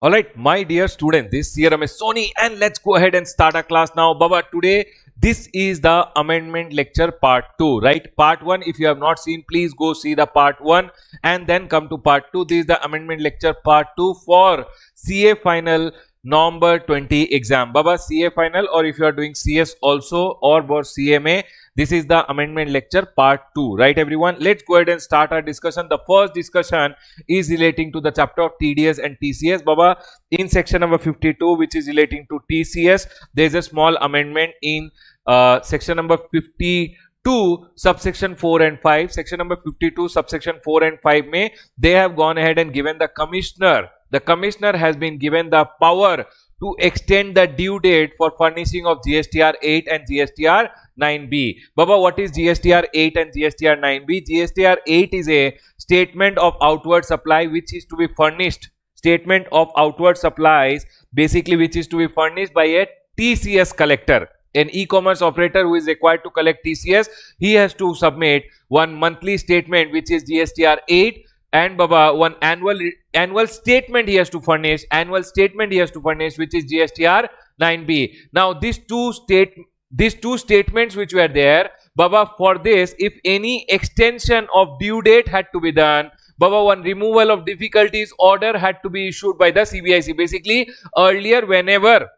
Alright, my dear students, this CA Ramesh Soni and let's go ahead and start our class now. Baba, today this is the amendment lecture part 2, right? Part 1, if you have not seen, please go see the part 1 and then come to part 2. This is the amendment lecture part 2 for CA final November 20 exam. Baba, CA final or if you are doing CS also or for CMA, this is the amendment lecture part 2, right everyone? Let's go ahead and start our discussion. The first discussion is relating to the chapter of TDS and TCS. Baba, in section number 52, which is relating to TCS, there is a small amendment in uh, section number 52 subsection 4 and 5 section number 52 subsection 4 and 5 may they have gone ahead and given the commissioner the commissioner has been given the power to extend the due date for furnishing of GSTR 8 and GSTR 9B. Baba, what is GSTR 8 and GSTR 9B? GSTR 8 is a statement of outward supply which is to be furnished. Statement of outward supplies basically which is to be furnished by a TCS collector. An e-commerce operator who is required to collect TCS, he has to submit one monthly statement which is GSTR 8 and Baba one annual annual statement he has to furnish annual statement he has to furnish which is GSTR 9B. Now these two state these two statements which were there Baba for this if any extension of due date had to be done Baba one removal of difficulties order had to be issued by the CBIC basically earlier whenever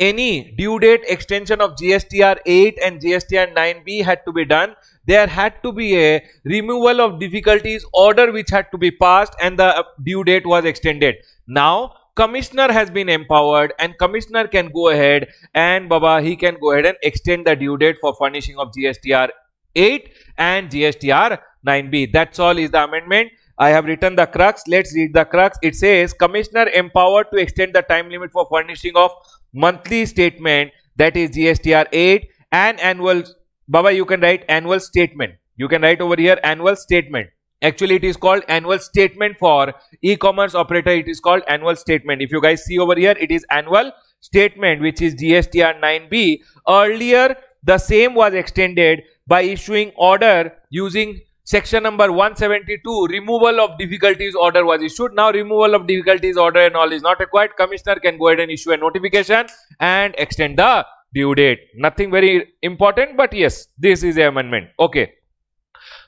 any due date extension of GSTR 8 and GSTR 9B had to be done there had to be a removal of difficulties order which had to be passed and the uh, due date was extended now commissioner has been empowered and commissioner can go ahead and baba he can go ahead and extend the due date for furnishing of GSTR 8 and GSTR 9B that's all is the amendment I have written the crux. Let's read the crux. It says Commissioner empowered to extend the time limit for furnishing of monthly statement that is GSTR 8 and annual. Baba, you can write annual statement. You can write over here annual statement. Actually, it is called annual statement for e-commerce operator. It is called annual statement. If you guys see over here, it is annual statement which is GSTR 9B. Earlier, the same was extended by issuing order using section number 172 removal of difficulties order was issued now removal of difficulties order and all is not required commissioner can go ahead and issue a notification and extend the due date. Nothing very important but yes this is the amendment. Okay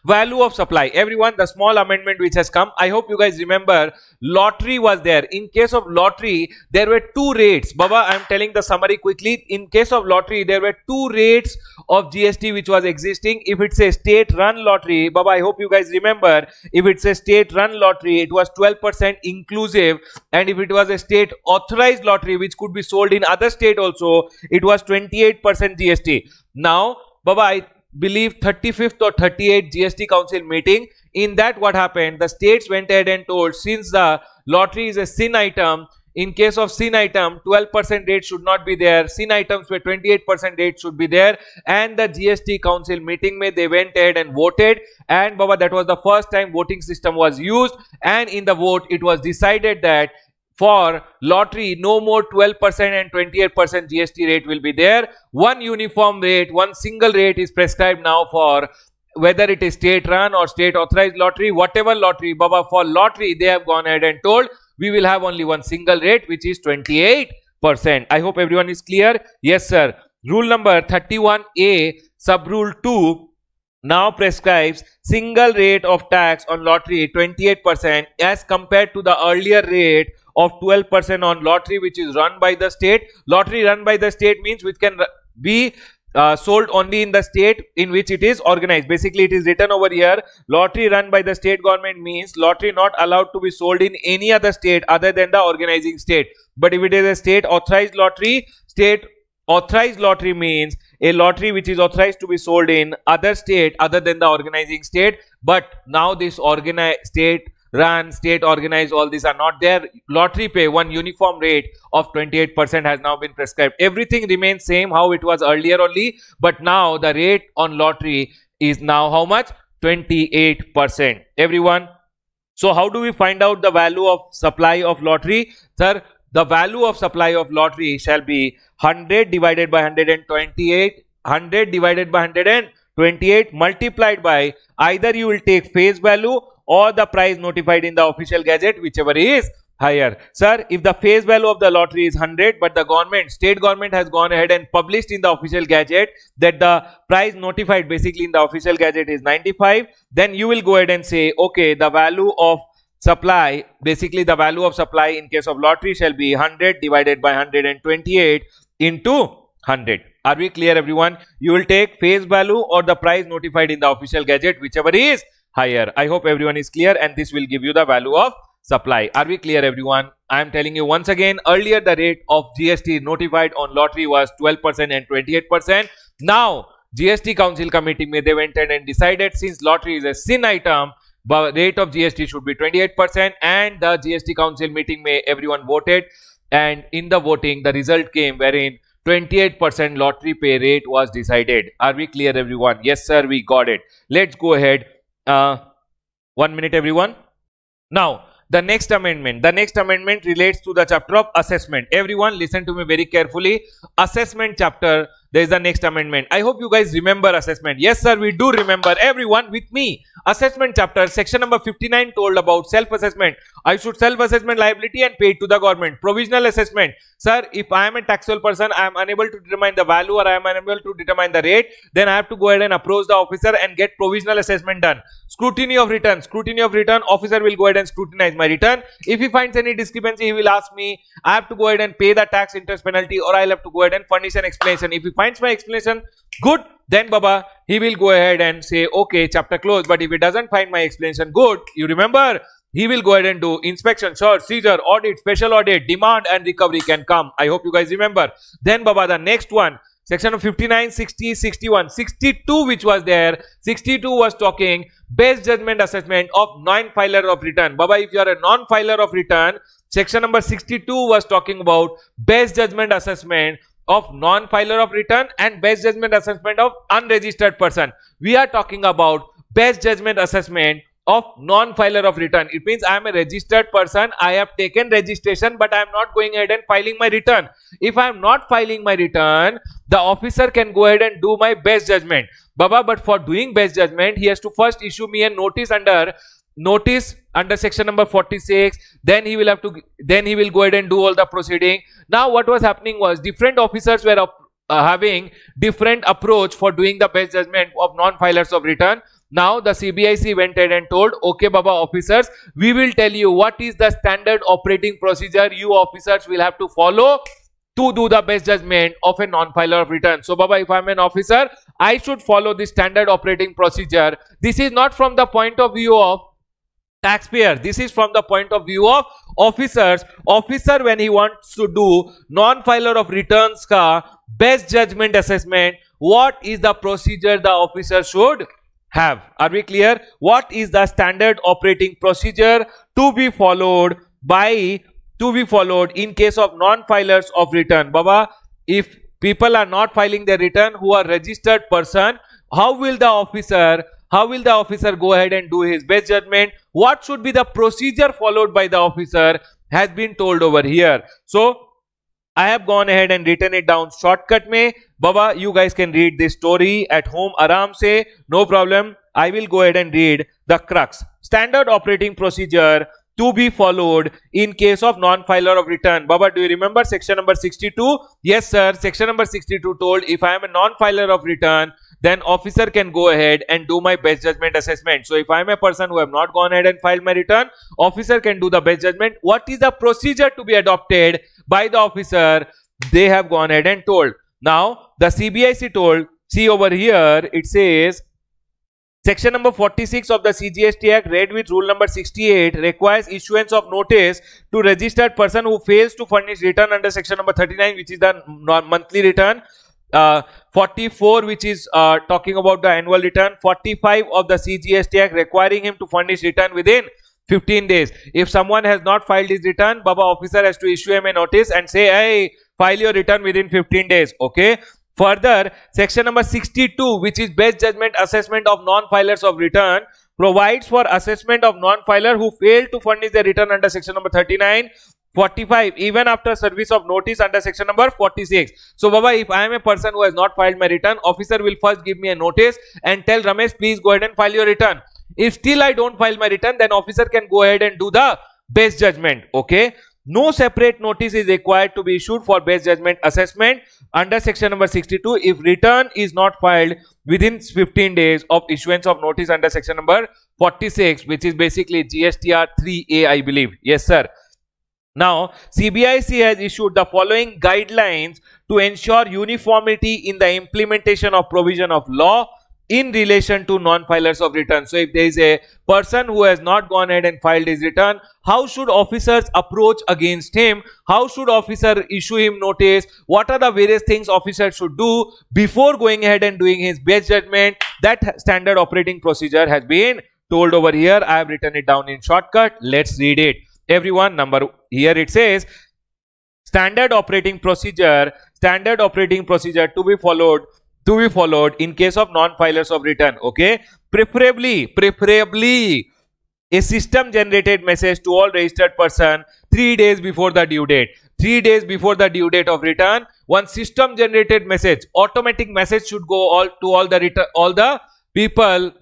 value of supply. Everyone the small amendment which has come i hope you guys remember lottery was there. In case of lottery there were two rates. Baba i am telling the summary quickly. In case of lottery there were two rates of gst which was existing. If it's a state run lottery baba i hope you guys remember if it's a state run lottery it was 12 percent inclusive. And if it was a state authorized lottery which could be sold in other state also it was 28 percent gst now baba I believe 35th or 38th GST Council meeting. In that what happened, the states went ahead and told since the lottery is a sin item, in case of sin item 12% rate should not be there. Sin items where 28% rate should be there. And the gst council meeting may they went ahead and voted. And baba that was the first time voting system was used. And in the vote it was decided that for lottery no more 12% and 28% GST rate will be there. One uniform rate one single rate is prescribed now for whether it is state run or state authorized lottery. Whatever lottery baba for lottery they have gone ahead and told we will have only one single rate which is 28% i hope everyone is clear. Yes sir. Rule number 31a sub rule 2 now prescribes single rate of tax on lottery 28% as compared to the earlier rate of 12% on lottery which is run by the state. Lottery run by the state means which can be uh, sold only in the state in which it is organized. Basically, it is written over here. Lottery run by the state government means lottery not allowed to be sold in any other state other than the organizing state. But if it is a state authorized lottery, state authorized lottery means a lottery which is authorized to be sold in other state other than the organizing state. But now this organized state run, state organized, all these are not there. Lottery pay, one uniform rate of 28% has now been prescribed. Everything remains same how it was earlier only, but now the rate on lottery is now how much? 28%. Everyone. So how do we find out the value of supply of lottery? Sir, the value of supply of lottery shall be 100 divided by 128, 100 divided by 128 multiplied by either you will take face value or the price notified in the official gazette whichever is higher. Sir, if the face value of the lottery is 100 but the government, state government has gone ahead and published in the official gazette that the price notified basically in the official gazette is 95 then you will go ahead and say okay the value of supply basically the value of supply in case of lottery shall be 100 divided by 128 into 100 are we clear everyone you will take face value or the price notified in the official gazette whichever is higher i hope everyone is clear and this will give you the value of supply are we clear everyone i am telling you once again earlier the rate of gst notified on lottery was 12 percent and 28 percent now gst council committee may they went and decided since lottery is a sin item but rate of GST should be 28% and the GST council meeting may everyone voted and in the voting the result came wherein 28% lottery pay rate was decided. Are we clear everyone? Yes sir, we got it. Let's go ahead. Uh, one minute everyone. Now, the next amendment. The next amendment relates to the chapter of assessment. Everyone listen to me very carefully. Assessment chapter there is the next amendment. I hope you guys remember assessment. Yes, sir, we do remember. Everyone with me. Assessment chapter, section number 59 told about self-assessment. I should self-assessment liability and pay it to the government. Provisional assessment. Sir, if I am a taxable person, I am unable to determine the value or I am unable to determine the rate, then I have to go ahead and approach the officer and get provisional assessment done. Scrutiny of return. Scrutiny of return. Officer will go ahead and scrutinize my return. If he finds any discrepancy, he will ask me. I have to go ahead and pay the tax interest penalty or I'll have to go ahead and furnish an explanation. If he finds my explanation good, then Baba, he will go ahead and say, okay, chapter closed. But if he doesn't find my explanation good, you remember, he will go ahead and do inspection, search, seizure, audit, special audit, demand and recovery can come. I hope you guys remember. Then Baba, the next one, section of 59 60 61 62 which was there 62 was talking best judgment assessment of non-filer of return baba if you are a non-filer of return section number 62 was talking about best judgment assessment of non-filer of return and best judgment assessment of unregistered person we are talking about best judgment assessment of non-filer of return. It means I am a registered person. I have taken registration but I am not going ahead and filing my return. If I am not filing my return, the officer can go ahead and do my best judgment. Baba, but for doing best judgment, he has to first issue me a notice under notice under section number 46 then he will have to then he will go ahead and do all the proceeding now what was happening was different officers were uh, having different approach for doing the best judgment of non-filers of return now the CBIC went ahead and told, okay Baba officers, we will tell you what is the standard operating procedure you officers will have to follow to do the best judgment of a non-filer of return. So Baba, if I'm an officer, I should follow the standard operating procedure. This is not from the point of view of taxpayer. This is from the point of view of officers. Officer when he wants to do non-filer of returns ka best judgment assessment, what is the procedure the officer should have. Are we clear? What is the standard operating procedure to be followed by to be followed in case of non-filers of return? Baba, if people are not filing their return who are registered person, how will the officer how will the officer go ahead and do his best judgment? What should be the procedure followed by the officer has been told over here. So, I have gone ahead and written it down shortcut me. Baba, you guys can read this story at home aram se, no problem. I will go ahead and read the crux. Standard operating procedure to be followed in case of non-filer of return. Baba, do you remember section number 62? Yes, sir. Section number 62 told if I am a non-filer of return, then officer can go ahead and do my best judgment assessment. So if I am a person who have not gone ahead and filed my return, officer can do the best judgment. What is the procedure to be adopted by the officer? They have gone ahead and told. Now, the CBIC told, see over here, it says, Section number 46 of the CGST Act read with rule number 68 requires issuance of notice to registered person who fails to furnish return under section number 39 which is the monthly return. Uh, 44 which is uh, talking about the annual return. 45 of the CGST Act requiring him to furnish return within 15 days. If someone has not filed his return, Baba officer has to issue him a notice and say, hey, file your return within 15 days. Okay. Further, section number 62, which is best judgment assessment of non-filers of return, provides for assessment of non-filer who failed to furnish their return under section number 39 45 even after service of notice under section number 46 so baba if i am a person who has not filed my return officer will first give me a notice and tell ramesh please go ahead and file your return if still i don't file my return then officer can go ahead and do the best judgment. Okay. No separate notice is required to be issued for best judgment assessment under section number 62 if return is not filed within 15 days of issuance of notice under section number 46 which is basically GSTR 3A I believe. Yes sir. Now CBIC has issued the following guidelines to ensure uniformity in the implementation of provision of law in relation to non-filers of return. So if there is a person who has not gone ahead and filed his return, how should officers approach against him? How should officer issue him notice? What are the various things officer should do before going ahead and doing his best judgment? That standard operating procedure has been told over here. I have written it down in shortcut. Let's read it. Everyone, number here it says standard operating procedure, standard operating procedure to be followed to be followed in case of non-filers of return okay? Preferably preferably a system generated message to all registered person three days before the due date. Three days before the due date of return one system generated message automatic message should go all to all the return all the people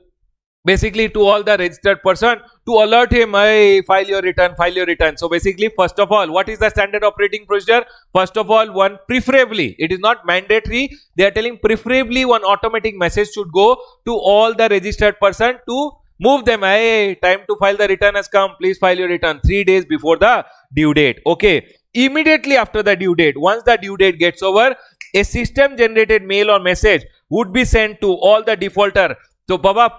basically to all the registered person to alert him hey file your return file your return. So basically first of all what is the standard operating procedure? First of all one preferably it is not mandatory. They are telling preferably one automatic message should go to all the registered person to move them hey time to file the return has come. Please file your return. 3 days before the due date. Okay. Immediately after the due date once the due date gets over a system generated mail or message would be sent to all the defaulter. So baba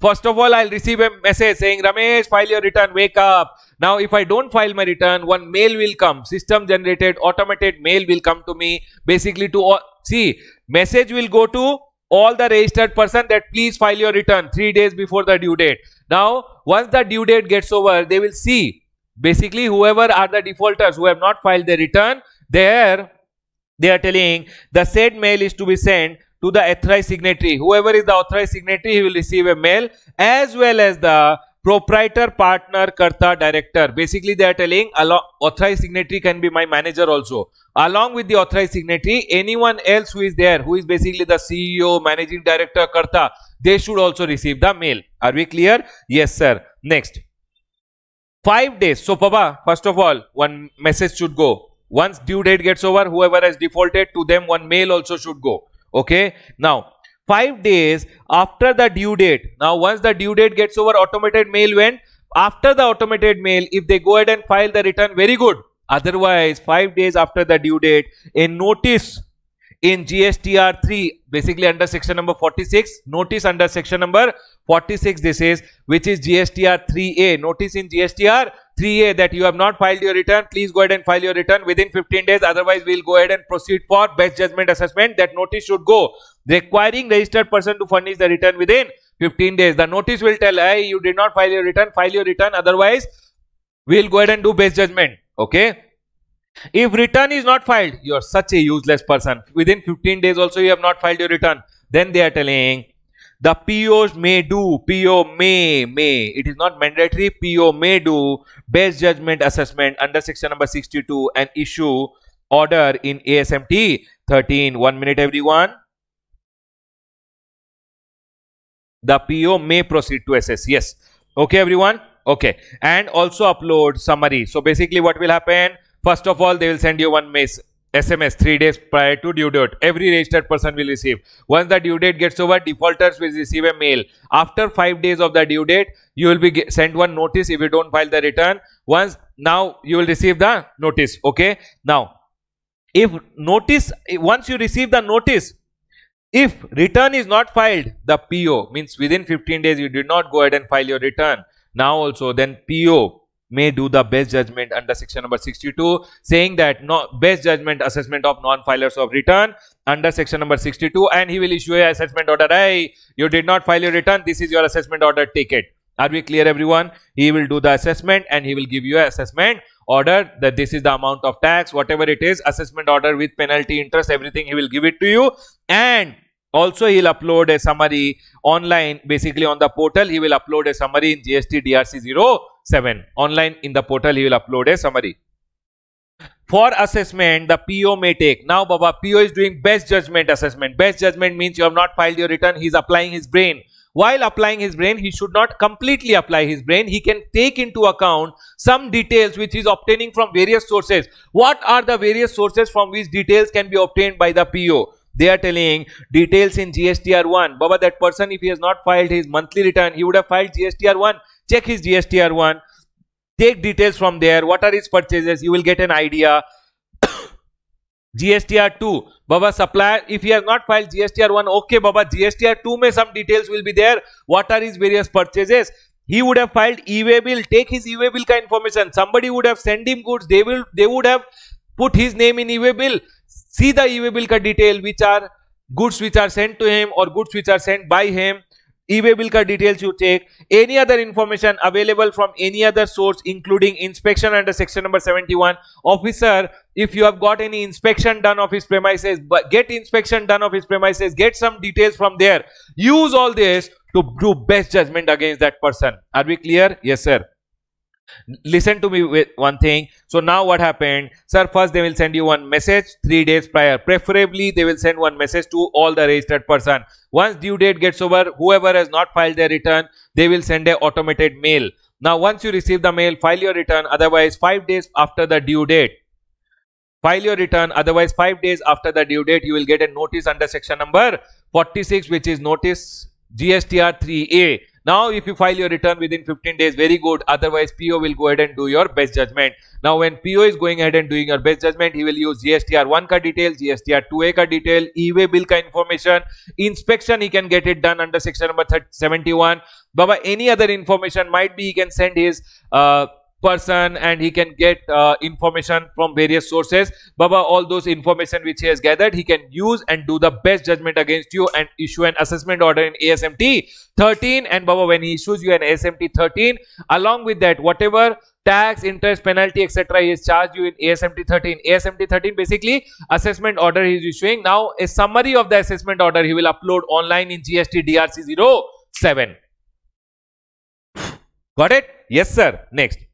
First of all, I'll receive a message saying, Ramesh, file your return, wake up. Now, if I don't file my return, one mail will come, system generated, automated mail will come to me, basically to all, see, message will go to all the registered person that please file your return three days before the due date. Now, once the due date gets over, they will see, basically whoever are the defaulters who have not filed their return, there they are telling the said mail is to be sent to the authorized signatory. Whoever is the authorized signatory, he will receive a mail as well as the proprietor, partner, karta, director. Basically, they are telling authorized signatory can be my manager also. Along with the authorized signatory, anyone else who is there, who is basically the CEO, managing director, karta, they should also receive the mail. Are we clear? Yes, sir. Next. Five days. So, Papa, first of all, one message should go. Once due date gets over, whoever has defaulted to them, one mail also should go okay? Now five days after the due date. Now once the due date gets over automated mail went after the automated mail if they go ahead and file the return very good. Otherwise five days after the due date a notice in GSTR 3 basically under section number 46 notice under section number 46 this is which is GSTR 3A notice in GSTR 3A that you have not filed your return. Please go ahead and file your return within 15 days. Otherwise we'll go ahead and proceed for best judgment assessment. That notice should go. Requiring registered person to furnish the return within 15 days. The notice will tell hey you did not file your return. File your return. Otherwise we'll go ahead and do best judgment. Okay? If return is not filed, you are such a useless person. Within 15 days also you have not filed your return. Then they are telling the POs may do, PO may, may. It is not mandatory. PO may do best judgment assessment under section number 62 and issue order in ASMT 13. One minute everyone. The PO may proceed to assess. Yes. Okay everyone. Okay. And also upload summary. So basically what will happen? First of all, they will send you one mace, SMS three days prior to due date. Every registered person will receive. Once the due date gets over, defaulters will receive a mail. After five days of the due date, you will be sent one notice if you don't file the return. Once now you will receive the notice. Okay. Now, if notice once you receive the notice, if return is not filed, the PO means within 15 days you did not go ahead and file your return. Now also then PO may do the best judgment under section number 62 saying that no best judgment assessment of non-filers of return under section number 62 and he will issue a assessment order. Hey you did not file your return. This is your assessment order take it are we clear everyone? He will do the assessment and he will give you a assessment order that this is the amount of tax whatever it is assessment order with penalty interest everything he will give it to you. And also he'll upload a summary online basically on the portal. He will upload a summary in gst drc 0 7. Online in the portal, he will upload a summary. For assessment, the PO may take. Now, Baba, PO is doing best judgment assessment. Best judgment means you have not filed your return. He is applying his brain. while applying his brain he should not completely apply his brain he can take into account some details which is obtaining from various sources what are the various sources from which details can be obtained by the po they are telling details in GSTR1. Baba, that person, if he has not filed his monthly return, he would have filed GSTR1. Check his GSTR1. Take details from there. What are his purchases? You will get an idea. GSTR2. Baba, supplier, if he has not filed GSTR1, okay, Baba, GSTR2 may some details will be there. What are his various purchases? He would have filed e-way bill. Take his e-way bill kind information. Somebody would have sent him goods. They will, they would have put his name in e-way bill see the e-way bill ka detail which are goods which are sent to him or goods which are sent by him e-way bill ka details you take. Any other information available from any other source including inspection under section number 71 officer if you have got any inspection done of his premises get inspection done of his premises get some details from there. Use all this to do best judgment against that person. Are we clear? Yes sir listen to me with one thing. So now what happened? Sir first they will send you one message. Three days prior. Preferably they will send one message to all the registered person. Once due date gets over whoever has not filed their return they will send a automated mail. Now once you receive the mail file your return. Otherwise five days after the due date. File your return. Otherwise five days after the due date you will get a notice under section number 46 which is notice gstr 3a now, if you file your return within 15 days, very good. Otherwise, PO will go ahead and do your best judgment. Now, when PO is going ahead and doing your best judgment, he will use GSTR 1 ka detail, GSTR 2A ka detail, e-way bill ka information, inspection he can get it done under section number 71. Baba, any other information might be he can send his uh, person and he can get uh, information from various sources. Baba all those information which he has gathered he can use and do the best judgment against you and issue an assessment order in asmt 13 and baba when he issues you an asmt 13 along with that whatever tax interest penalty etc he has charged you in asmt 13 asmt 13 basically assessment order he is issuing. Now a summary of the assessment order he will upload online in gst drc 07 got it? Yes sir. Next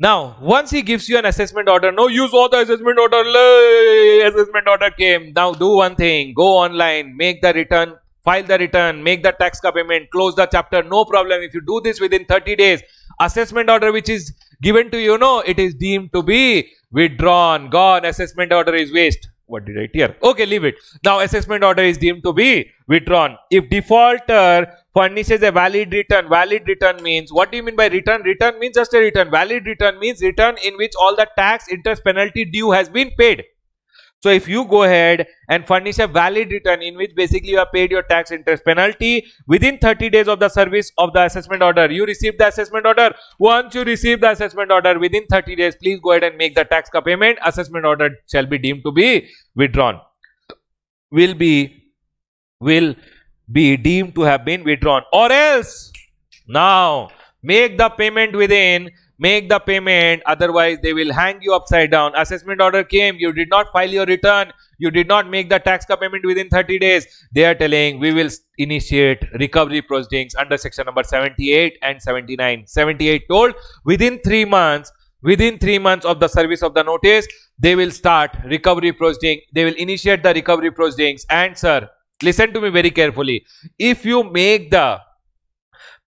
now, once he gives you an assessment order, no, you saw the assessment order, assessment order came. Now, do one thing, go online, make the return, file the return, make the tax payment, close the chapter, no problem. If you do this within 30 days, assessment order which is given to you, no, it is deemed to be withdrawn, gone, assessment order is waste. What did I hear? Okay, leave it. Now, assessment order is deemed to be withdrawn. If defaulter furnishes a valid return. Valid return means, what do you mean by return? Return means just a return. Valid return means return in which all the tax, interest, penalty due has been paid. So if you go ahead and furnish a valid return in which basically you have paid your tax interest penalty within 30 days of the service of the assessment order, you receive the assessment order. Once you receive the assessment order within 30 days, please go ahead and make the tax payment. Assessment order shall be deemed to be withdrawn. Will be, will be deemed to have been withdrawn. Or else now make the payment within make the payment otherwise they will hang you upside down. Assessment order came you did not file your return you did not make the tax payment within 30 days. They are telling we will initiate recovery proceedings under section number 78 and 79 78 told within 3 months within 3 months of the service of the notice they will start recovery proceeding they will initiate the recovery proceedings. And sir listen to me very carefully. If you make the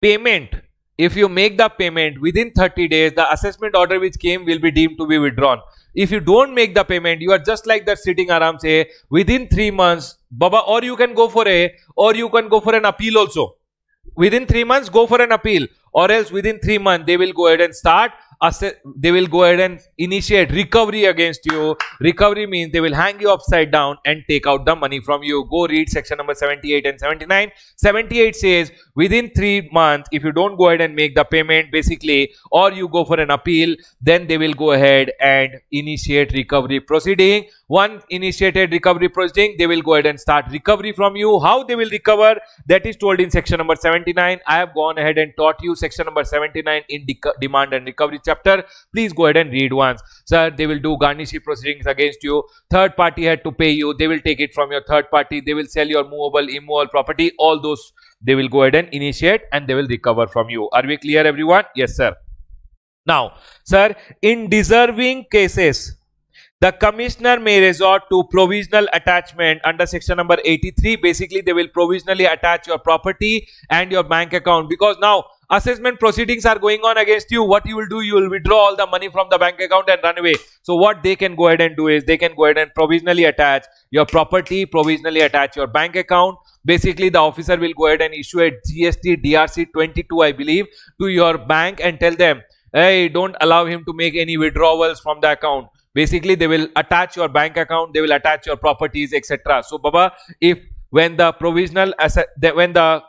payment if you make the payment within 30 days the assessment order which came will be deemed to be withdrawn. If you don't make the payment you are just like that sitting aram say within 3 months baba or you can go for a or you can go for an appeal also. Within 3 months go for an appeal. Or else within 3 months they will go ahead and start they will go ahead and initiate recovery against you. Recovery means they will hang you upside down and take out the money from you. Go read section number 78 and 79. 78 says within three months, if you don't go ahead and make the payment basically, or you go for an appeal, then they will go ahead and initiate recovery proceeding. One initiated recovery proceeding, they will go ahead and start recovery from you. How they will recover, that is told in section number 79. I have gone ahead and taught you section number 79 in de demand and recovery chapter. Please go ahead and read once. Sir they will do garnishee proceedings against you. Third party had to pay you. They will take it from your third party. They will sell your movable immovable property. All those they will go ahead and initiate and they will recover from you. Are we clear everyone? Yes sir. Now sir in deserving cases the commissioner may resort to provisional attachment under section number 83 basically they will provisionally attach your property and your bank account. Because now assessment proceedings are going on against you. What you will do you will withdraw all the money from the bank account and run away. So what they can go ahead and do is they can go ahead and provisionally attach your property provisionally attach your bank account. Basically the officer will go ahead and issue a gst drc 22 i believe to your bank and tell them hey don't allow him to make any withdrawals from the account basically they will attach your bank account they will attach your properties etc so baba if when the provisional asset when the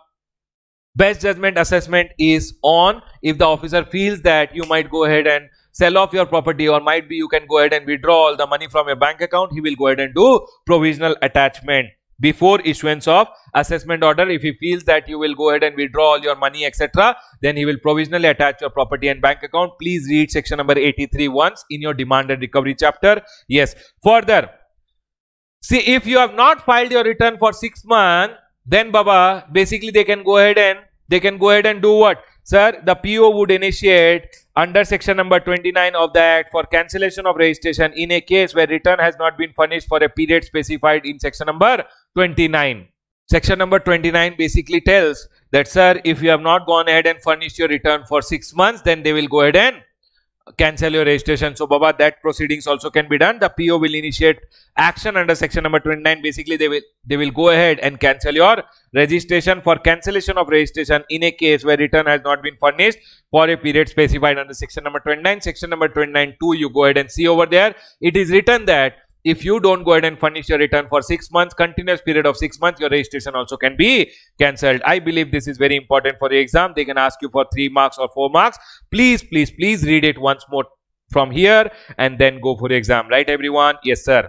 best judgment assessment is on if the officer feels that you might go ahead and sell off your property or might be you can go ahead and withdraw all the money from your bank account he will go ahead and do provisional attachment before issuance of assessment order. If he feels that you will go ahead and withdraw all your money etc then he will provisionally attach your property and bank account. Please read section number 83 once in your demand and recovery chapter. Yes. Further see if you have not filed your return for six months then baba basically they can go ahead and they can go ahead and do what? Sir the po would initiate under section number 29 of the act for cancellation of registration in a case where return has not been furnished for a period specified in section number 29. Section number 29 basically tells that sir if you have not gone ahead and furnished your return for 6 months then they will go ahead and cancel your registration. So Baba that proceedings also can be done. The PO will initiate action under section number 29. Basically they will they will go ahead and cancel your registration for cancellation of registration in a case where return has not been furnished for a period specified under section number 29. Section number 29 2 you go ahead and see over there. It is written that if you don't go ahead and furnish your return for six months continuous period of six months your registration also can be cancelled. I believe this is very important for the exam. They can ask you for three marks or four marks. Please please please read it once more from here and then go for the exam. Right everyone? Yes sir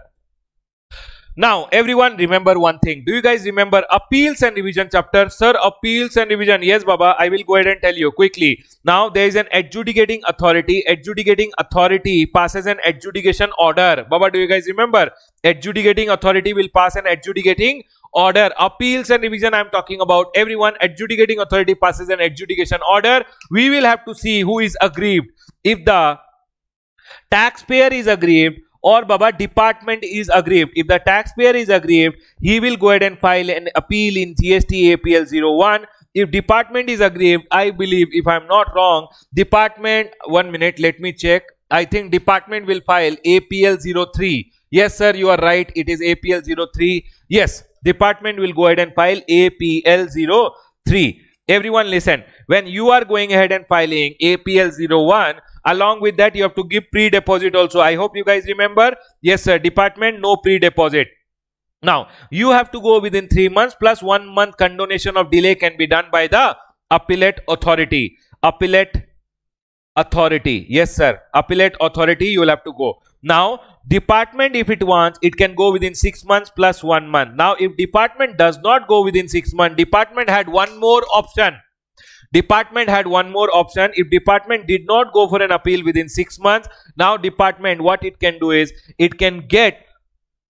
now, everyone remember one thing. Do you guys remember appeals and revision chapter? Sir, appeals and revision. Yes, Baba, I will go ahead and tell you quickly. Now, there is an adjudicating authority. Adjudicating authority passes an adjudication order. Baba, do you guys remember? Adjudicating authority will pass an adjudicating order. Appeals and revision I am talking about. Everyone, adjudicating authority passes an adjudication order. We will have to see who is aggrieved. If the taxpayer is aggrieved or Baba department is aggrieved. If the taxpayer is aggrieved, he will go ahead and file an appeal in GST APL 01. If department is aggrieved, I believe if I'm not wrong, department, one minute, let me check. I think department will file APL 03. Yes, sir, you are right. It is APL 03. Yes, department will go ahead and file APL 03. Everyone listen. When you are going ahead and filing APL 01, Along with that, you have to give pre-deposit also. I hope you guys remember. Yes, sir. Department, no pre-deposit. Now, you have to go within three months plus one month condonation of delay can be done by the appellate authority. Appellate authority. Yes, sir. Appellate authority, you will have to go. Now, department, if it wants, it can go within six months plus one month. Now, if department does not go within six months, department had one more option Department had one more option. If department did not go for an appeal within six months, now department what it can do is it can get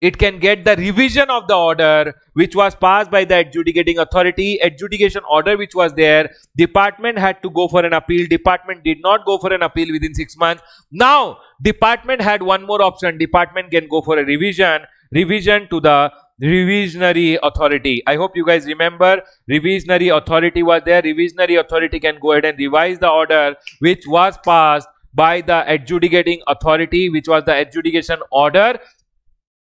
it can get the revision of the order which was passed by the adjudicating authority adjudication order which was there. Department had to go for an appeal. Department did not go for an appeal within 6 months. Now department had one more option. Department can go for a revision revision to the revisionary authority. I hope you guys remember revisionary authority was there. Revisionary authority can go ahead and revise the order which was passed by the adjudicating authority which was the adjudication order.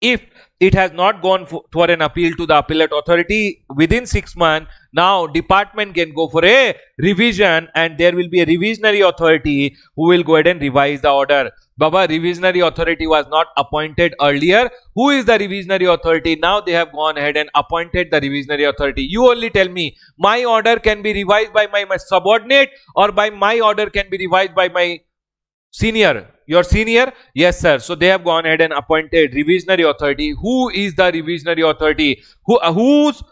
If it has not gone for, an appeal to the appellate authority within six months now department can go for a revision and there will be a revisionary authority who will go ahead and revise the order Baba revisionary authority was not appointed earlier. Who is the revisionary authority? Now they have gone ahead and appointed the revisionary authority. You only tell me my order can be revised by my, my subordinate or by my order can be revised by my senior. Your senior? Yes sir. So they have gone ahead and appointed revisionary authority. Who is the revisionary authority? Who, uh, whose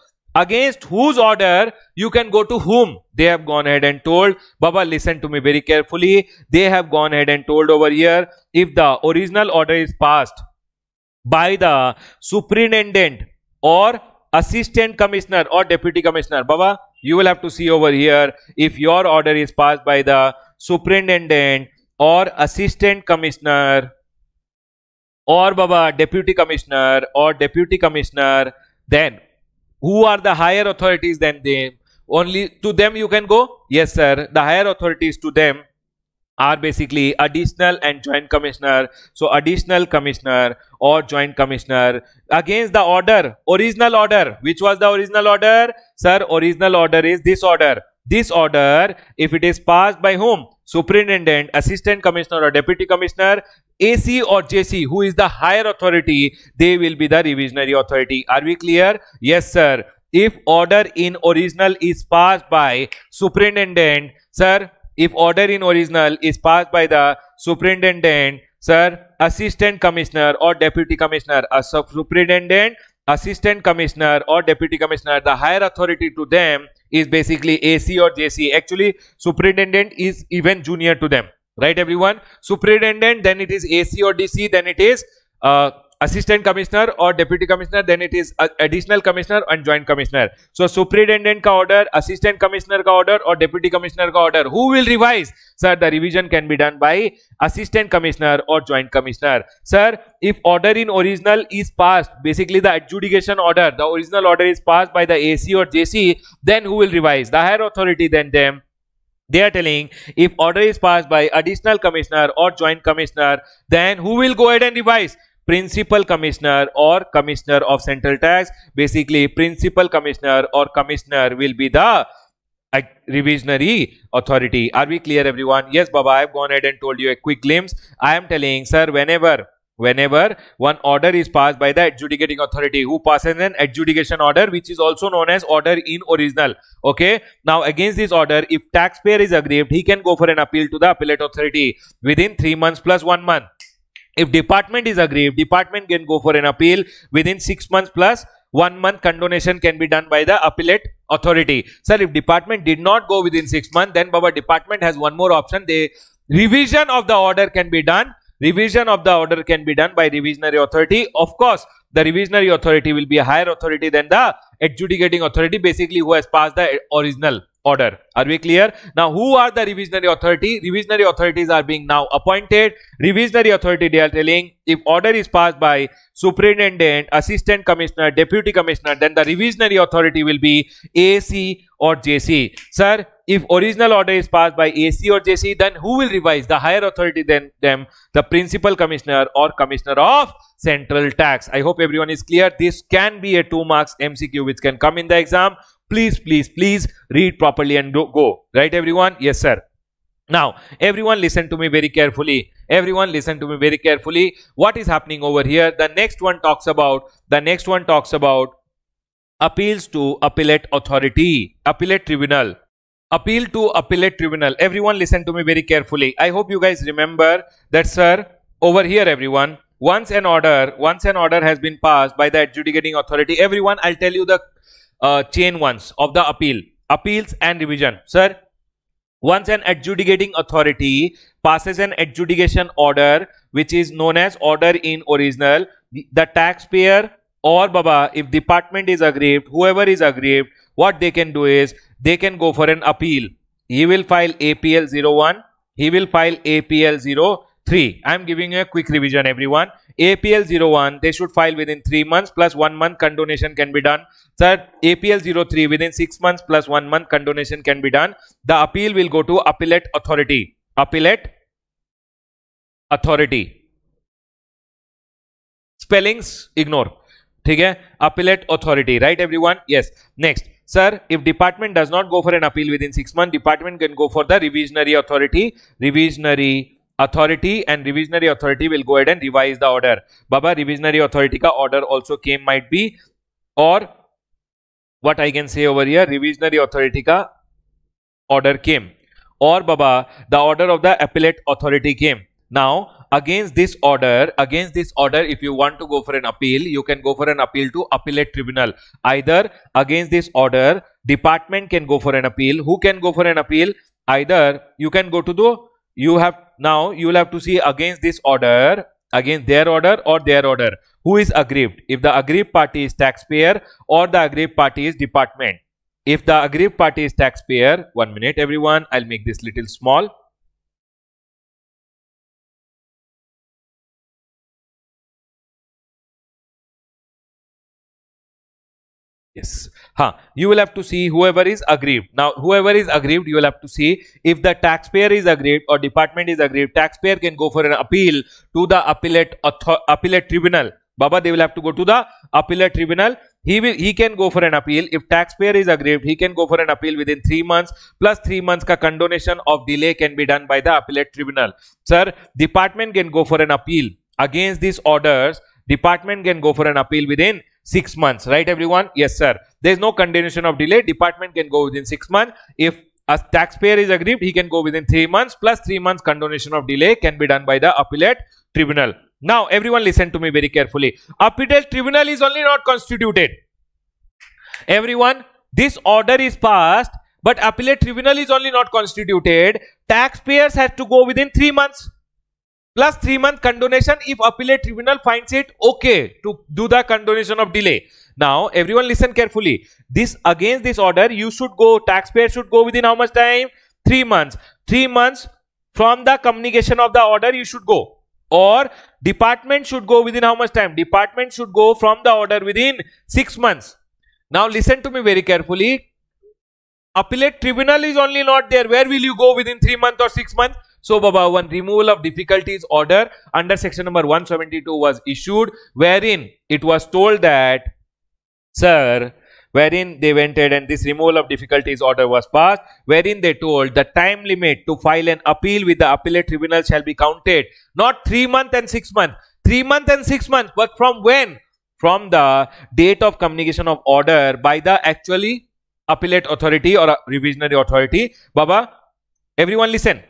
against whose order you can go to whom? They have gone ahead and told baba listen to me very carefully. They have gone ahead and told over here if the original order is passed by the superintendent or assistant commissioner or deputy commissioner baba you will have to see over here if your order is passed by the superintendent or assistant commissioner or Baba deputy commissioner or deputy commissioner, then who are the higher authorities than them? Only to them you can go? Yes, sir. The higher authorities to them are basically additional and joint commissioner. So additional commissioner or joint commissioner against the order, original order. Which was the original order? Sir, original order is this order. This order, if it is passed by whom? Superintendent, assistant commissioner or deputy commissioner, AC or JC, who is the higher authority, they will be the revisionary authority. Are we clear? Yes, sir. If order in original is passed by superintendent, sir, if order in original is passed by the superintendent, sir, assistant commissioner or deputy commissioner, a superintendent, assistant commissioner or deputy commissioner, the higher authority to them is basically AC or JC. Actually, superintendent is even junior to them. Right, everyone? Superintendent, then it is AC or DC, then it is uh, assistant commissioner or deputy commissioner then it is additional commissioner and joint commissioner. So superintendent ka order assistant commissioner ka order or deputy commissioner ka order. Who will revise? Sir the revision can be done by assistant commissioner or joint commissioner. Sir if order in original is passed basically the adjudication order the original order is passed by the ac or jc then who will revise? The higher authority than them. They are telling if order is passed by additional commissioner or joint commissioner then who will go ahead and revise principal commissioner or commissioner of central tax. Basically principal commissioner or commissioner will be the revisionary authority. Are we clear everyone? Yes baba i have gone ahead and told you a quick glimpse. I am telling sir whenever whenever one order is passed by the adjudicating authority who passes an adjudication order which is also known as order in original okay? Now against this order if taxpayer is aggrieved he can go for an appeal to the appellate authority within 3 months plus 1 month if department is aggrieved, department can go for an appeal within six months plus one month condonation can be done by the appellate authority. Sir, if department did not go within six months, then Baba department has one more option. The revision of the order can be done. Revision of the order can be done by revisionary authority. Of course, the revisionary authority will be a higher authority than the adjudicating authority, basically who has passed the original order. Are we clear? Now, who are the revisionary authority? Revisionary authorities are being now appointed. Revisionary authority, they are telling if order is passed by superintendent, assistant commissioner, deputy commissioner, then the revisionary authority will be AC or JC. Sir, if original order is passed by AC or JC, then who will revise? The higher authority than them, the principal commissioner or commissioner of central tax. I hope everyone is clear. This can be a 2 marks MCQ which can come in the exam please please please read properly and do, go. Right everyone? Yes sir. Now everyone listen to me very carefully. Everyone listen to me very carefully. What is happening over here? The next one talks about the next one talks about appeals to appellate authority appellate tribunal. Appeal to appellate tribunal. Everyone listen to me very carefully. I hope you guys remember that sir over here everyone once an order once an order has been passed by the adjudicating authority everyone i'll tell you the uh, chain ones of the appeal appeals and revision. Sir once an adjudicating authority passes an adjudication order which is known as order in original the, the taxpayer or baba if department is aggrieved whoever is aggrieved what they can do is they can go for an appeal. He will file apl 01 he will file apl 03 i am giving you a quick revision everyone apl 01 they should file within 3 months plus 1 month condonation can be done Third, APL 03 within 6 months plus 1 month condonation can be done. The appeal will go to appellate authority. Appellate authority. Spellings ignore. Okay? Appellate authority. Right everyone? Yes. Next. Sir, if department does not go for an appeal within 6 months, department can go for the revisionary authority. Revisionary authority and revisionary authority will go ahead and revise the order. Baba, revisionary authority ka order also came might be or what I can say over here, revisionary authority ka order came. Or Baba, the order of the appellate authority came. Now, against this order, against this order, if you want to go for an appeal, you can go for an appeal to appellate tribunal. Either against this order, department can go for an appeal. Who can go for an appeal? Either you can go to the, you have, now you will have to see against this order, against their order or their order. Who is aggrieved? If the aggrieved party is taxpayer or the aggrieved party is department. If the aggrieved party is taxpayer one minute everyone i'll make this little small Yes. Huh. You will have to see whoever is aggrieved. Now, whoever is aggrieved, you will have to see if the taxpayer is aggrieved or department is aggrieved. Taxpayer can go for an appeal to the appellate appellate tribunal. Baba, they will have to go to the appellate tribunal. He will he can go for an appeal. If taxpayer is aggrieved, he can go for an appeal within three months. Plus three months ka condonation of delay can be done by the appellate tribunal. Sir, department can go for an appeal against these orders. Department can go for an appeal within six months, right everyone? Yes, sir. There is no continuation of delay. Department can go within six months. If a taxpayer is aggrieved, he can go within three months plus three months condonation of delay can be done by the appellate tribunal. Now, everyone listen to me very carefully. Appellate tribunal is only not constituted. Everyone, this order is passed, but appellate tribunal is only not constituted. Taxpayers have to go within three months plus 3 month condonation if appellate tribunal finds it okay to do the condonation of delay. Now, everyone listen carefully. This against this order, you should go, taxpayer should go within how much time? 3 months. 3 months from the communication of the order, you should go. Or department should go within how much time? Department should go from the order within 6 months. Now, listen to me very carefully. Appellate tribunal is only not there. Where will you go within 3 months or 6 months? So Baba, one removal of difficulties order under section number 172 was issued wherein it was told that, sir, wherein they went ahead and this removal of difficulties order was passed, wherein they told the time limit to file an appeal with the appellate tribunal shall be counted, not 3 months and 6 months, 3 months and 6 months, but from when? From the date of communication of order by the actually appellate authority or revisionary authority. Baba, everyone listen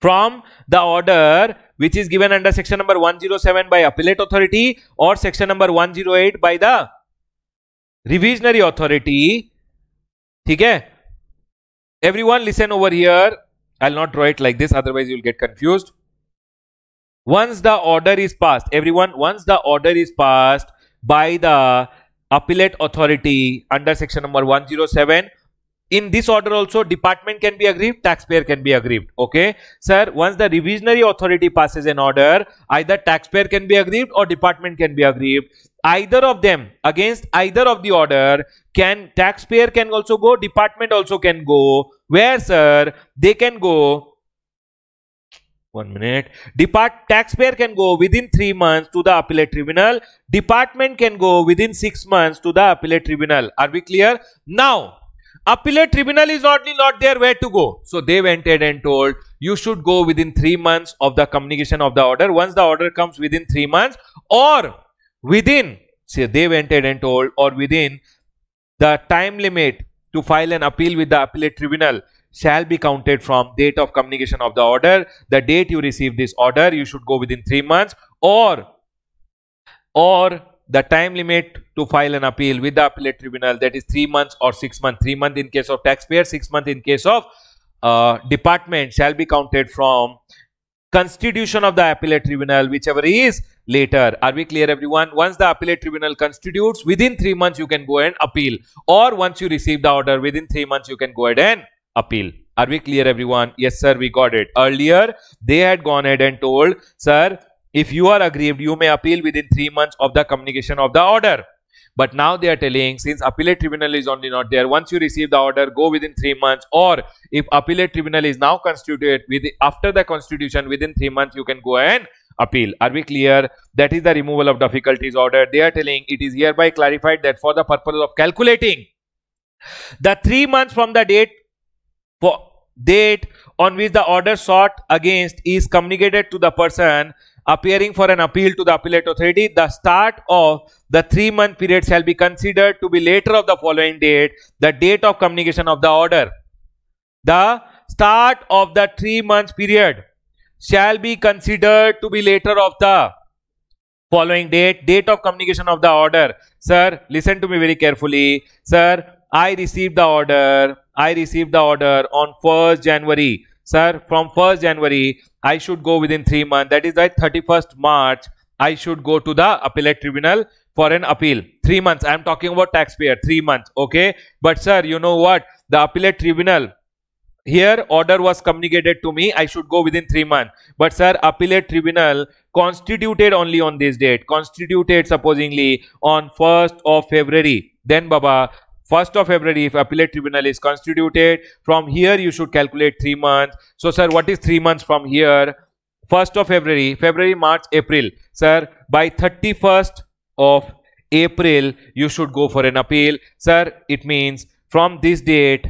from the order which is given under section number 107 by appellate authority or section number 108 by the revisionary authority. Okay? Everyone listen over here. I'll not draw it like this otherwise you'll get confused. Once the order is passed everyone once the order is passed by the appellate authority under section number 107 in this order also department can be aggrieved taxpayer can be aggrieved okay? Sir once the revisionary authority passes an order either taxpayer can be aggrieved or department can be aggrieved. Either of them against either of the order can taxpayer can also go department also can go. Where sir they can go one minute depart taxpayer can go within three months to the appellate tribunal department can go within six months to the appellate tribunal. Are we clear? Now Appellate tribunal is not, not there where to go. So they went ahead and told you should go within three months of the communication of the order. Once the order comes within three months or within, say they went ahead and told or within the time limit to file an appeal with the appellate tribunal shall be counted from date of communication of the order. The date you receive this order, you should go within three months or or the time limit to file an appeal with the appellate tribunal that is 3 months or 6 months 3 months in case of taxpayer 6 months in case of uh, department shall be counted from constitution of the appellate tribunal whichever is later. Are we clear everyone? Once the appellate tribunal constitutes within 3 months you can go and appeal. Or once you receive the order within 3 months you can go ahead and appeal. Are we clear everyone? Yes sir we got it. Earlier they had gone ahead and told sir if you are aggrieved, you may appeal within three months of the communication of the order. But now they are telling, since appellate tribunal is only not there, once you receive the order, go within three months. Or if appellate tribunal is now constituted, with after the constitution, within three months, you can go and appeal. Are we clear? That is the removal of difficulties order. They are telling it is hereby clarified that for the purpose of calculating the three months from the date for date on which the order sought against is communicated to the person appearing for an appeal to the appellate authority, the start of the three month period shall be considered to be later of the following date, the date of communication of the order. The start of the three month period shall be considered to be later of the following date, date of communication of the order. Sir, listen to me very carefully. Sir, I received the order. I received the order on 1st January. Sir, from 1st January, I should go within three months. That is that 31st March, I should go to the appellate tribunal for an appeal. Three months. I am talking about taxpayer. Three months. Okay. But sir, you know what? The appellate tribunal here order was communicated to me i should go within 3 months but sir appellate tribunal constituted only on this date constituted supposingly on 1st of february then baba 1st of February if appellate tribunal is constituted from here you should calculate 3 months. So sir what is 3 months from here? 1st of February February March April. Sir by 31st of April you should go for an appeal. Sir it means from this date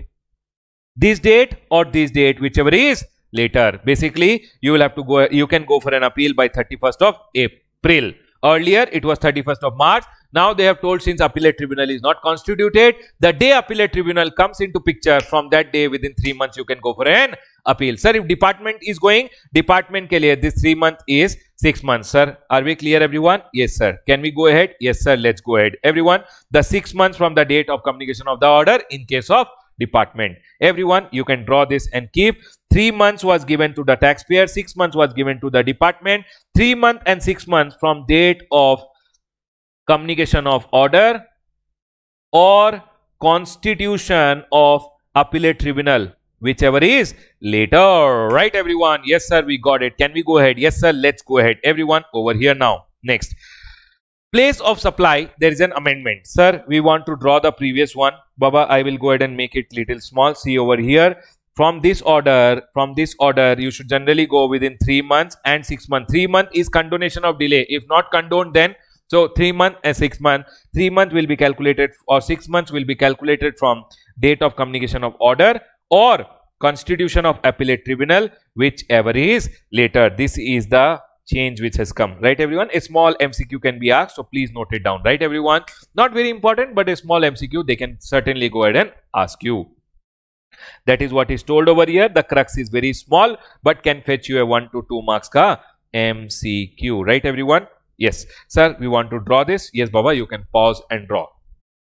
this date or this date whichever is later. Basically you will have to go you can go for an appeal by 31st of April. Earlier it was 31st of March now they have told since appellate tribunal is not constituted the day appellate tribunal comes into picture from that day within 3 months you can go for an appeal. Sir if department is going department ke liye this 3 month is 6 months. Sir are we clear everyone? Yes sir. Can we go ahead? Yes sir. Let's go ahead. Everyone the 6 months from the date of communication of the order in case of department. Everyone, you can draw this and keep. Three months was given to the taxpayer, six months was given to the department, three months and six months from date of communication of order or constitution of appellate tribunal whichever is later. Right everyone? Yes sir we got it. Can we go ahead? Yes sir let's go ahead. Everyone over here now. Next. Place of supply there is an amendment. Sir we want to draw the previous one. Baba i will go ahead and make it little small. See over here. From this order from this order you should generally go within three months and six months. Three month is condonation of delay. If not condoned then so three month and six month. Three month will be calculated or six months will be calculated from date of communication of order or constitution of appellate tribunal whichever is later. This is the change which has come. Right everyone? A small mcq can be asked so please note it down. Right everyone? Not very important but a small mcq they can certainly go ahead and ask you. That is what is told over here. The crux is very small but can fetch you a 1 to 2 marks ka mcq right everyone yes sir we want to draw this yes baba you can pause and draw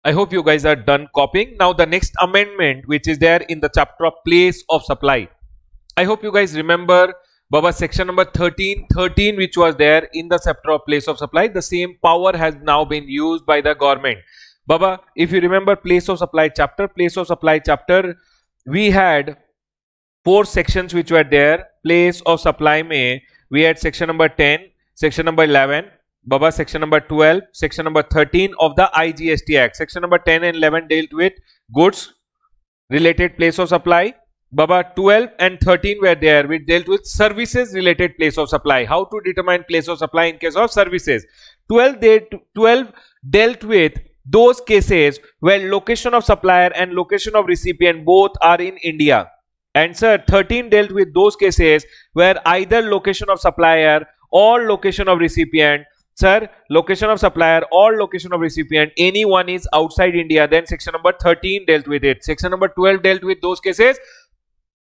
I hope you guys are done copying. Now the next amendment which is there in the chapter of place of supply. I hope you guys remember Baba section number 13, 13 which was there in the chapter of place of supply. The same power has now been used by the government. Baba, if you remember place of supply chapter, place of supply chapter, we had four sections which were there. Place of supply may we had section number 10, section number 11, Baba section number 12, section number 13 of the IGST Act. Section number 10 and 11 dealt with goods related place of supply Baba 12 and 13 were there We dealt with services related place of supply. How to determine place of supply in case of services. 12, they, 12 dealt with those cases where location of supplier and location of recipient both are in India. Answer 13 dealt with those cases where either location of supplier or location of recipient sir location of supplier or location of recipient any one is outside india then section number 13 dealt with it section number 12 dealt with those cases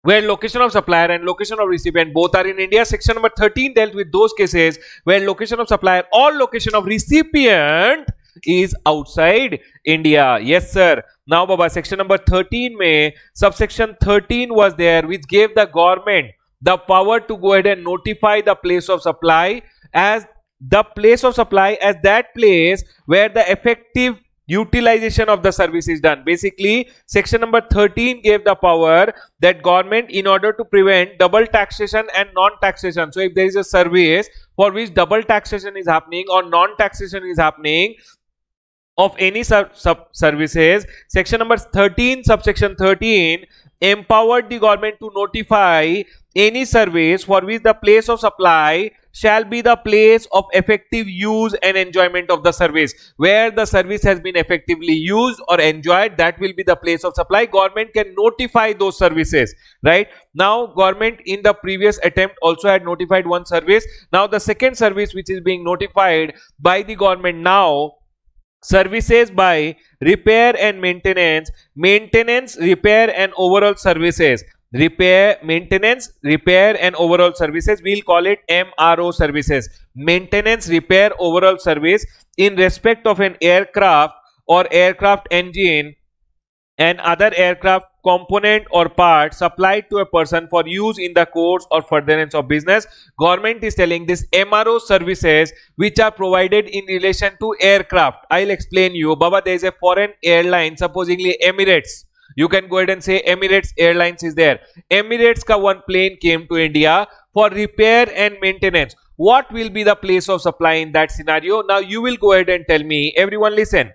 where location of supplier and location of recipient both are in India. Section number 13 dealt with those cases where location of supplier or location of recipient is outside India. Yes, sir. Now, Baba, section number 13 may subsection 13 was there which gave the government the power to go ahead and notify the place of supply as the place of supply as that place where the effective utilization of the service is done. Basically section number 13 gave the power that government in order to prevent double taxation and non-taxation. So if there is a service for which double taxation is happening or non-taxation is happening of any sub, sub services section number 13 subsection 13 empowered the government to notify any service for which the place of supply shall be the place of effective use and enjoyment of the service. Where the service has been effectively used or enjoyed that will be the place of supply. Government can notify those services right? Now government in the previous attempt also had notified one service. Now the second service which is being notified by the government now services by repair and maintenance maintenance repair and overall services repair maintenance repair and overall services. We'll call it mro services. Maintenance repair overall service. In respect of an aircraft or aircraft engine and other aircraft component or part supplied to a person for use in the course or furtherance of business government is telling this mro services which are provided in relation to aircraft. I'll explain you. Baba there is a foreign airline supposedly emirates You can go ahead and say Emirates Airlines is there. Emirates ka one plane came to India for repair and maintenance. What will be the place of supply in that scenario? Now you will go ahead and tell me. Everyone listen.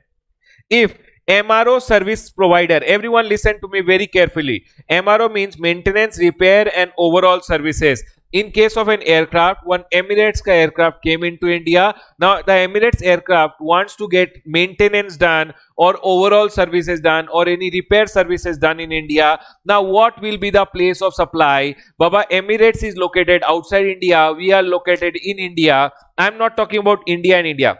If MRO service provider. Everyone listen to me very carefully. MRO means maintenance, repair and overall services. In case of an aircraft, one Emirates ka aircraft came into India. Now the Emirates aircraft wants to get maintenance done or overall services done or any repair services done in India. Now what will be the place of supply? Baba Emirates is located outside India. We are located in India. I'm not talking about India and India.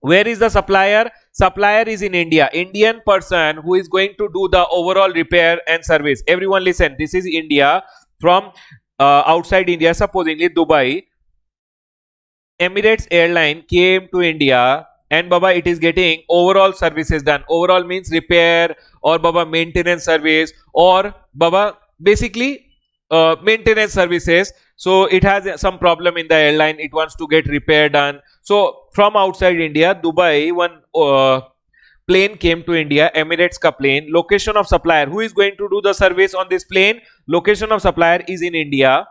Where is the supplier? supplier is in India, Indian person who is going to do the overall repair and service. Everyone listen, this is India from uh, outside India, supposedly Dubai. Emirates airline came to India and Baba it is getting overall services done. Overall means repair or Baba maintenance service or Baba basically uh, maintenance services. So it has some problem in the airline. It wants to get repair done. So from outside India, Dubai, one uh, plane came to India, Emirates ka plane. Location of supplier. Who is going to do the service on this plane? Location of supplier is in India.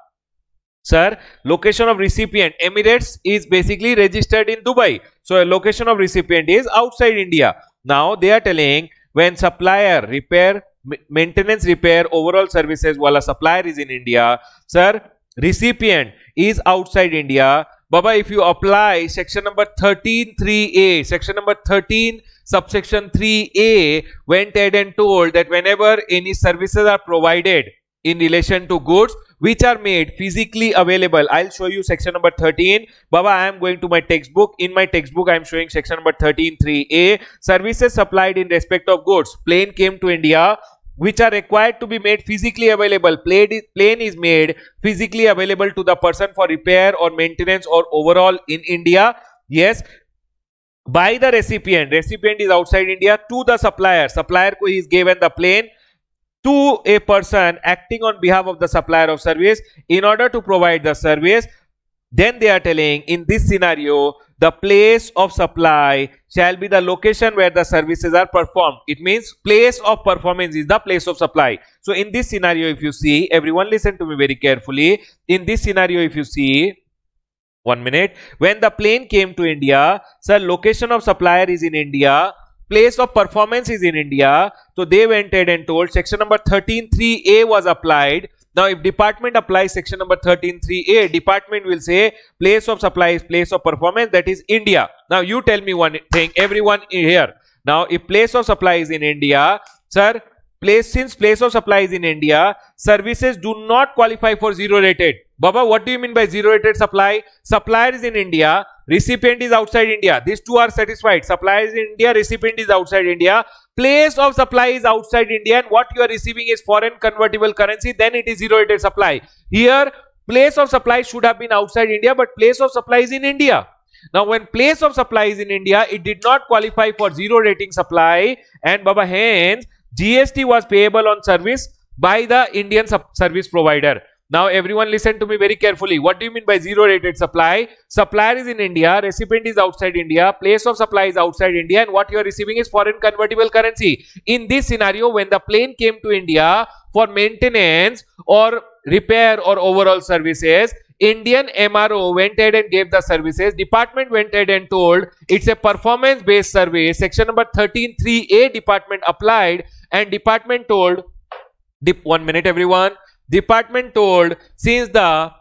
Sir, location of recipient. Emirates is basically registered in Dubai. So, location of recipient is outside India. Now, they are telling when supplier repair, maintenance repair, overall services, while a supplier is in India. Sir, recipient is outside India Baba, if you apply section number 13.3a, section number 13 subsection 3a went ahead and told that whenever any services are provided in relation to goods which are made physically available i'll show you section number 13 baba i am going to my textbook. In my textbook i am showing section number 13 3a services supplied in respect of goods. Plane came to india which are required to be made physically available. Plane is made physically available to the person for repair or maintenance or overall in India. Yes, by the recipient. Recipient is outside India to the supplier. Supplier ko is given the plane to a person acting on behalf of the supplier of service in order to provide the service. Then they are telling in this scenario the place of supply shall be the location where the services are performed. It means place of performance is the place of supply. So in this scenario, if you see, everyone listen to me very carefully. In this scenario, if you see, one minute, when the plane came to India, sir, location of supplier is in India, place of performance is in India. So they went ahead and told section number 13.3a was applied now, if department applies section number 13.3a, department will say place of supply is place of performance that is India. Now, you tell me one thing, everyone here. Now, if place of supply is in India, sir, place since place of supply is in India, services do not qualify for zero rated. Baba, what do you mean by zero rated supply? Supplier is in India, recipient is outside India. These two are satisfied. Supplier is in India, recipient is outside India place of supply is outside India and what you are receiving is foreign convertible currency, then it is zero rated supply. Here, place of supply should have been outside India, but place of supply is in India. Now, when place of supply is in India, it did not qualify for zero rating supply and Baba hence GST was payable on service by the Indian service provider. Now everyone listen to me very carefully. What do you mean by zero rated supply? Supplier is in India, recipient is outside India, place of supply is outside India and what you are receiving is foreign convertible currency. In this scenario, when the plane came to India for maintenance or repair or overall services, Indian MRO went ahead and gave the services. Department went ahead and told it's a performance based service. Section number 13.3a department applied and department told, dip one minute everyone. Department told since the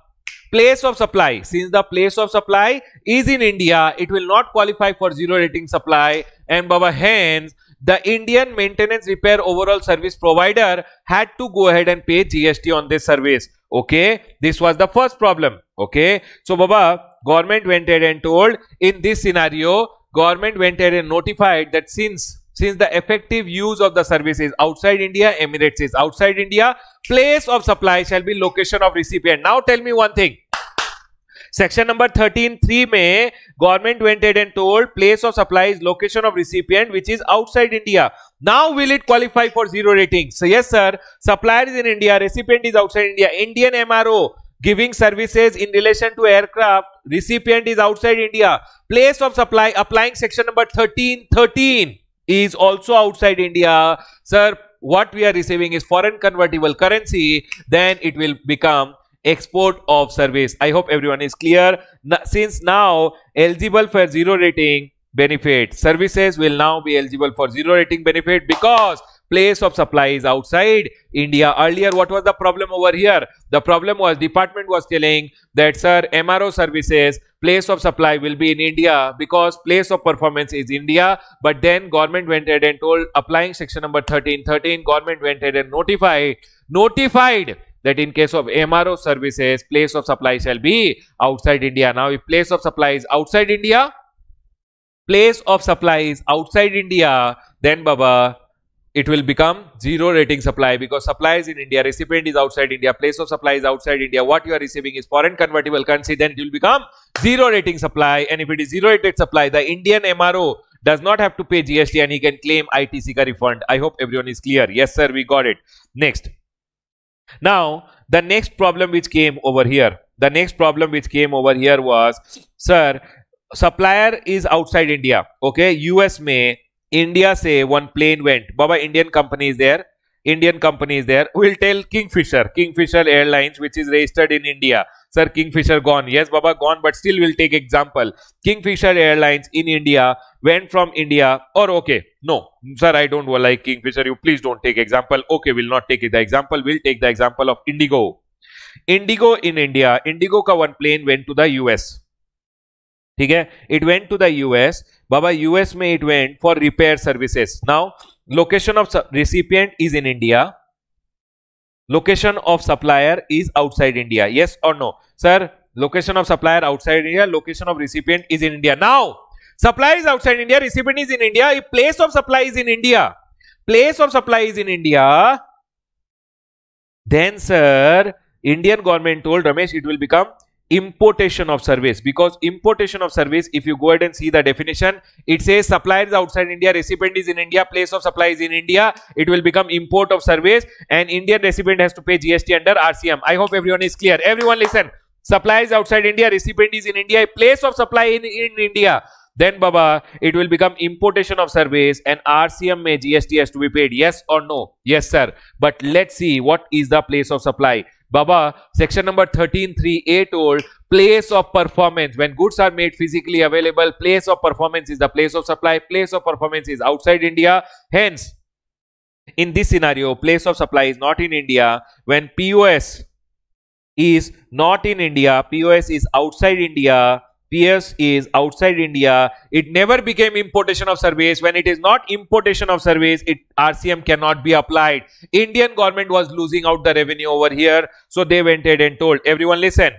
place of supply since the place of supply is in india it will not qualify for zero rating supply. And baba hence the indian maintenance repair overall service provider had to go ahead and pay gst on this service. Okay? This was the first problem. Okay? So baba government went ahead and told in this scenario government went ahead and notified that since since the effective use of the service is outside India, Emirates is outside India, place of supply shall be location of recipient. Now tell me one thing. Section number 13.3 may government went ahead and told place of supply is location of recipient which is outside India. Now will it qualify for zero rating? So yes sir, supplier is in India, recipient is outside India. Indian MRO giving services in relation to aircraft, recipient is outside India. Place of supply applying section number 13.13 is also outside India. Sir, what we are receiving is foreign convertible currency, then it will become export of service. I hope everyone is clear. since now eligible for zero rating benefit, services will now be eligible for zero rating benefit because place of supply is outside India. Earlier, what was the problem over here? The problem was department was telling that, sir, MRO services, place of supply will be in India because place of performance is India. But then government went ahead and told, applying section number 1313, government went ahead and notified, notified that in case of MRO services, place of supply shall be outside India. Now, if place of supply is outside India, place of supply is outside India, then Baba, it will become zero rating supply because supply is in India, recipient is outside India, place of supply is outside India. What you are receiving is foreign convertible currency, then it will become zero rating supply. And if it is zero rated supply, the Indian MRO does not have to pay GST and he can claim ITC refund. I hope everyone is clear. Yes, sir, we got it. Next. Now, the next problem which came over here, the next problem which came over here was, sir, supplier is outside India. Okay, US may India say one plane went. Baba, Indian company is there. Indian company is there. We'll tell Kingfisher, Kingfisher Airlines, which is registered in India. Sir, Kingfisher gone. Yes, Baba, gone, but still we'll take example. Kingfisher Airlines in India went from India or okay. No, sir, I don't like Kingfisher. You please don't take example. Okay, we'll not take the example. We'll take the example of Indigo. Indigo in India. Indigo ka one plane went to the US. Okay, it went to the US Baba, US may it went for repair services. Now, location of recipient is in India. Location of supplier is outside India. Yes or no? Sir, location of supplier outside India, location of recipient is in India. Now, supply is outside India, recipient is in India. If place of supply is in India, place of supply is in India, then sir, Indian government told Ramesh it will become importation of service. Because importation of service if you go ahead and see the definition it says supplier is outside india recipient is in india place of supply is in india it will become import of service and indian recipient has to pay gst under rcm i hope everyone is clear. Everyone listen. Supply is outside india recipient is in india place of supply in, in india. Then baba it will become importation of service and rcm may gst has to be paid. Yes or no? Yes sir. But let's see what is the place of supply Baba, section number 13.3a told place of performance. When goods are made physically available, place of performance is the place of supply. Place of performance is outside India. Hence, in this scenario, place of supply is not in India. When POS is not in India, POS is outside India, PS is outside India. It never became importation of service. When it is not importation of service, it RCM cannot be applied. Indian government was losing out the revenue over here. So they went ahead and told everyone listen.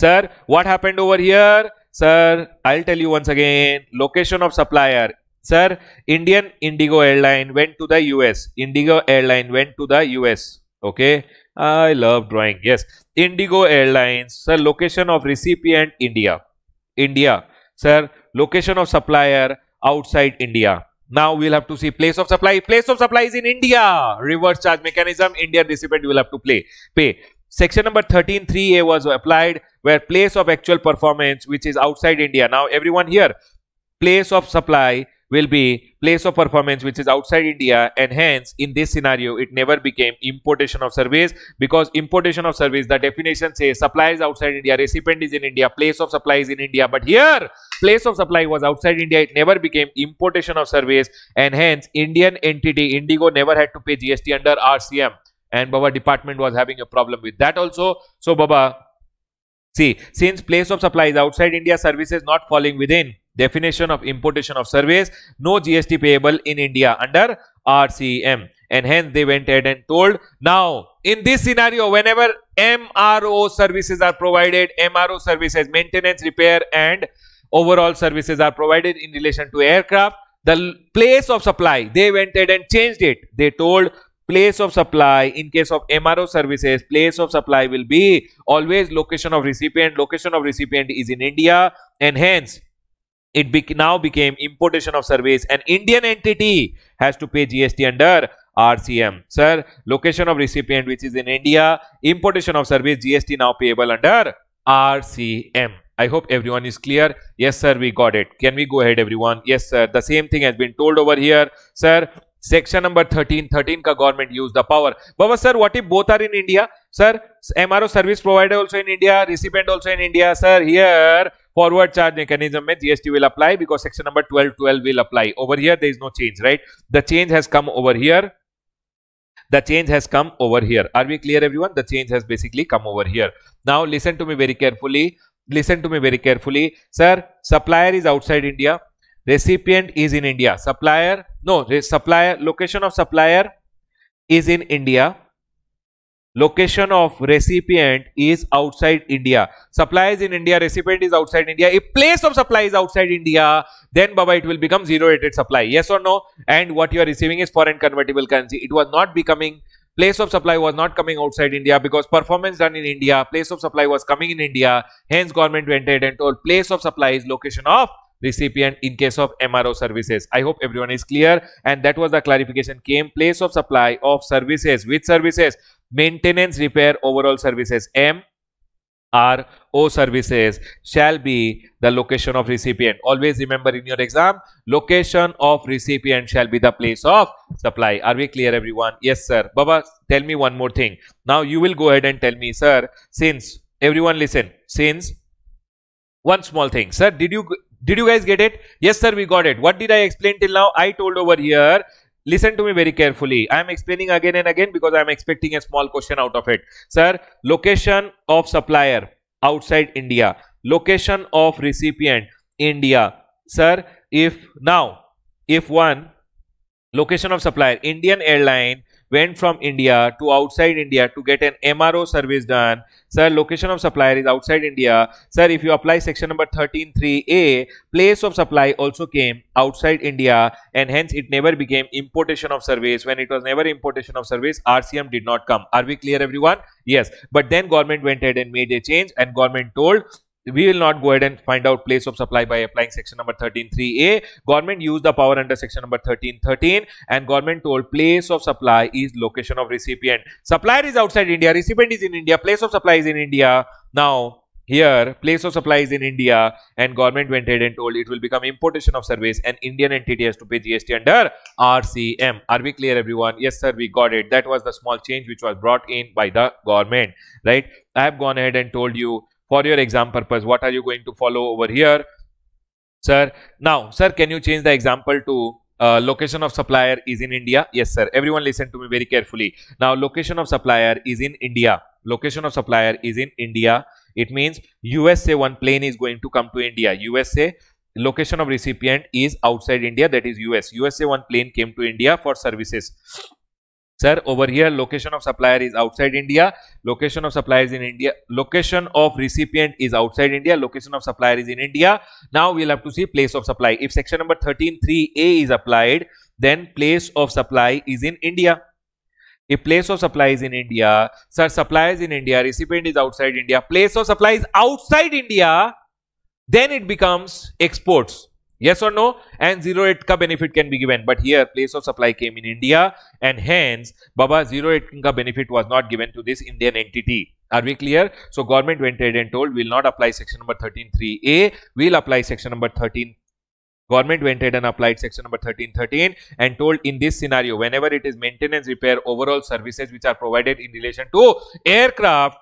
Sir, what happened over here? Sir, I'll tell you once again. Location of supplier. Sir, Indian Indigo Airline went to the US. Indigo Airline went to the US. Okay. I love drawing. Yes. Indigo Airlines. Sir, location of recipient India. India. Sir, location of supplier outside India. Now we'll have to see place of supply. Place of supply is in India. Reverse charge mechanism. Indian recipient will have to play. Pay. Section number 13.3a was applied where place of actual performance which is outside India. Now everyone here, place of supply will be place of performance which is outside India and hence in this scenario it never became importation of service because importation of service the definition says supply is outside India recipient is in India place of supply is in India. But here place of supply was outside India it never became importation of service and hence Indian entity Indigo never had to pay GST under RCM and Baba department was having a problem with that also. So Baba see since place of supply is outside India services not falling within definition of importation of service, no GST payable in India under RCM. And hence they went ahead and told, now in this scenario, whenever MRO services are provided, MRO services, maintenance, repair and overall services are provided in relation to aircraft, the place of supply, they went ahead and changed it. They told place of supply in case of MRO services, place of supply will be always location of recipient. Location of recipient is in India and hence it be now became importation of service. An Indian entity has to pay GST under RCM. Sir, location of recipient which is in India, importation of service, GST now payable under RCM. I hope everyone is clear. Yes, sir, we got it. Can we go ahead, everyone? Yes, sir. The same thing has been told over here. Sir, section number 13 13 ka government use the power baba sir what if both are in india sir mro service provider also in india recipient also in india sir here forward charge mechanism mein gst will apply because section number 12 12 will apply. Over here there is no change right? The change has come over here. The change has come over here. Are we clear everyone? The change has basically come over here. Now listen to me very carefully. Listen to me very carefully. Sir supplier is outside india. Recipient is in india. Supplier no supplier location of supplier is in india location of recipient is outside India. Supply is in India, recipient is outside India. If place of supply is outside India, then Baba it will become zero rated supply. Yes or no? And what you are receiving is foreign convertible currency. It was not becoming place of supply was not coming outside India because performance done in India, place of supply was coming in India. Hence government went ahead and told place of supply is location of recipient in case of MRO services. I hope everyone is clear and that was the clarification came place of supply of services. Which services? Maintenance repair overall services M R O services shall be the location of recipient. Always remember in your exam, location of recipient shall be the place of supply. Are we clear everyone? Yes sir. Baba, tell me one more thing. Now you will go ahead and tell me sir, since everyone listen, since one small thing. Sir, did you did you guys get it? Yes sir, we got it. What did I explain till now? I told over here listen to me very carefully. I am explaining again and again because i am expecting a small question out of it. Sir location of supplier outside india. Location of recipient india. Sir if now if one location of supplier indian airline went from India to outside India to get an MRO service done. Sir, location of supplier is outside India. Sir, if you apply section number 13.3a, place of supply also came outside India and hence it never became importation of service. When it was never importation of service, RCM did not come. Are we clear everyone? Yes. But then government went ahead and made a change and government told we will not go ahead and find out place of supply by applying section number 13.3a. Government used the power under section number 13.13 and government told place of supply is location of recipient. Supplier is outside India, recipient is in India, place of supply is in India. Now, here place of supply is in India and government went ahead and told it will become importation of service and Indian entity has to pay GST under RCM. Are we clear everyone? Yes sir, we got it. That was the small change which was brought in by the government, right? I have gone ahead and told you for your exam purpose what are you going to follow over here sir now sir can you change the example to uh, location of supplier is in India. Yes, sir. Everyone listen to me very carefully. Now, location of supplier is in India. Location of supplier is in India. It means USA one plane is going to come to India. USA location of recipient is outside India. That is US. USA one plane came to India for services. Sir, over here location of supplier is outside India, location of supplier is in India, location of recipient is outside India, location of supplier is in India. Now we'll have to see place of supply. If section number 13.3a is applied, then place of supply is in India. If place of supply is in India, sir, supply is in India, recipient is outside India, place of supply is outside India, then it becomes exports. Yes or no? And zero rate ka benefit can be given. But here place of supply came in India and hence Baba zero rate ka benefit was not given to this Indian entity. Are we clear? So government went ahead and told will not apply section number 13.3a. We'll apply section number 13. Government went ahead and applied section number 1313 and told in this scenario whenever it is maintenance repair overall services which are provided in relation to aircraft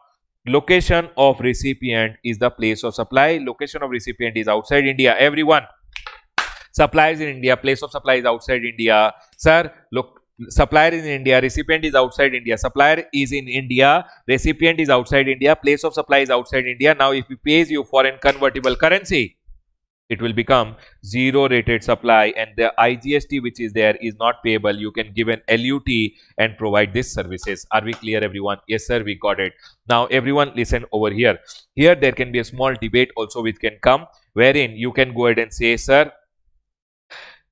location of recipient is the place of supply location of recipient is outside india everyone suppliers in India, place of supply is outside India. Sir, look, supplier is in India, recipient is outside India. Supplier is in India, recipient is outside India, place of supply is outside India. Now, if he pays you foreign convertible currency, it will become zero rated supply and the IGST which is there is not payable. You can give an LUT and provide these services. Are we clear everyone? Yes sir, we got it. Now everyone listen over here. Here there can be a small debate also which can come wherein you can go ahead and say sir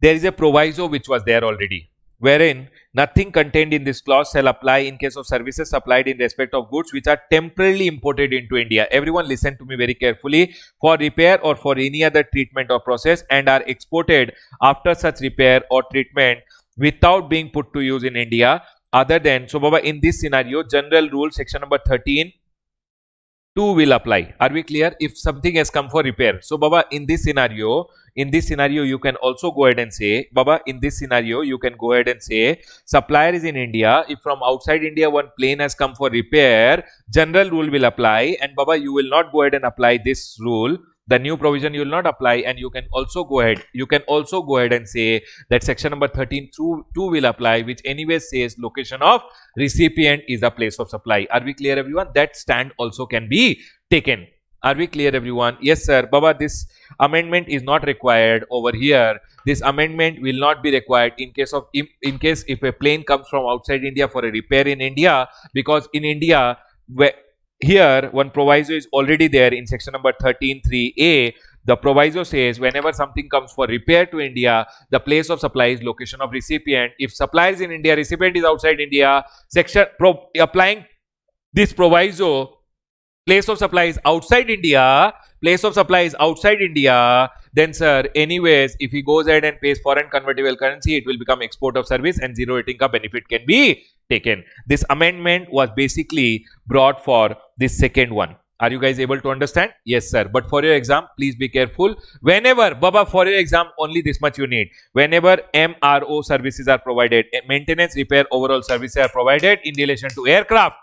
there is a proviso which was there already wherein nothing contained in this clause shall apply in case of services supplied in respect of goods which are temporarily imported into India. Everyone listen to me very carefully. For repair or for any other treatment or process and are exported after such repair or treatment without being put to use in India other than, so Baba in this scenario general rule section number 13 2 will apply. Are we clear? If something has come for repair. So, Baba, in this scenario, in this scenario you can also go ahead and say baba in this scenario you can go ahead and say supplier is in india if from outside india one plane has come for repair general rule will apply and baba you will not go ahead and apply this rule the new provision you will not apply and you can also go ahead you can also go ahead and say that section number 13 through 2 will apply which anyway says location of recipient is the place of supply. Are we clear everyone? That stand also can be taken. Are we clear everyone? Yes sir. Baba this amendment is not required over here. This amendment will not be required in case of in, in case if a plane comes from outside india for a repair in india because in india here one proviso is already there in section number 13.3a the proviso says whenever something comes for repair to india the place of supply is location of recipient. If supply is in india recipient is outside india section pro, applying this proviso place of supply is outside india place of supply is outside india then sir anyways if he goes ahead and pays foreign convertible currency it will become export of service and zero rating ka benefit can be taken. This amendment was basically brought for this second one. Are you guys able to understand? Yes sir. But for your exam please be careful. Whenever baba for your exam only this much you need. Whenever mro services are provided eh, maintenance repair overall services are provided in relation to aircraft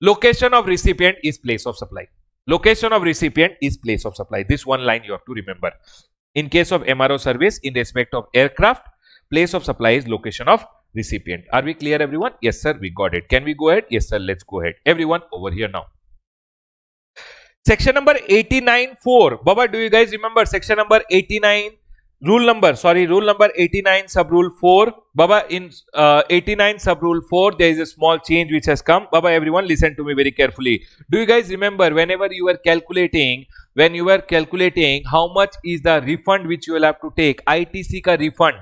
location of recipient is place of supply. Location of recipient is place of supply. This one line you have to remember. In case of MRO service, in respect of aircraft, place of supply is location of recipient. Are we clear everyone? Yes sir, we got it. Can we go ahead? Yes sir, let's go ahead. Everyone over here now. Section number 89.4. Baba, do you guys remember section number 89? Rule number, sorry, rule number 89 sub rule 4. Baba, in uh, 89 sub rule 4, there is a small change which has come. Baba, everyone listen to me very carefully. Do you guys remember whenever you were calculating, when you were calculating how much is the refund which you will have to take, ITC ka refund.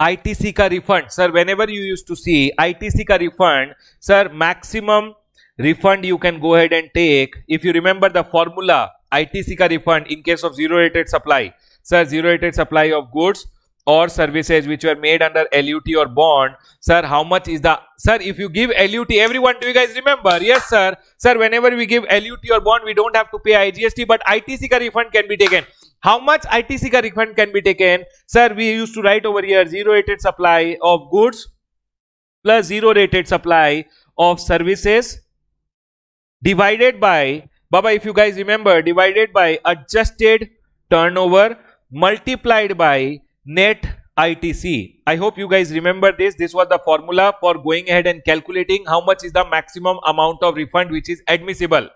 ITC ka refund. Sir, whenever you used to see ITC ka refund, sir, maximum refund you can go ahead and take. If you remember the formula, ITC ka refund in case of zero rated supply sir zero rated supply of goods or services which were made under LUT or bond. Sir, how much is the, sir, if you give LUT, everyone, do you guys remember? Yes, sir. Sir, whenever we give LUT or bond, we don't have to pay IGST, but ITC ka refund can be taken. How much ITC ka refund can be taken? Sir, we used to write over here zero rated supply of goods plus zero rated supply of services divided by, Baba, if you guys remember, divided by adjusted turnover multiplied by net ITC. I hope you guys remember this. This was the formula for going ahead and calculating how much is the maximum amount of refund which is admissible.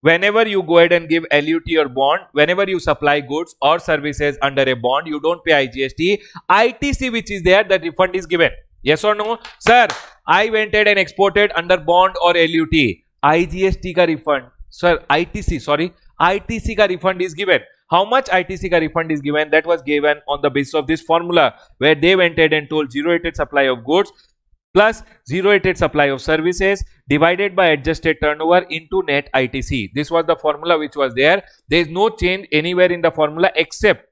Whenever you go ahead and give LUT or bond, whenever you supply goods or services under a bond, you don't pay IGST. ITC which is there, the refund is given. Yes or no? Sir, I went ahead and exported under bond or LUT. IGST ka refund. Sir, ITC, sorry. ITC ka refund is given how much ITC ka refund is given that was given on the basis of this formula where they went ahead and told zero rated supply of goods plus zero rated supply of services divided by adjusted turnover into net ITC. This was the formula which was there. There is no change anywhere in the formula except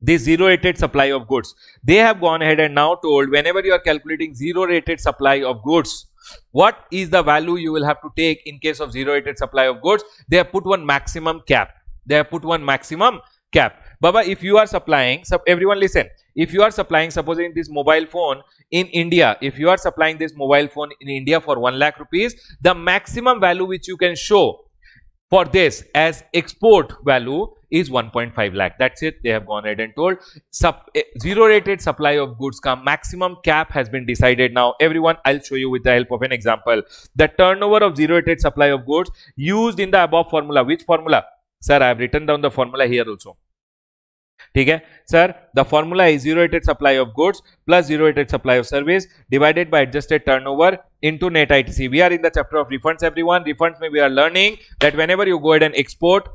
this zero rated supply of goods. They have gone ahead and now told whenever you are calculating zero rated supply of goods, what is the value you will have to take in case of zero rated supply of goods? They have put one maximum cap they have put one maximum cap baba if you are supplying everyone listen if you are supplying supposing this mobile phone in india if you are supplying this mobile phone in india for 1 lakh rupees the maximum value which you can show for this as export value is 1.5 lakh. That's it. They have gone ahead and told. Sub, eh, zero rated supply of goods come. Maximum cap has been decided now. Everyone i'll show you with the help of an example. The turnover of zero rated supply of goods used in the above formula. Which formula? Sir i have written down the formula here also ठीक है? Sir the formula is zero supply of goods plus zero supply of service divided by adjusted turnover into net ITC we are in the chapter of refunds everyone refunds में we are learning that when you go and export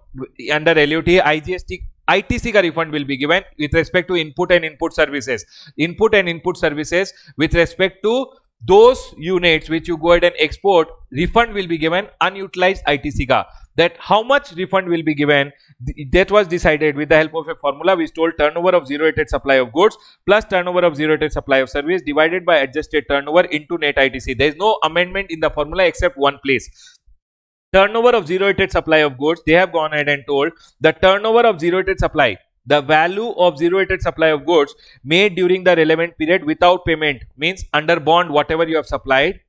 under LUT IGST ITC का refund will be given with respect to input and input services input and input services with respect to those units which you go ahead and export refund will be given unutilised ITC का that how much refund will be given that was decided with the help of a formula which told turnover of zero rated supply of goods plus turnover of zero rated supply of service divided by adjusted turnover into net ITC. There is no amendment in the formula except one place. Turnover of zero rated supply of goods, they have gone ahead and told the turnover of zero rated supply the value of zero rated supply of goods made during the relevant period without payment means under bond whatever you have supplied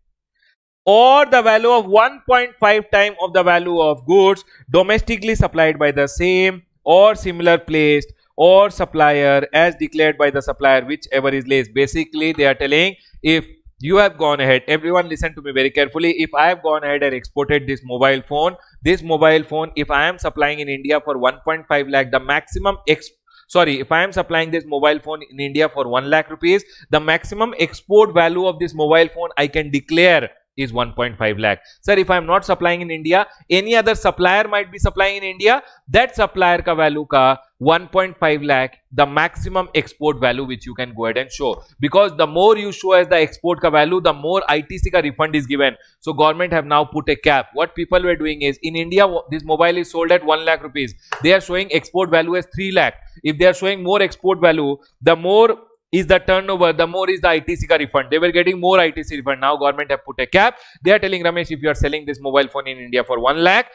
or the value of 1.5 time of the value of goods domestically supplied by the same or similar placed or supplier as declared by the supplier whichever is less. Basically they are telling if you have gone ahead everyone listen to me very carefully. If i have gone ahead and exported this mobile phone this mobile phone if i am supplying in india for 1.5 lakh the maximum ex sorry if i am supplying this mobile phone in india for 1 lakh rupees the maximum export value of this mobile phone i can declare is 1.5 lakh. Sir, if I am not supplying in India, any other supplier might be supplying in India. That supplier ka value ka 1.5 lakh, the maximum export value which you can go ahead and show. Because the more you show as the export ka value, the more ITC ka refund is given. So government have now put a cap. What people were doing is in India, this mobile is sold at 1 lakh rupees. They are showing export value as 3 lakh. If they are showing more export value, the more is the turnover, the more is the ITC ka refund. They were getting more ITC refund. Now government have put a cap. They are telling Ramesh, if you are selling this mobile phone in India for 1 lakh,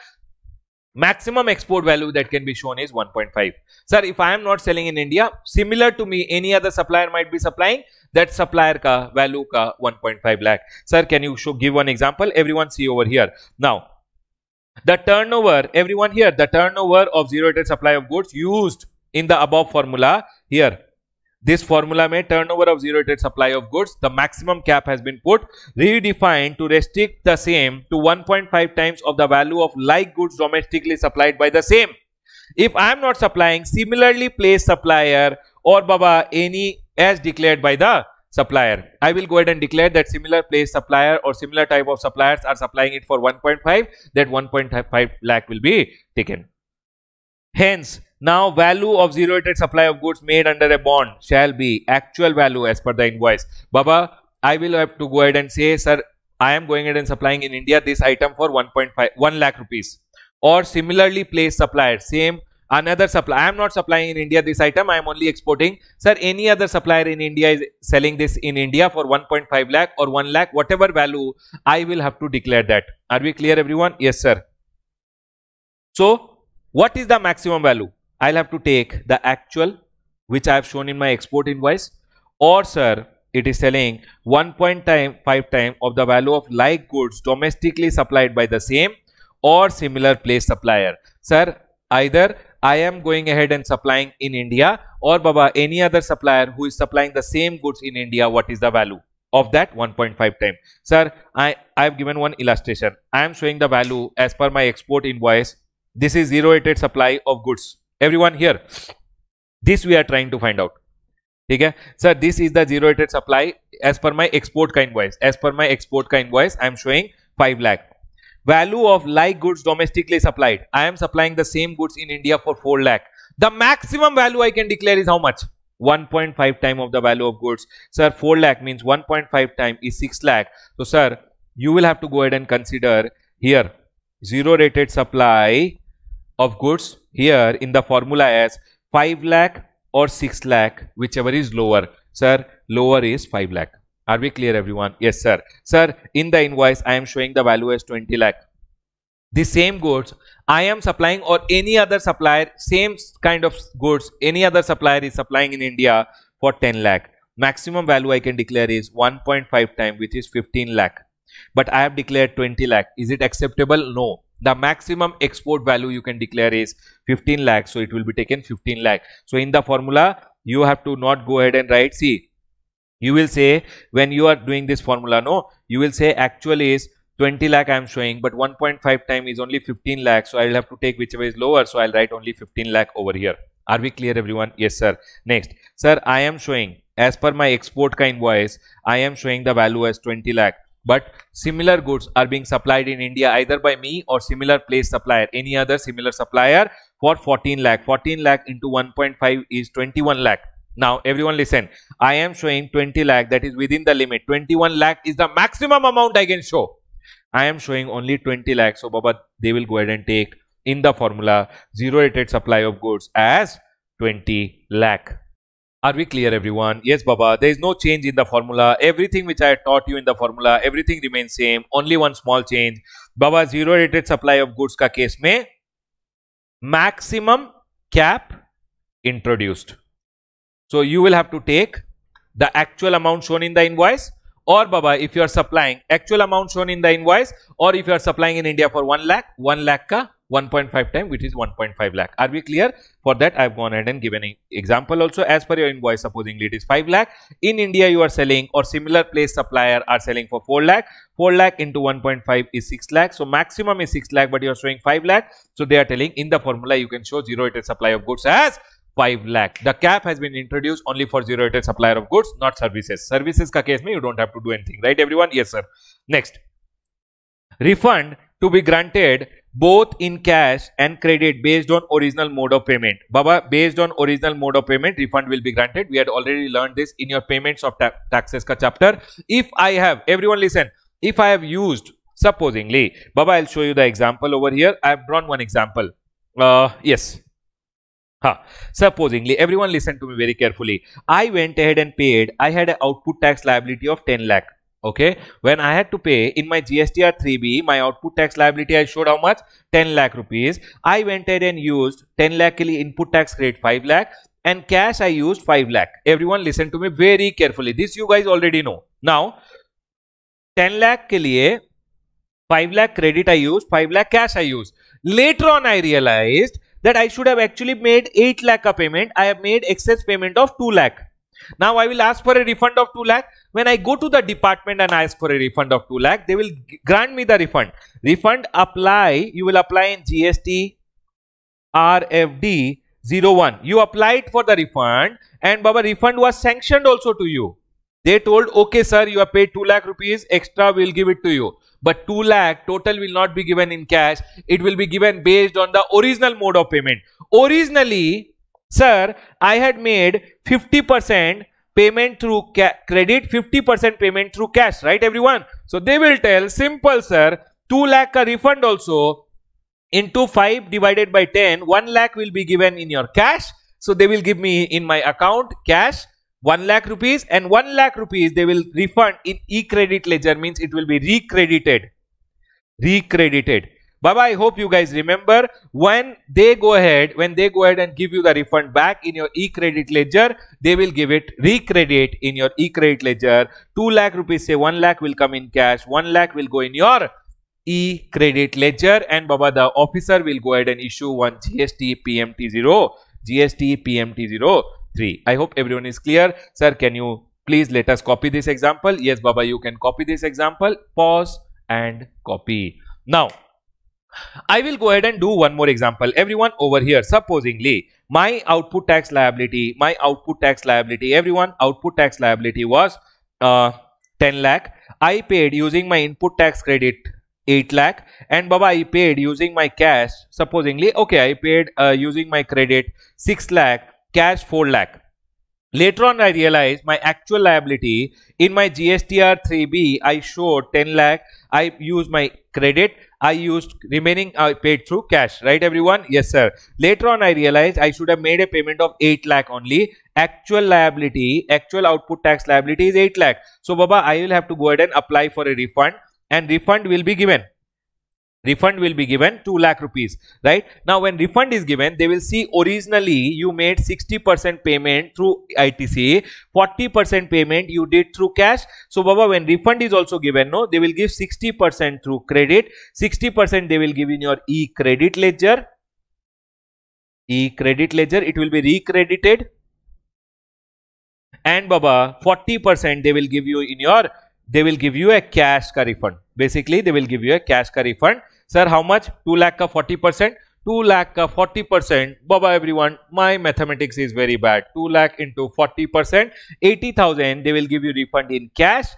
maximum export value that can be shown is 1.5. Sir, if I am not selling in India, similar to me, any other supplier might be supplying that supplier ka value ka 1.5 lakh. Sir, can you show give one example? Everyone see over here. Now, the turnover, everyone here, the turnover of zero rated supply of goods used in the above formula here this formula may turnover of zero rated supply of goods, the maximum cap has been put, redefined to restrict the same to 1.5 times of the value of like goods domestically supplied by the same. If I am not supplying, similarly placed supplier or Baba any as declared by the supplier. I will go ahead and declare that similar place supplier or similar type of suppliers are supplying it for 1.5 that 1.5 lakh will be taken. Hence, now, value of zero rated supply of goods made under a bond shall be actual value as per the invoice. Baba, I will have to go ahead and say, sir, I am going ahead and supplying in India this item for 1.5, 1 lakh rupees. Or similarly placed supplier, same another supplier. I am not supplying in India this item, I am only exporting. Sir, any other supplier in India is selling this in India for 1.5 lakh or 1 lakh, whatever value, I will have to declare that. Are we clear everyone? Yes, sir. So, what is the maximum value? I'll have to take the actual which I have shown in my export invoice or sir it is telling 1.5 time of the value of like goods domestically supplied by the same or similar place supplier. Sir, either I am going ahead and supplying in India or Baba any other supplier who is supplying the same goods in India, what is the value of that 1.5 time? Sir, I, I have given one illustration. I am showing the value as per my export invoice. This is zero rated supply of goods everyone here. This we are trying to find out. Okay? Sir this is the zero rated supply as per my export kind invoice as per my export kind invoice i am showing 5 lakh. Value of like goods domestically supplied. I am supplying the same goods in india for 4 lakh. The maximum value i can declare is how much? 1.5 time of the value of goods. Sir 4 lakh means 1.5 time is 6 lakh. So sir you will have to go ahead and consider here. Zero rated supply of goods here in the formula as 5 lakh or 6 lakh whichever is lower. Sir lower is 5 lakh. Are we clear everyone? Yes sir. Sir in the invoice i am showing the value as 20 lakh. The same goods i am supplying or any other supplier same kind of goods any other supplier is supplying in india for 10 lakh. Maximum value i can declare is 1.5 time which is 15 lakh. But i have declared 20 lakh. Is it acceptable? No the maximum export value you can declare is 15 lakh so it will be taken 15 lakh. So in the formula you have to not go ahead and write see you will say when you are doing this formula no you will say actually is 20 lakh i am showing but 1.5 time is only 15 lakh so i will have to take whichever is lower so i'll write only 15 lakh over here. Are we clear everyone? Yes sir. Next. Sir i am showing as per my export kind invoice i am showing the value as 20 lakh but similar goods are being supplied in India either by me or similar place supplier, any other similar supplier for 14 lakh. 14 lakh into 1.5 is 21 lakh. Now everyone listen, I am showing 20 lakh that is within the limit. 21 lakh is the maximum amount I can show. I am showing only 20 lakh. So Baba, they will go ahead and take in the formula zero rated supply of goods as 20 lakh. Are we clear everyone? Yes Baba, there is no change in the formula. Everything which I taught you in the formula, everything remains same. Only one small change. Baba, zero rated supply of goods ka case mein maximum cap introduced. So you will have to take the actual amount shown in the invoice or Baba if you are supplying actual amount shown in the invoice or if you are supplying in India for 1 lakh, 1 lakh ka 1.5 time which is 1.5 lakh. Are we clear? For that I have gone ahead and given an example also as per your invoice supposingly it is 5 lakh. In India you are selling or similar place supplier are selling for 4 lakh. 4 lakh into 1.5 is 6 lakh. So maximum is 6 lakh but you are showing 5 lakh. So they are telling in the formula you can show zero it is supply of goods as 5 lakh. The cap has been introduced only for zero rated supplier of goods, not services. Services ka case mein you don't have to do anything, right everyone? Yes sir. Next. Refund to be granted both in cash and credit based on original mode of payment. Baba, based on original mode of payment, refund will be granted. We had already learned this in your payments of ta taxes ka chapter. If I have, everyone listen, if I have used, supposingly, Baba, I'll show you the example over here. I have drawn one example. Uh, yes. Huh. Supposingly, everyone listen to me very carefully. I went ahead and paid, I had an output tax liability of 10 lakh. Okay? When i had to pay in my gstr 3b my output tax liability i showed how much? 10 lakh rupees. I went ahead and used 10 lakh input tax credit 5 lakh and cash i used 5 lakh. Everyone listen to me very carefully. This you guys already know. Now 10 lakh liye 5 lakh credit i used 5 lakh cash i used. Later on i realized that i should have actually made 8 lakh a payment i have made excess payment of 2 lakh now I will ask for a refund of 2 lakh. When I go to the department and ask for a refund of 2 lakh, they will grant me the refund. Refund apply, you will apply in GST RFD 01. You applied for the refund and Baba refund was sanctioned also to you. They told, okay sir, you have paid 2 lakh rupees, extra we will give it to you. But 2 lakh total will not be given in cash. It will be given based on the original mode of payment. Originally, Sir, I had made 50% payment through credit, 50% payment through cash, right everyone? So they will tell, simple sir, 2 lakh a refund also into 5 divided by 10, 1 lakh will be given in your cash. So they will give me in my account cash 1 lakh rupees and 1 lakh rupees they will refund in e-credit ledger means it will be recredited. Recredited. Baba, I hope you guys remember when they go ahead, when they go ahead and give you the refund back in your e-credit ledger, they will give it recredit in your e-credit ledger. 2 lakh rupees say 1 lakh will come in cash, 1 lakh will go in your e-credit ledger and Baba the officer will go ahead and issue one GST PMT0, GST PMT03. I hope everyone is clear. Sir, can you please let us copy this example? Yes, Baba, you can copy this example. Pause and copy. Now, I will go ahead and do one more example. Everyone over here, supposingly, my output tax liability, my output tax liability, everyone output tax liability was uh, 10 lakh. I paid using my input tax credit 8 lakh and Baba I paid using my cash supposingly okay I paid uh, using my credit 6 lakh cash 4 lakh later on I realized my actual liability in my GSTR 3B I showed 10 lakh I used my credit I used remaining I paid through cash, right everyone? Yes sir. Later on I realized I should have made a payment of 8 lakh only. Actual liability, actual output tax liability is 8 lakh. So Baba, I will have to go ahead and apply for a refund and refund will be given refund will be given 2 lakh rupees right? Now when refund is given they will see originally you made 60 percent payment through itc 40 percent payment you did through cash. So baba when refund is also given no they will give 60 percent through credit. 60 percent they will give in your e credit ledger. E credit ledger it will be recredited. And baba 40 percent they will give you in your they will give you a cash ka refund. Basically they will give you a cash ka refund Sir, how much? 2 lakh ka 40%? 2 lakh ka 40%. Baba everyone, my mathematics is very bad. 2 lakh into 40%, 80,000 they will give you refund in cash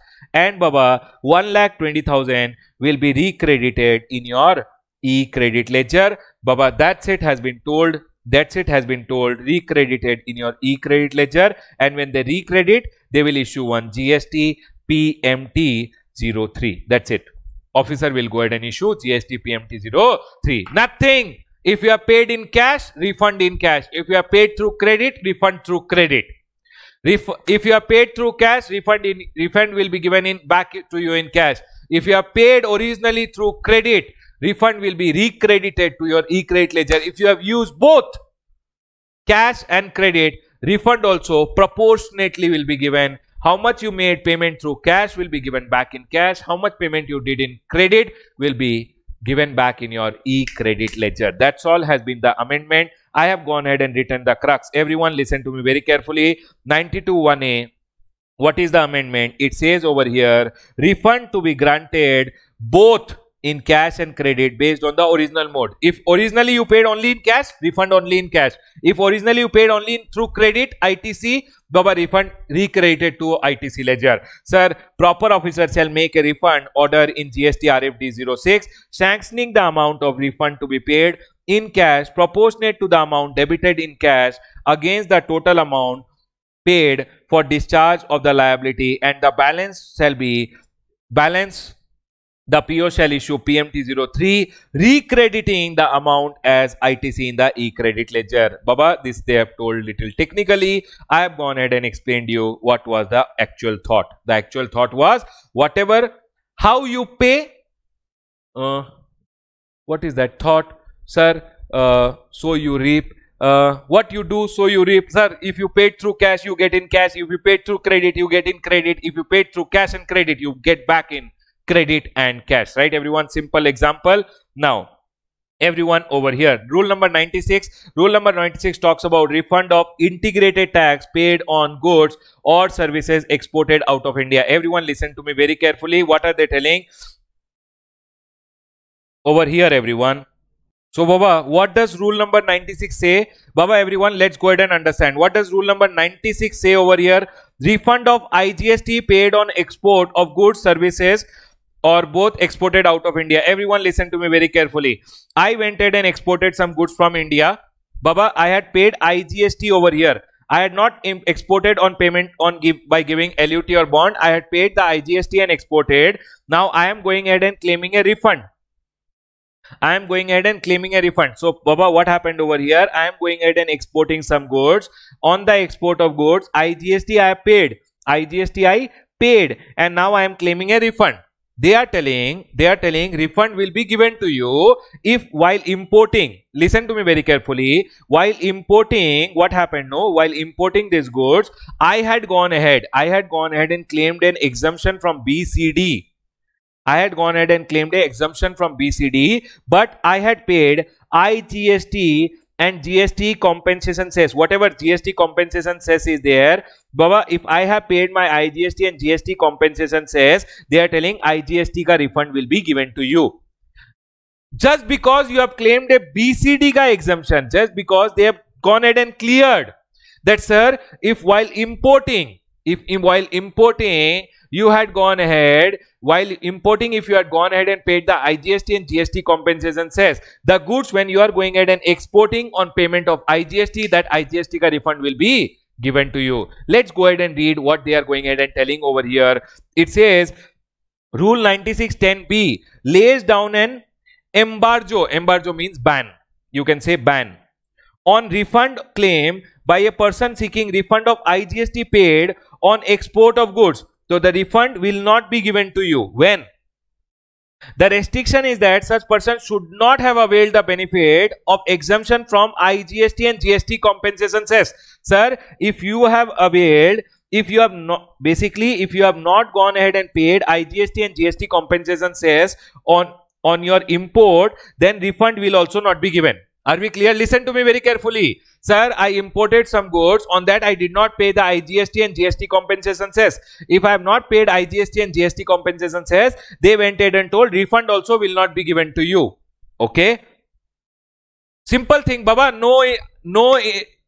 and Baba 1 lakh 20,000 will be recredited in your e-credit ledger. Baba that's it has been told that's it has been told recredited in your e-credit ledger and when they recredit they will issue one GST PMT 03 that's it officer will go ahead and issue GST PMT 03. Nothing. If you are paid in cash, refund in cash. If you are paid through credit, refund through credit. Ref if you are paid through cash, refund in refund will be given in back to you in cash. If you are paid originally through credit, refund will be recredited to your e-credit ledger. If you have used both, cash and credit refund also proportionately will be given how much you made payment through cash will be given back in cash. How much payment you did in credit will be given back in your e-credit ledger. That's all has been the amendment. I have gone ahead and written the crux. Everyone listen to me very carefully. 92.1a what is the amendment? It says over here refund to be granted both in cash and credit based on the original mode. If originally you paid only in cash, refund only in cash. If originally you paid only in, through credit, ITC, Baba refund recredited to ITC ledger. Sir, proper officer shall make a refund order in GST RFD 06, sanctioning the amount of refund to be paid in cash proportionate to the amount debited in cash against the total amount paid for discharge of the liability and the balance shall be balance the PO shall issue PMT03 recrediting the amount as ITC in the e-credit ledger. Baba, this they have told little technically. I have gone ahead and explained you what was the actual thought. The actual thought was whatever, how you pay, uh, what is that thought? Sir, uh, so you reap. Uh, what you do, so you reap. Sir, if you paid through cash, you get in cash. If you paid through credit, you get in credit. If you paid through cash and credit, you get back in credit and cash right? Everyone simple example. Now everyone over here. Rule number 96 rule number 96 talks about refund of integrated tax paid on goods or services exported out of india. Everyone listen to me very carefully. What are they telling? Over here everyone. So baba what does rule number 96 say? Baba everyone let's go ahead and understand. What does rule number 96 say over here? Refund of igst paid on export of goods services or both exported out of India. Everyone listen to me very carefully. I went ahead and exported some goods from India. Baba, I had paid IGST over here. I had not exported on payment on give by giving LUT or bond. I had paid the IGST and exported. Now I am going ahead and claiming a refund. I am going ahead and claiming a refund. So, Baba, what happened over here? I am going ahead and exporting some goods. On the export of goods, IGST I paid. IGST I paid. And now I am claiming a refund they are telling they are telling refund will be given to you if while importing listen to me very carefully while importing what happened no? While importing these goods i had gone ahead i had gone ahead and claimed an exemption from bcd i had gone ahead and claimed an exemption from bcd but i had paid igst and GST compensation cess, whatever GST compensation cess is there, Baba, if I have paid my IGST and GST compensation cess, they are telling IGST ka refund will be given to you. Just because you have claimed a BCD ka exemption, just because they have gone ahead and cleared that sir, if while importing, if while importing you had gone ahead while importing if you had gone ahead and paid the IGST and GST compensation cess the goods when you are going ahead and exporting on payment of IGST that IGST ka refund will be given to you. Let's go ahead and read what they are going ahead and telling over here. It says rule 9610b lays down an embargo. Embargo means ban. You can say ban. On refund claim by a person seeking refund of IGST paid on export of goods so the refund will not be given to you. When? The restriction is that such person should not have availed the benefit of exemption from IGST and GST compensation cess. Sir, if you have availed, if you have not, basically, if you have not gone ahead and paid IGST and GST compensation cess on, on your import, then refund will also not be given. Are we clear? Listen to me very carefully. Sir, I imported some goods. On that, I did not pay the IGST and GST compensation cess. If I have not paid IGST and GST compensation cess, they went ahead and told refund also will not be given to you. Okay? Simple thing, Baba. No, no,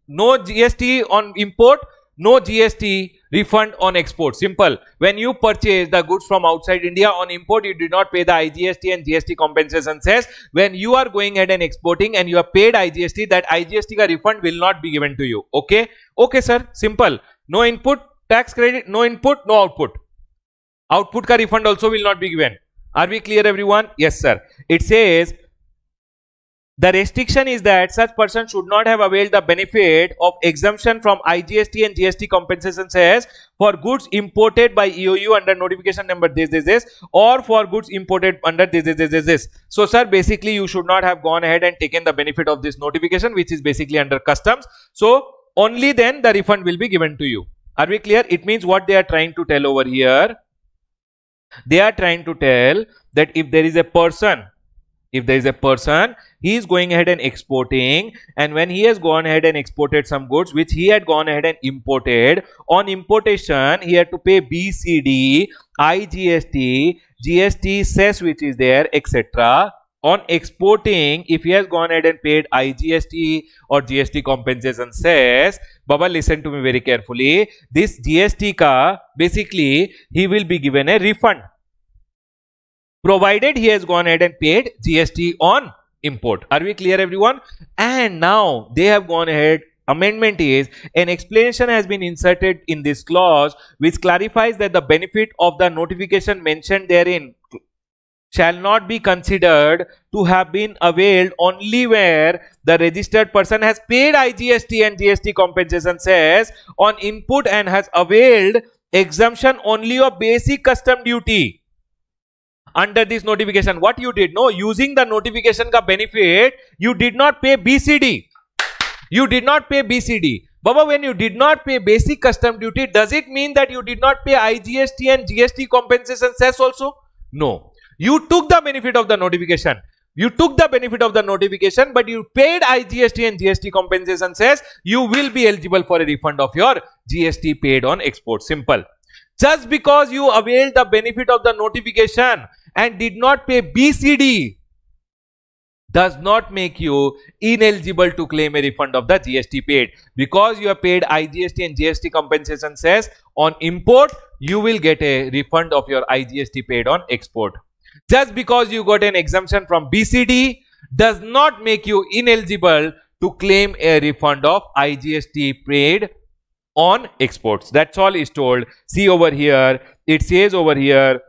no GST on import, no GST refund on export. Simple. When you purchase the goods from outside India on import, you did not pay the IGST and GST compensation cess. When you are going ahead and exporting and you have paid IGST, that IGST refund will not be given to you. Okay? Okay, sir. Simple. No input, tax credit, no input, no output. Output ka refund also will not be given. Are we clear everyone? Yes, sir. It says the restriction is that such person should not have availed the benefit of exemption from IGST and GST compensation cess for goods imported by EOU under notification number this, this, this or for goods imported under this, this, this, this, this. So sir, basically you should not have gone ahead and taken the benefit of this notification which is basically under customs. So only then the refund will be given to you. Are we clear? It means what they are trying to tell over here. They are trying to tell that if there is a person if there is a person he is going ahead and exporting and when he has gone ahead and exported some goods which he had gone ahead and imported on importation he had to pay bcd igst gst cess which is there etc on exporting if he has gone ahead and paid igst or gst compensation cess baba listen to me very carefully. This gst ka basically he will be given a refund. Provided he has gone ahead and paid GST on import. Are we clear everyone? And now they have gone ahead amendment is an explanation has been inserted in this clause which clarifies that the benefit of the notification mentioned therein shall not be considered to have been availed only where the registered person has paid IGST and GST compensation cess on input and has availed exemption only of basic custom duty under this notification. What you did? No using the notification ka benefit you did not pay bcd you did not pay bcd baba when you did not pay basic custom duty does it mean that you did not pay igst and gst compensation cess also? No. You took the benefit of the notification. You took the benefit of the notification but you paid IGST and GST compensation cess. You will be eligible for a refund of your GST paid on export. Simple. Just because you availed the benefit of the notification and did not pay BCD does not make you ineligible to claim a refund of the GST paid. Because you have paid IGST and GST compensation cess on import, you will get a refund of your IGST paid on export. Just because you got an exemption from BCD does not make you ineligible to claim a refund of IGST paid on exports. That's all is told. See over here, it says over here,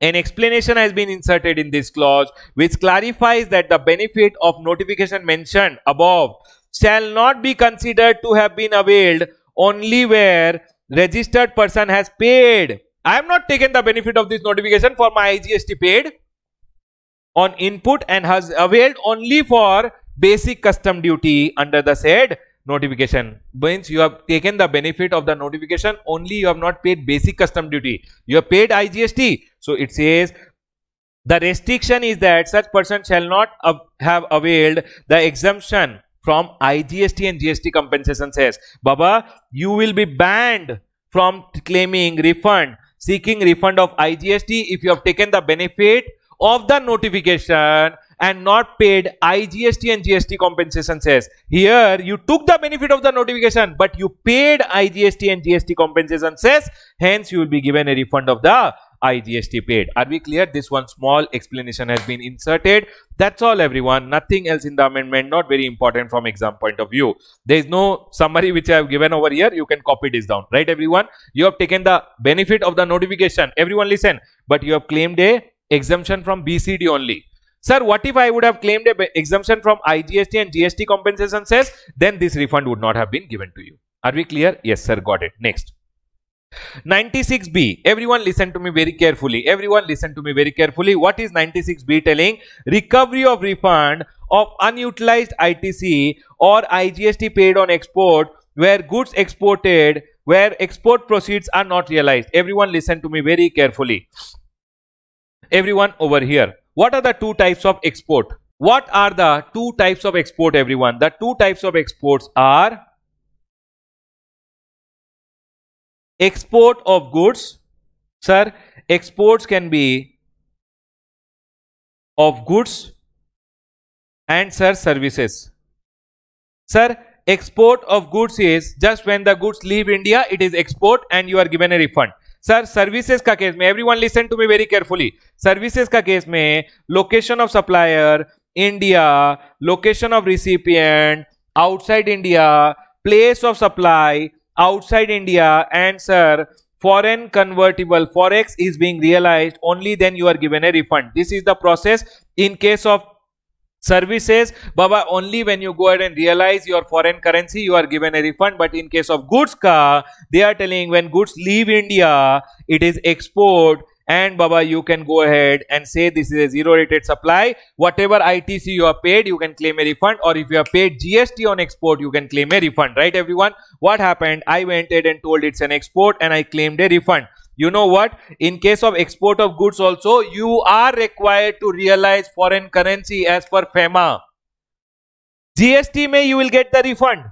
an explanation has been inserted in this clause which clarifies that the benefit of notification mentioned above shall not be considered to have been availed only where registered person has paid. I have not taken the benefit of this notification for my IGST paid on input and has availed only for basic custom duty under the said notification. Means you have taken the benefit of the notification only you have not paid basic custom duty. You have paid igst so it says the restriction is that such person shall not have availed the exemption from igst and gst compensation cess. Baba you will be banned from claiming refund seeking refund of igst if you have taken the benefit of the notification and not paid IGST and GST compensation cess. Here you took the benefit of the notification but you paid IGST and GST compensation cess. Hence you will be given a refund of the IGST paid. Are we clear? This one small explanation has been inserted. That's all everyone. Nothing else in the amendment. Not very important from exam point of view. There is no summary which I have given over here. You can copy this down. Right everyone? You have taken the benefit of the notification. Everyone listen. But you have claimed a exemption from BCD only. Sir, what if I would have claimed a exemption from IGST and GST compensation cess? Then this refund would not have been given to you. Are we clear? Yes, sir. Got it. Next. 96b everyone listen to me very carefully everyone listen to me very carefully what is 96b telling recovery of refund of unutilized itc or igst paid on export where goods exported where export proceeds are not realized everyone listen to me very carefully everyone over here what are the two types of export? What are the two types of export everyone? The two types of exports are export of goods. Sir, exports can be of goods and sir services. Sir, export of goods is just when the goods leave India, it is export and you are given a refund. Sir services का case में everyone listen to me very carefully services का case में location of supplier India location of recipient outside India place of supply outside India and sir foreign convertible forex is being realise only then you are given a refund this is the process in case of services baba only when you go ahead and realize your foreign currency you are given a refund. But in case of goods ka they are telling when goods leave india it is export. And baba you can go ahead and say this is a zero rated supply. Whatever itc you have paid you can claim a refund. Or if you have paid gst on export you can claim a refund right everyone? What happened? I went ahead and told it's an export and i claimed a refund you know what? In case of export of goods also you are required to realize foreign currency as per FEMA. GST may you will get the refund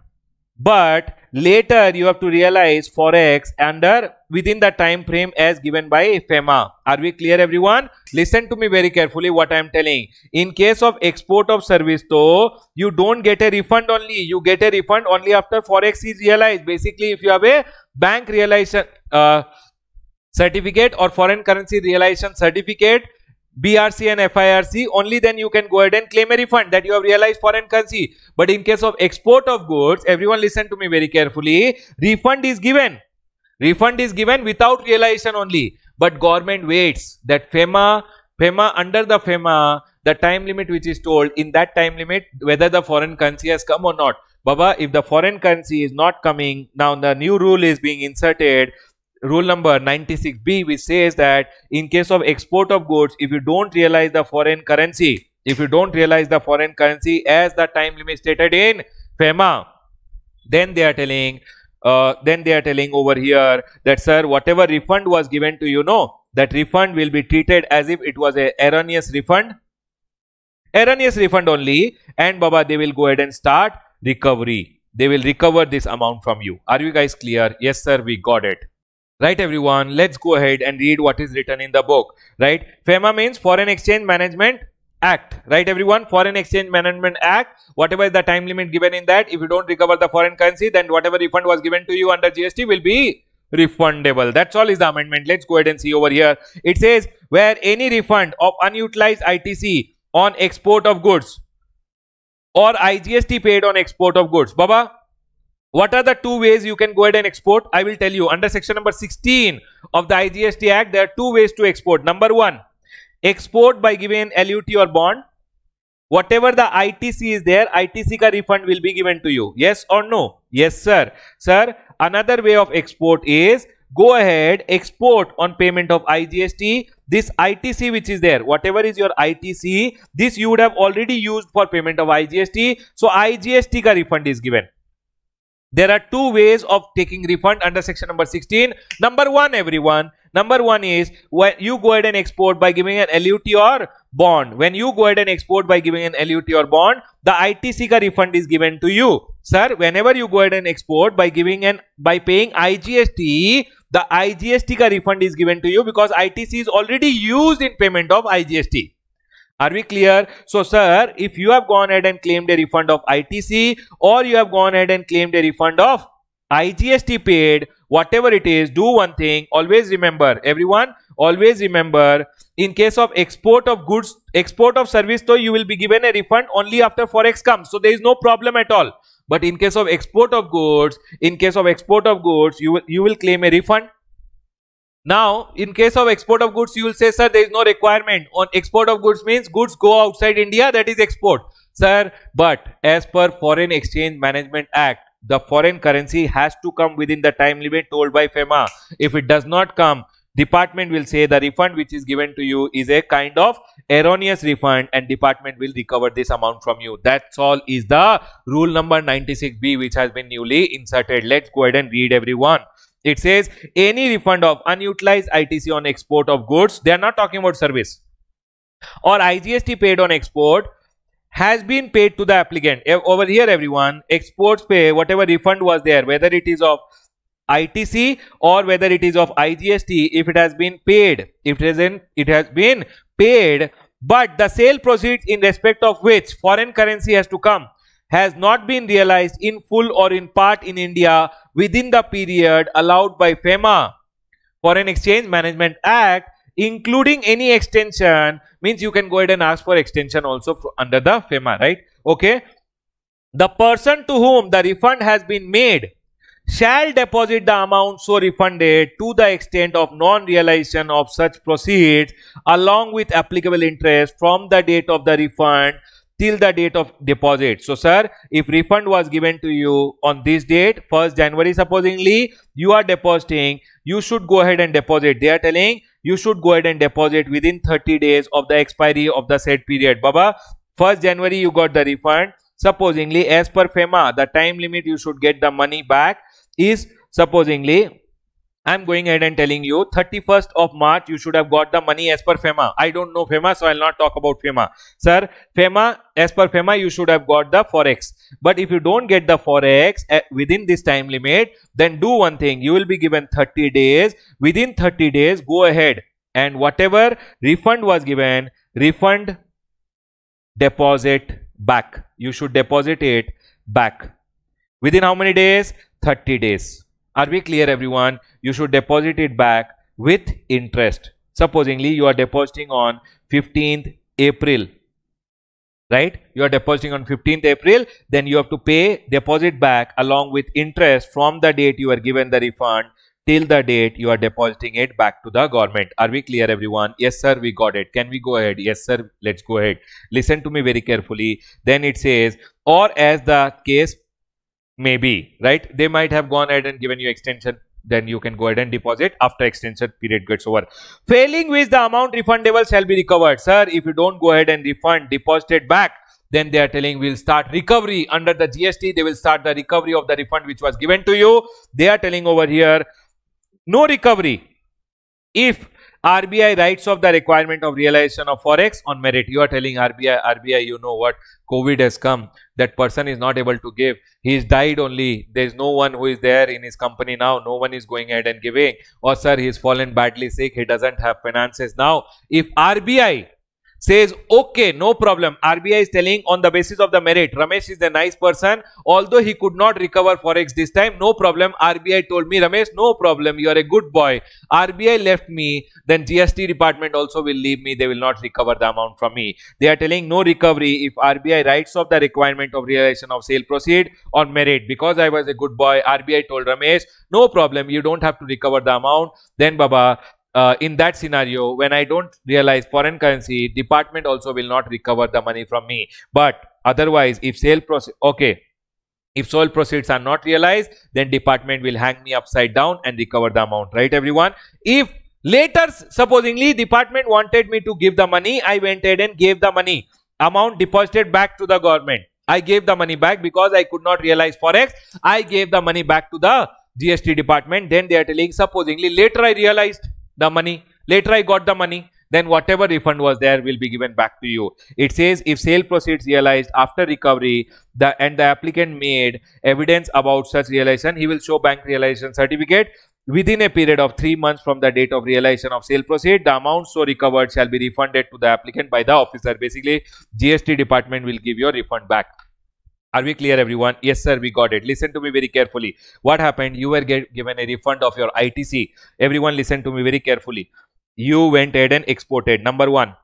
but later you have to realize forex under within the time frame as given by FEMA. Are we clear everyone? Listen to me very carefully what I am telling. In case of export of service though you don't get a refund only. You get a refund only after forex is realized. Basically if you have a bank realization uh, certificate or foreign currency realization certificate BRC and FIRC only then you can go ahead and claim a refund that you have realized foreign currency. But in case of export of goods everyone listen to me very carefully. Refund is given. Refund is given without realization only. But government waits that FEMA FEMA under the FEMA the time limit which is told in that time limit whether the foreign currency has come or not. Baba if the foreign currency is not coming now the new rule is being inserted rule number 96b which says that in case of export of goods if you don't realize the foreign currency if you don't realize the foreign currency as the time limit stated in FEMA then they are telling uh, then they are telling over here that sir whatever refund was given to you know that refund will be treated as if it was a erroneous refund. Erroneous refund only and baba they will go ahead and start recovery. They will recover this amount from you. Are you guys clear? Yes sir we got it Right everyone, let's go ahead and read what is written in the book. Right, FEMA means Foreign Exchange Management Act. Right everyone, Foreign Exchange Management Act. Whatever is the time limit given in that, if you don't recover the foreign currency, then whatever refund was given to you under GST will be refundable. That's all is the amendment. Let's go ahead and see over here. It says where any refund of unutilized ITC on export of goods or IGST paid on export of goods. Baba, what are the two ways you can go ahead and export? I will tell you under section number 16 of the IGST Act, there are two ways to export. Number one, export by giving an LUT or bond. Whatever the ITC is there, ITC ka refund will be given to you. Yes or no? Yes, sir. Sir, another way of export is go ahead, export on payment of IGST. This ITC which is there, whatever is your ITC, this you would have already used for payment of IGST. So IGST ka refund is given. There are two ways of taking refund under section number 16. Number one, everyone. Number one is when you go ahead and export by giving an LUT or bond. When you go ahead and export by giving an LUT or bond, the ITC ka refund is given to you. Sir, whenever you go ahead and export by giving an by paying IGST, the IGST ka refund is given to you because ITC is already used in payment of IGST. Are we clear? So, sir, if you have gone ahead and claimed a refund of ITC or you have gone ahead and claimed a refund of IGST paid, whatever it is, do one thing. Always remember, everyone, always remember, in case of export of goods, export of service, though, you will be given a refund only after Forex comes. So, there is no problem at all. But in case of export of goods, in case of export of goods, you will, you will claim a refund now, in case of export of goods, you will say, sir, there is no requirement on export of goods means goods go outside India, that is export. Sir, but as per Foreign Exchange Management Act, the foreign currency has to come within the time limit told by FEMA. If it does not come, department will say the refund which is given to you is a kind of erroneous refund and department will recover this amount from you. That's all is the rule number 96B which has been newly inserted. Let's go ahead and read everyone. It says any refund of unutilized ITC on export of goods, they are not talking about service, or IGST paid on export has been paid to the applicant. Over here, everyone, exports pay whatever refund was there, whether it is of ITC or whether it is of IGST, if it has been paid, if it isn't, it has been paid, but the sale proceeds in respect of which foreign currency has to come has not been realized in full or in part in India within the period allowed by FEMA, Foreign Exchange Management Act, including any extension, means you can go ahead and ask for extension also under the FEMA, right? Okay. The person to whom the refund has been made shall deposit the amount so refunded to the extent of non-realization of such proceeds along with applicable interest from the date of the refund till the date of deposit. So, sir, if refund was given to you on this date, 1st January, supposingly, you are depositing, you should go ahead and deposit. They are telling you should go ahead and deposit within 30 days of the expiry of the said period. Baba, 1st January, you got the refund. Supposingly, as per FEMA, the time limit you should get the money back is supposingly I'm going ahead and telling you 31st of March you should have got the money as per FEMA. I don't know FEMA so I'll not talk about FEMA. Sir, FEMA as per FEMA you should have got the Forex. But if you don't get the Forex uh, within this time limit then do one thing you will be given 30 days. Within 30 days go ahead and whatever refund was given refund deposit back. You should deposit it back. Within how many days? 30 days. Are we clear everyone? You should deposit it back with interest. Supposingly you are depositing on 15th April. Right? You are depositing on 15th April. Then you have to pay deposit back along with interest from the date you are given the refund till the date you are depositing it back to the government. Are we clear everyone? Yes sir, we got it. Can we go ahead? Yes sir, let's go ahead. Listen to me very carefully. Then it says or as the case maybe right? They might have gone ahead and given you extension then you can go ahead and deposit. After extension period gets over failing which the amount refundable shall be recovered. Sir if you don't go ahead and refund deposited back then they are telling we'll start recovery. Under the gst they will start the recovery of the refund which was given to you. They are telling over here no recovery. If RBI writes off the requirement of realization of forex on merit. You are telling RBI, RBI, you know what? COVID has come. That person is not able to give. He is died only. There is no one who is there in his company now. No one is going ahead and giving. Or sir, he is fallen badly sick. He doesn't have finances now. If RBI says okay no problem. RBI is telling on the basis of the merit. Ramesh is a nice person. Although he could not recover forex this time no problem. RBI told me Ramesh no problem. You are a good boy. RBI left me. Then GST department also will leave me. They will not recover the amount from me. They are telling no recovery if RBI writes off the requirement of realization of sale proceed on merit. Because I was a good boy RBI told Ramesh no problem. You don't have to recover the amount. Then Baba uh, in that scenario, when I don't realize foreign currency, department also will not recover the money from me. But otherwise, if sale process, okay, if sale proceeds are not realized, then department will hang me upside down and recover the amount, right everyone? If later, supposingly department wanted me to give the money, I went ahead and gave the money, amount deposited back to the government. I gave the money back because I could not realize forex. I gave the money back to the GST department. Then they are telling, supposingly later I realized the money. Later I got the money. Then whatever refund was there will be given back to you. It says if sale proceeds realized after recovery the and the applicant made evidence about such realization, he will show bank realization certificate within a period of three months from the date of realization of sale proceed. The amount so recovered shall be refunded to the applicant by the officer. Basically, GST department will give your refund back. Are we clear everyone? Yes sir, we got it. Listen to me very carefully. What happened? You were given a refund of your ITC. Everyone listen to me very carefully. You went ahead and exported. Number one.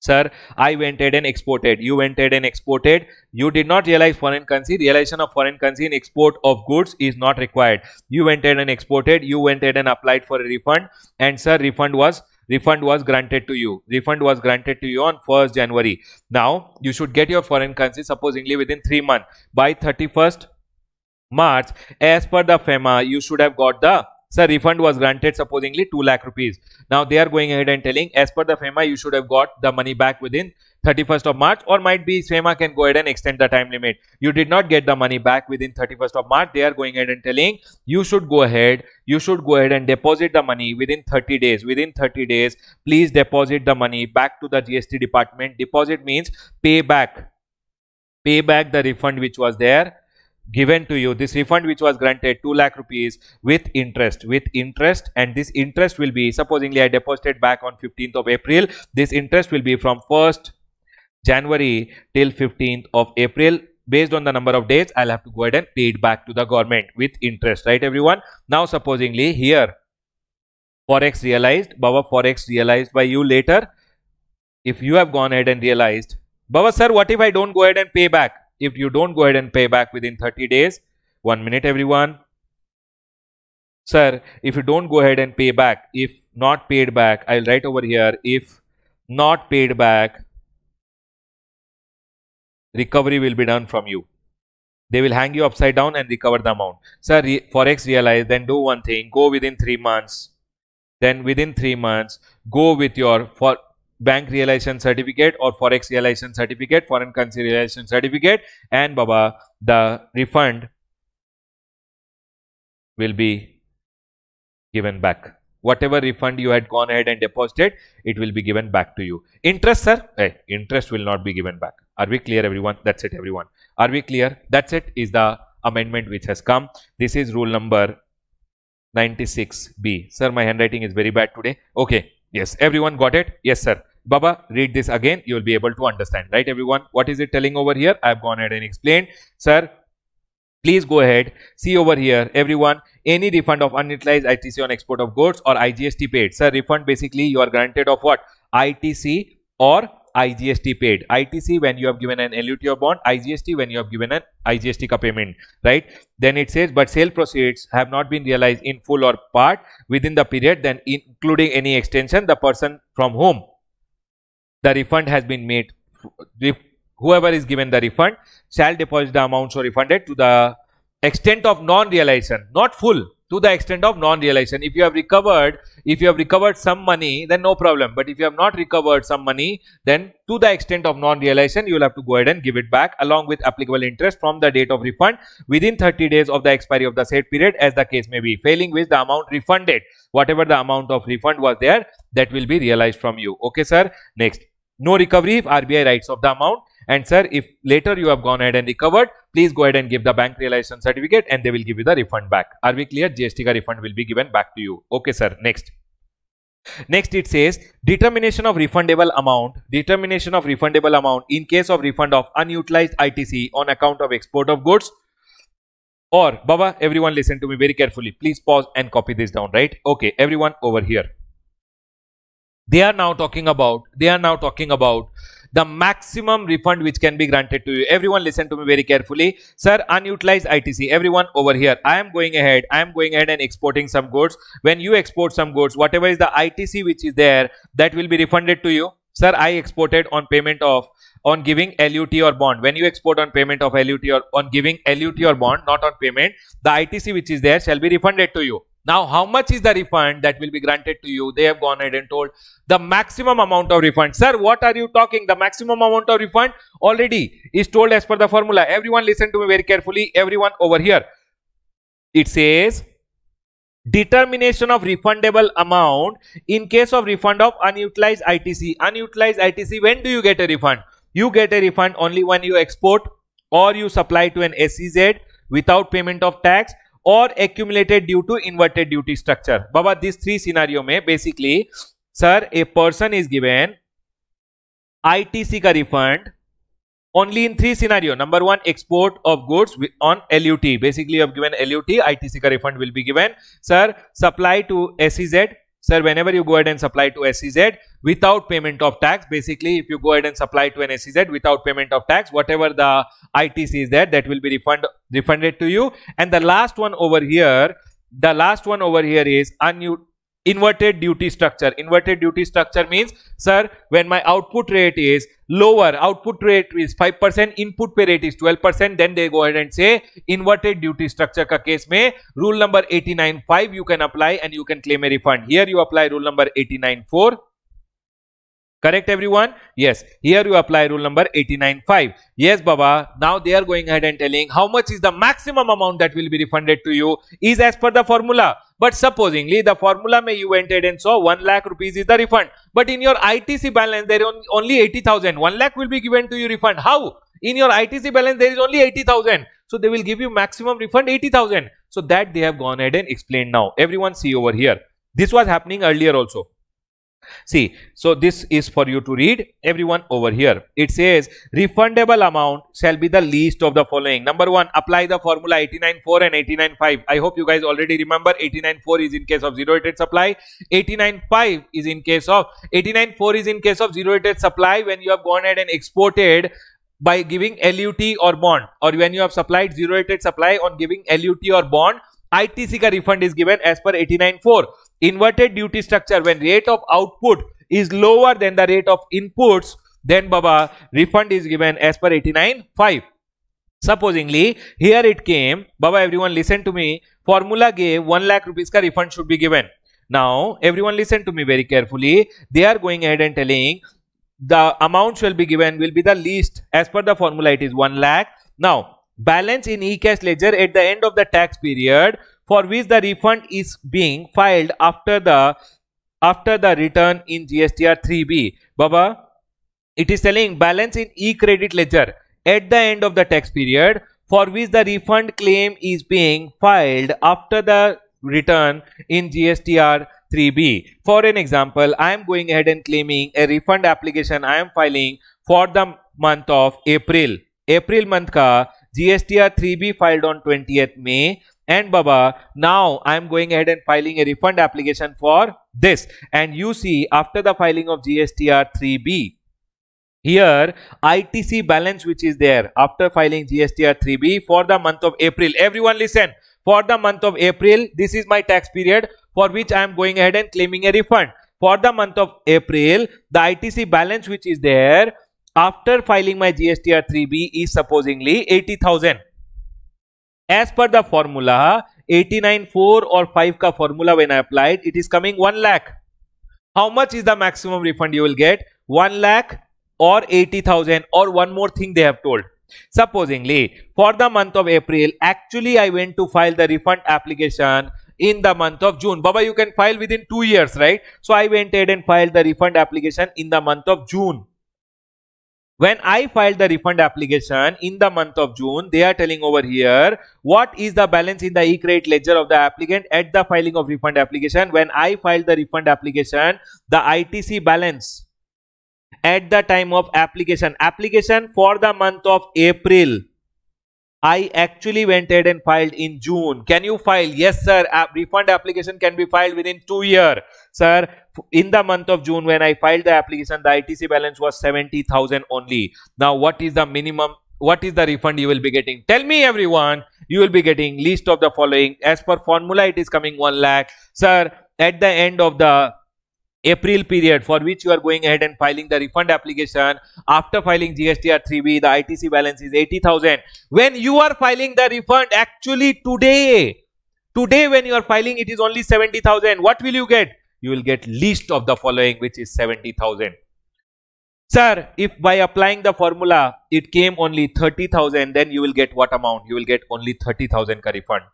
Sir, I went ahead and exported. You went ahead and exported. You did not realize foreign currency. Realization of foreign currency in export of goods is not required. You went ahead and exported. You went ahead and applied for a refund. And sir, refund was refund was granted to you. Refund was granted to you on 1st january. Now you should get your foreign currency supposedly within 3 months. By 31st march as per the fema you should have got the sir refund was granted supposedly 2 lakh rupees. Now they are going ahead and telling as per the fema you should have got the money back within 31st of March or might be FEMA can go ahead and extend the time limit. You did not get the money back within 31st of March. They are going ahead and telling you should go ahead. You should go ahead and deposit the money within 30 days. Within 30 days, please deposit the money back to the GST department. Deposit means pay back. Pay back the refund which was there given to you this refund which was granted 2 lakh rupees with interest with interest and this interest will be supposingly i deposited back on 15th of april this interest will be from 1st January till 15th of April. Based on the number of days, I'll have to go ahead and pay it back to the government with interest, right everyone? Now, supposingly here, Forex realized, Baba Forex realized by you later. If you have gone ahead and realized, Baba sir, what if I don't go ahead and pay back? If you don't go ahead and pay back within 30 days, one minute everyone. Sir, if you don't go ahead and pay back, if not paid back, I'll write over here, if not paid back recovery will be done from you. They will hang you upside down and recover the amount. Sir, re Forex realize, then do one thing, go within three months. Then within three months, go with your for bank realization certificate or forex realization certificate, foreign currency realization certificate, and Baba, the refund will be given back. Whatever refund you had gone ahead and deposited, it will be given back to you. Interest, sir? Hey, interest will not be given back. Are we clear, everyone? That's it, everyone. Are we clear? That's it, is the amendment which has come. This is rule number 96B. Sir, my handwriting is very bad today. Okay. Yes, everyone got it? Yes, sir. Baba, read this again. You will be able to understand, right, everyone? What is it telling over here? I have gone ahead and explained. Sir, please go ahead. See over here, everyone. Any refund of unutilized ITC on export of goods or IGST paid. Sir, refund basically you are granted of what? ITC or IGST paid. ITC when you have given an LUT or bond, IGST when you have given an IGST ka payment, right? Then it says, but sale proceeds have not been realized in full or part within the period, then including any extension, the person from whom the refund has been made, whoever is given the refund shall deposit the amount so refunded to the extent of non-realization, not full, to the extent of non-realization. If you have recovered, if you have recovered some money, then no problem. But if you have not recovered some money, then to the extent of non-realization, you will have to go ahead and give it back along with applicable interest from the date of refund within 30 days of the expiry of the said period as the case may be. Failing which the amount refunded, whatever the amount of refund was there, that will be realized from you. Okay, sir. Next. No recovery if RBI writes off the amount and sir, if later you have gone ahead and recovered, please go ahead and give the bank realization certificate and they will give you the refund back. Are we clear? GST ka refund will be given back to you. Okay, sir. Next. Next it says determination of refundable amount, determination of refundable amount in case of refund of unutilized ITC on account of export of goods or Baba everyone listen to me very carefully please pause and copy this down right okay everyone over here they are now talking about they are now talking about the maximum refund which can be granted to you. Everyone listen to me very carefully. Sir, unutilized ITC. Everyone over here. I am going ahead. I am going ahead and exporting some goods. When you export some goods, whatever is the ITC which is there, that will be refunded to you. Sir, I exported on payment of on giving LUT or bond. When you export on payment of LUT or on giving LUT or bond, not on payment, the ITC which is there shall be refunded to you. Now, how much is the refund that will be granted to you? They have gone ahead and told the maximum amount of refund. Sir, what are you talking? The maximum amount of refund already is told as per the formula. Everyone listen to me very carefully. Everyone over here. It says determination of refundable amount in case of refund of unutilized ITC. Unutilized ITC, when do you get a refund? You get a refund only when you export or you supply to an SEZ without payment of tax और accumulated due to inverted duty structure Baba this three scenario में basically sir a person is given ITC का refund only in three scenario number one export of goods on L U LUT basically given LUT ITC का refund will be given sir supply to SEZ Sir, whenever you go ahead and supply to SEZ without payment of tax, basically if you go ahead and supply to an SEZ without payment of tax, whatever the ITC is there, that will be refund, refunded to you. And the last one over here, the last one over here is unused inverted duty structure inverted duty structure means sir when my output rate is lower output rate is 5% input pay rate is 12% then they go ahead and say inverted duty structure ka case mein rule number 89.5 you can apply and you can claim a refund here you apply rule number 89.4 Correct everyone? Yes. Here you apply rule number 89.5. Yes Baba. Now they are going ahead and telling how much is the maximum amount that will be refunded to you is as per the formula. But supposingly the formula may you entered and saw 1 lakh rupees is the refund. But in your ITC balance there is only 80,000. 1 lakh will be given to you refund. How? In your ITC balance there is only 80,000. So they will give you maximum refund 80,000. So that they have gone ahead and explained now. Everyone see over here. This was happening earlier also. See, so this is for you to read everyone over here. It says refundable amount shall be the least of the following. Number one, apply the formula 89.4 and 89.5. I hope you guys already remember 89.4 is in case of zero rated supply. 89.5 is in case of 89.4 is in case of zero rated supply when you have gone ahead and exported by giving LUT or bond or when you have supplied zero rated supply on giving LUT or bond ITC ka refund is given as per 89.4 inverted duty structure when rate of output is lower than the rate of inputs then baba refund is given as per 89.5 supposingly here it came. Baba everyone listen to me. Formula gave 1 lakh rupees ka refund should be given. Now everyone listen to me very carefully. They are going ahead and telling the amount shall be given will be the least. As per the formula it is 1 lakh. Now balance in e-cash ledger at the end of the tax period for which the refund is being filed after the after the return in GSTR 3B. Baba, it is telling balance in e-credit ledger at the end of the tax period for which the refund claim is being filed after the return in GSTR 3B. For an example, I am going ahead and claiming a refund application I am filing for the month of April. April month ka GSTR 3B filed on 20th May and Baba now I am going ahead and filing a refund application for this. And you see after the filing of GSTR 3B here ITC balance which is there after filing GSTR 3B for the month of April. Everyone listen. For the month of April this is my tax period for which I am going ahead and claiming a refund. For the month of April the ITC balance which is there after filing my GSTR 3B is supposedly 80,000. As per the formula, 89.4 or 5 ka formula when I applied, it is coming 1 lakh. How much is the maximum refund you will get? 1 lakh or 80,000 or one more thing they have told. Supposingly, for the month of April, actually I went to file the refund application in the month of June. Baba, you can file within 2 years, right? So I went ahead and filed the refund application in the month of June. When I filed the refund application in the month of June, they are telling over here what is the balance in the e-credit ledger of the applicant at the filing of refund application. When I filed the refund application, the ITC balance at the time of application, application for the month of April I actually went ahead and filed in June. Can you file? Yes, sir. A refund application can be filed within two year. Sir, in the month of June when I filed the application, the ITC balance was 70,000 only. Now, what is the minimum? What is the refund you will be getting? Tell me everyone. You will be getting list of the following. As per formula, it is coming 1 lakh. Sir, at the end of the April period for which you are going ahead and filing the refund application. After filing GSTR 3B, the ITC balance is 80,000. When you are filing the refund, actually today, today when you are filing, it is only 70,000. What will you get? You will get least of the following, which is 70,000. Sir, if by applying the formula, it came only 30,000, then you will get what amount? You will get only 30,000 refund.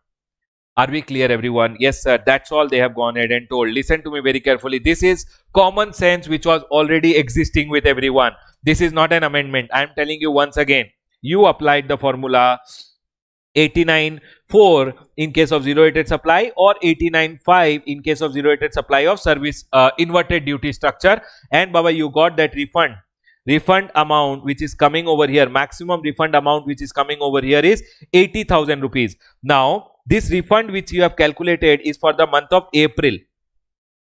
Are we clear everyone? Yes sir, that's all they have gone ahead and told. Listen to me very carefully. This is common sense which was already existing with everyone. This is not an amendment. I am telling you once again. You applied the formula 89.4 in case of zero rated supply or 89.5 in case of zero rated supply of service uh, inverted duty structure and Baba you got that refund refund amount which is coming over here maximum refund amount which is coming over here is 80,000 rupees now this refund which you have calculated is for the month of April.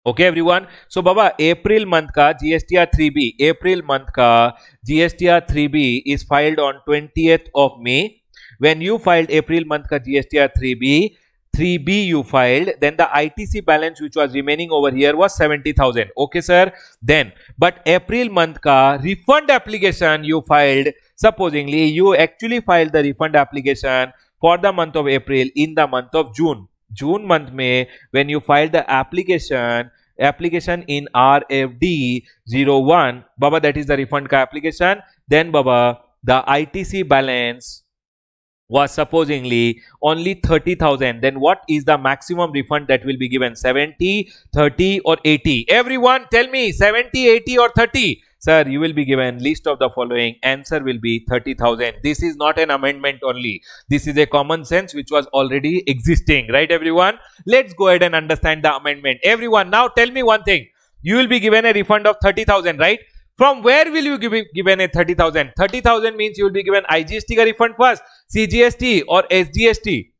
Okay everyone. So Baba April month ka GSTR 3B. April month ka GSTR 3B is filed on 20th of May. When you filed April month ka GSTR 3B, 3B you filed, then the ITC balance which was remaining over here was 70,000. Okay sir. Then, but April month ka refund application you filed, supposingly you actually filed the refund application for the month of April in the month of June. June month May when you filed the application application in RFD 01 Baba that is the refund ka application then Baba the ITC balance was supposedly only 30,000 then what is the maximum refund that will be given 70 30 or 80 everyone tell me 70 80 or 30 Sir, you will be given list of the following. Answer will be 30,000. This is not an amendment only. This is a common sense which was already existing. Right, everyone? Let's go ahead and understand the amendment. Everyone, now tell me one thing. You will be given a refund of 30,000, right? From where will you be given a 30,000? 30,000 means you will be given IGST refund first, CGST or SGST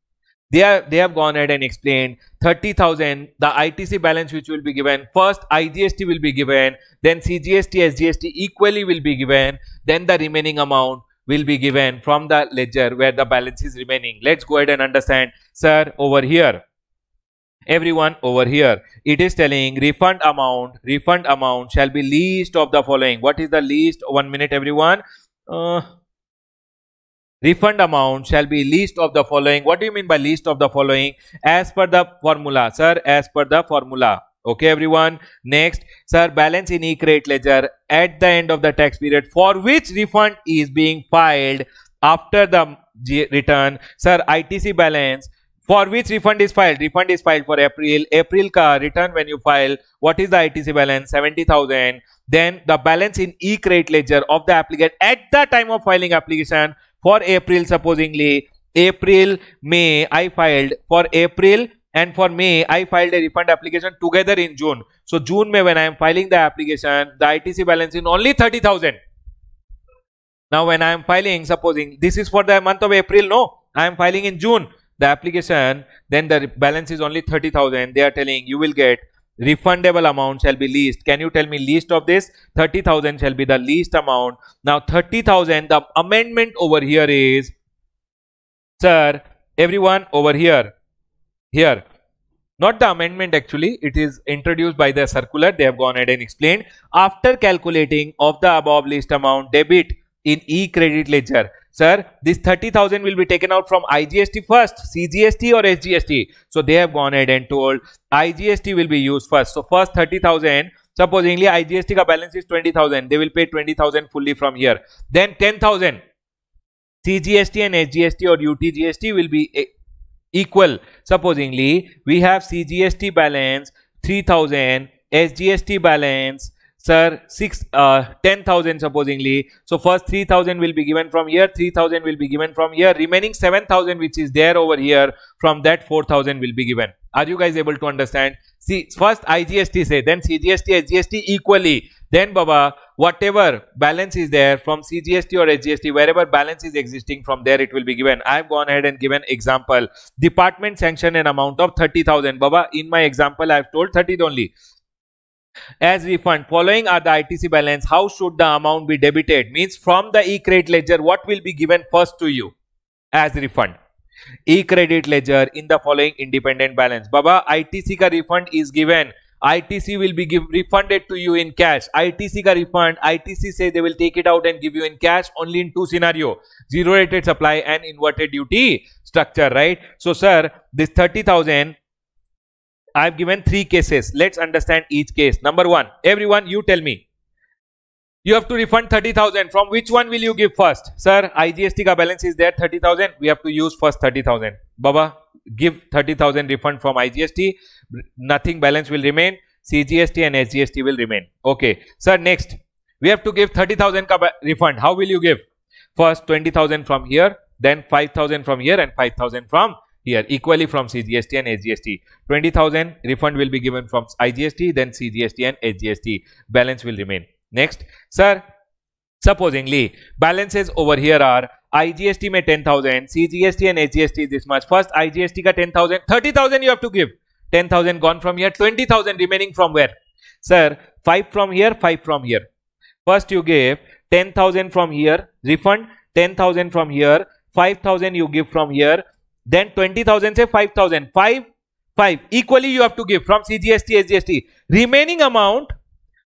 they are they have gone ahead and explained 30000 the itc balance which will be given first igst will be given then cgst sgst equally will be given then the remaining amount will be given from the ledger where the balance is remaining. Let's go ahead and understand sir over here everyone over here it is telling refund amount refund amount shall be least of the following. What is the least? One minute everyone. Uh, refund amount shall be least of the following. What do you mean by least of the following? As per the formula sir as per the formula. Okay everyone. Next sir balance in e-credit ledger at the end of the tax period for which refund is being filed after the return. Sir itc balance for which refund is filed? Refund is filed for april. April ka return when you file what is the itc balance? 70000 then the balance in e-credit ledger of the applicant at the time of filing application for april supposingly april may i filed. For april and for may i filed a refund application together in june. So june may when i am filing the application the itc balance is only 30000 now when i am filing supposing this is for the month of april no i am filing in june the application then the balance is only 30000 they are telling you will get refundable amount shall be least can you tell me least of this? 30000 shall be the least amount. Now 30000 the amendment over here is sir everyone over here here. Not the amendment actually. It is introduced by the circular. They have gone ahead and explained. After calculating of the above list amount debit in e-credit ledger Sir, this 30,000 will be taken out from IGST first, CGST or SGST. So they have gone ahead and told IGST will be used first. So first 30,000, supposedly IGST ka balance is 20,000. They will pay 20,000 fully from here. Then 10,000. CGST and SGST or UTGST will be equal. Supposingly, we have CGST balance 3000, SGST balance sir 6 uh, 10000 supposingly so first 3000 will be given from here 3000 will be given from here. Remaining 7000 which is there over here from that 4000 will be given. Are you guys able to understand? See first igst say then cgst sgst equally. Then baba whatever balance is there from cgst or sgst wherever balance is existing from there it will be given. I've gone ahead and given example. Department sanction an amount of 30000 baba in my example i've told 30 only as refund following are the ITC balance how should the amount be debited? Means from the e-credit ledger what will be given first to you as refund? E-credit ledger in the following independent balance. Baba ITC ka refund is given. ITC will be give, refunded to you in cash. ITC ka refund, ITC say they will take it out and give you in cash only in two scenario, zero rated supply and inverted duty structure, right? So sir, this 30,000 I have given three cases. Let's understand each case. Number one, everyone, you tell me. You have to refund 30,000. From which one will you give first? Sir, IGST ka balance is there 30,000. We have to use first 30,000. Baba, give 30,000 refund from IGST. Nothing balance will remain. CGST and SGST will remain. Okay. Sir, next. We have to give 30,000 ka refund. How will you give? First 20,000 from here. Then 5,000 from here and 5,000 from here equally from CGST and SGST. 20,000 refund will be given from IGST then CGST and SGST. Balance will remain. Next, sir, supposingly balances over here are IGST may 10,000, CGST and SGST this much. First IGST ka 10,000, 30,000 you have to give. 10,000 gone from here, 20,000 remaining from where? Sir, 5 from here, 5 from here. First you give 10,000 from here, refund 10,000 from here, 5,000 you give from here, then 20,000 say 5,000. 5, 5. Equally you have to give from CGST, SGST. Remaining amount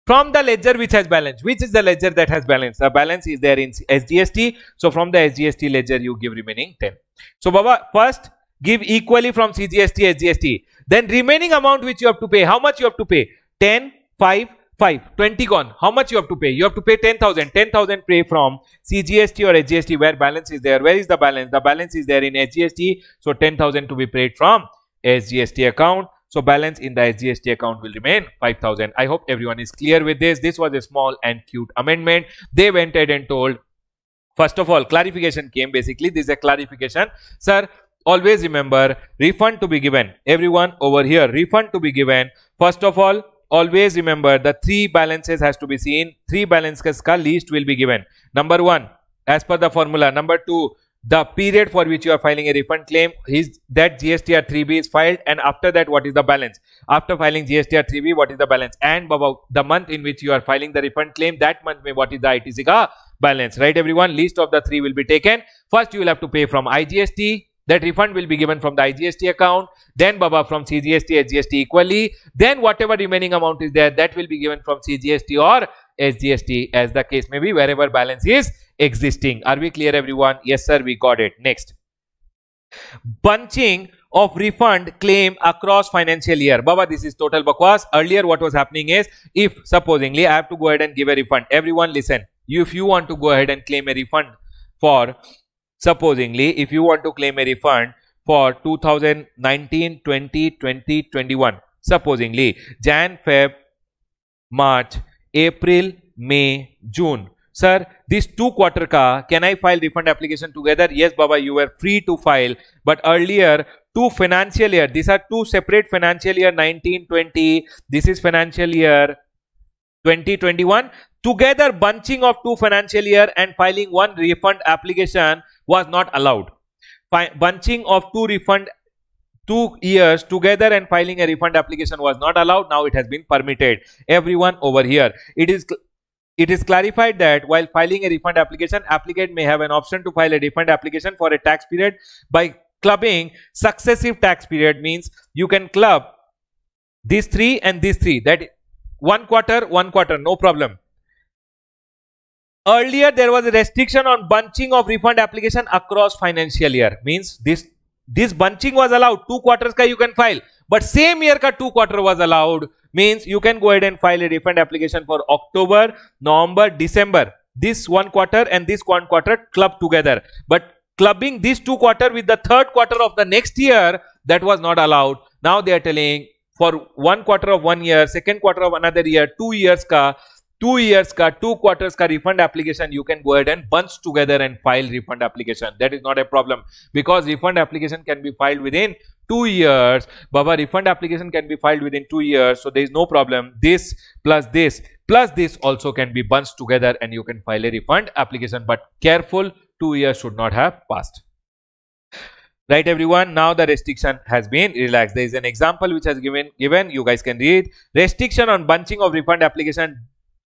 from the ledger which has balance. Which is the ledger that has balance? The balance is there in SGST. So from the SGST ledger you give remaining 10. So Baba first give equally from CGST, SGST. Then remaining amount which you have to pay. How much you have to pay? 10, 5, 5 20 gone. How much you have to pay? You have to pay 10000 10000 pay from cgst or sgst where balance is there. Where is the balance? The balance is there in sgst so 10000 to be paid from sgst account. So balance in the sgst account will remain 5000 i hope everyone is clear with this. This was a small and cute amendment. They went ahead and told first of all clarification came basically. This is a clarification. Sir always remember refund to be given. Everyone over here refund to be given. First of all always remember the three balances has to be seen. Three balances ka least will be given. Number one as per the formula. Number two the period for which you are filing a refund claim is that GSTR 3B is filed and after that what is the balance? After filing GSTR 3B what is the balance? And about the month in which you are filing the refund claim that month may what is the ITC ka balance? Right everyone? Least of the three will be taken. First you will have to pay from IGST that refund will be given from the IGST account, then Baba from CGST, SGST equally, then whatever remaining amount is there that will be given from CGST or SGST as the case may be wherever balance is existing. Are we clear everyone? Yes sir, we got it. Next. Bunching of refund claim across financial year. Baba, this is total bakwas. Earlier what was happening is if supposingly I have to go ahead and give a refund. Everyone listen. If you want to go ahead and claim a refund for supposingly if you want to claim a refund for 2019, 20, 20, 21. Supposingly Jan, Feb, March, April, May, June. Sir, this two quarter ka, can I file refund application together? Yes, Baba, you were free to file. But earlier, two financial year, these are two separate financial year 19, 20. This is financial year 2021. Together, bunching of two financial year and filing one refund application was not allowed. Bunching of two refund two years together and filing a refund application was not allowed. Now it has been permitted. Everyone over here. It is it is clarified that while filing a refund application, applicant may have an option to file a refund application for a tax period by clubbing successive tax period means you can club these three and these three that one quarter, one quarter, no problem. Earlier, there was a restriction on bunching of refund application across financial year. Means this this bunching was allowed. Two quarters ka you can file. But same year ka two quarter was allowed means you can go ahead and file a refund application for October, November, December. This one quarter and this one quarter club together. But clubbing these two quarter with the third quarter of the next year, that was not allowed. Now they are telling for one quarter of one year, second quarter of another year, two years ka, two years ka, two quarters ka refund application, you can go ahead and bunch together and file refund application. That is not a problem. Because refund application can be filed within two years. Baba refund application can be filed within two years so there is no problem. This plus this plus this also can be bunched together and you can file a refund application. But careful two years should not have passed. Right everyone? Now the restriction has been relaxed. There is an example which has given given. You guys can read. Restriction on bunching of refund application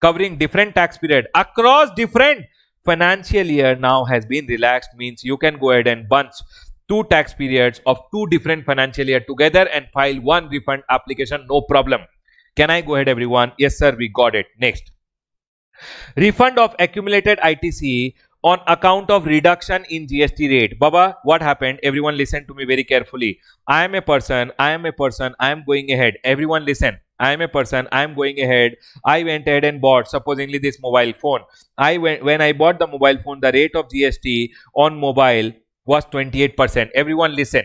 covering different tax period across different financial year now has been relaxed means you can go ahead and bunch two tax periods of two different financial year together and file one refund application no problem. Can i go ahead everyone? Yes sir we got it. Next. Refund of accumulated itc on account of reduction in gst rate. Baba what happened? Everyone listen to me very carefully. I am a person i am a person i am going ahead. Everyone listen I am a person, I am going ahead. I went ahead and bought, supposedly this mobile phone. I went, when I bought the mobile phone, the rate of GST on mobile was 28%. Everyone listen.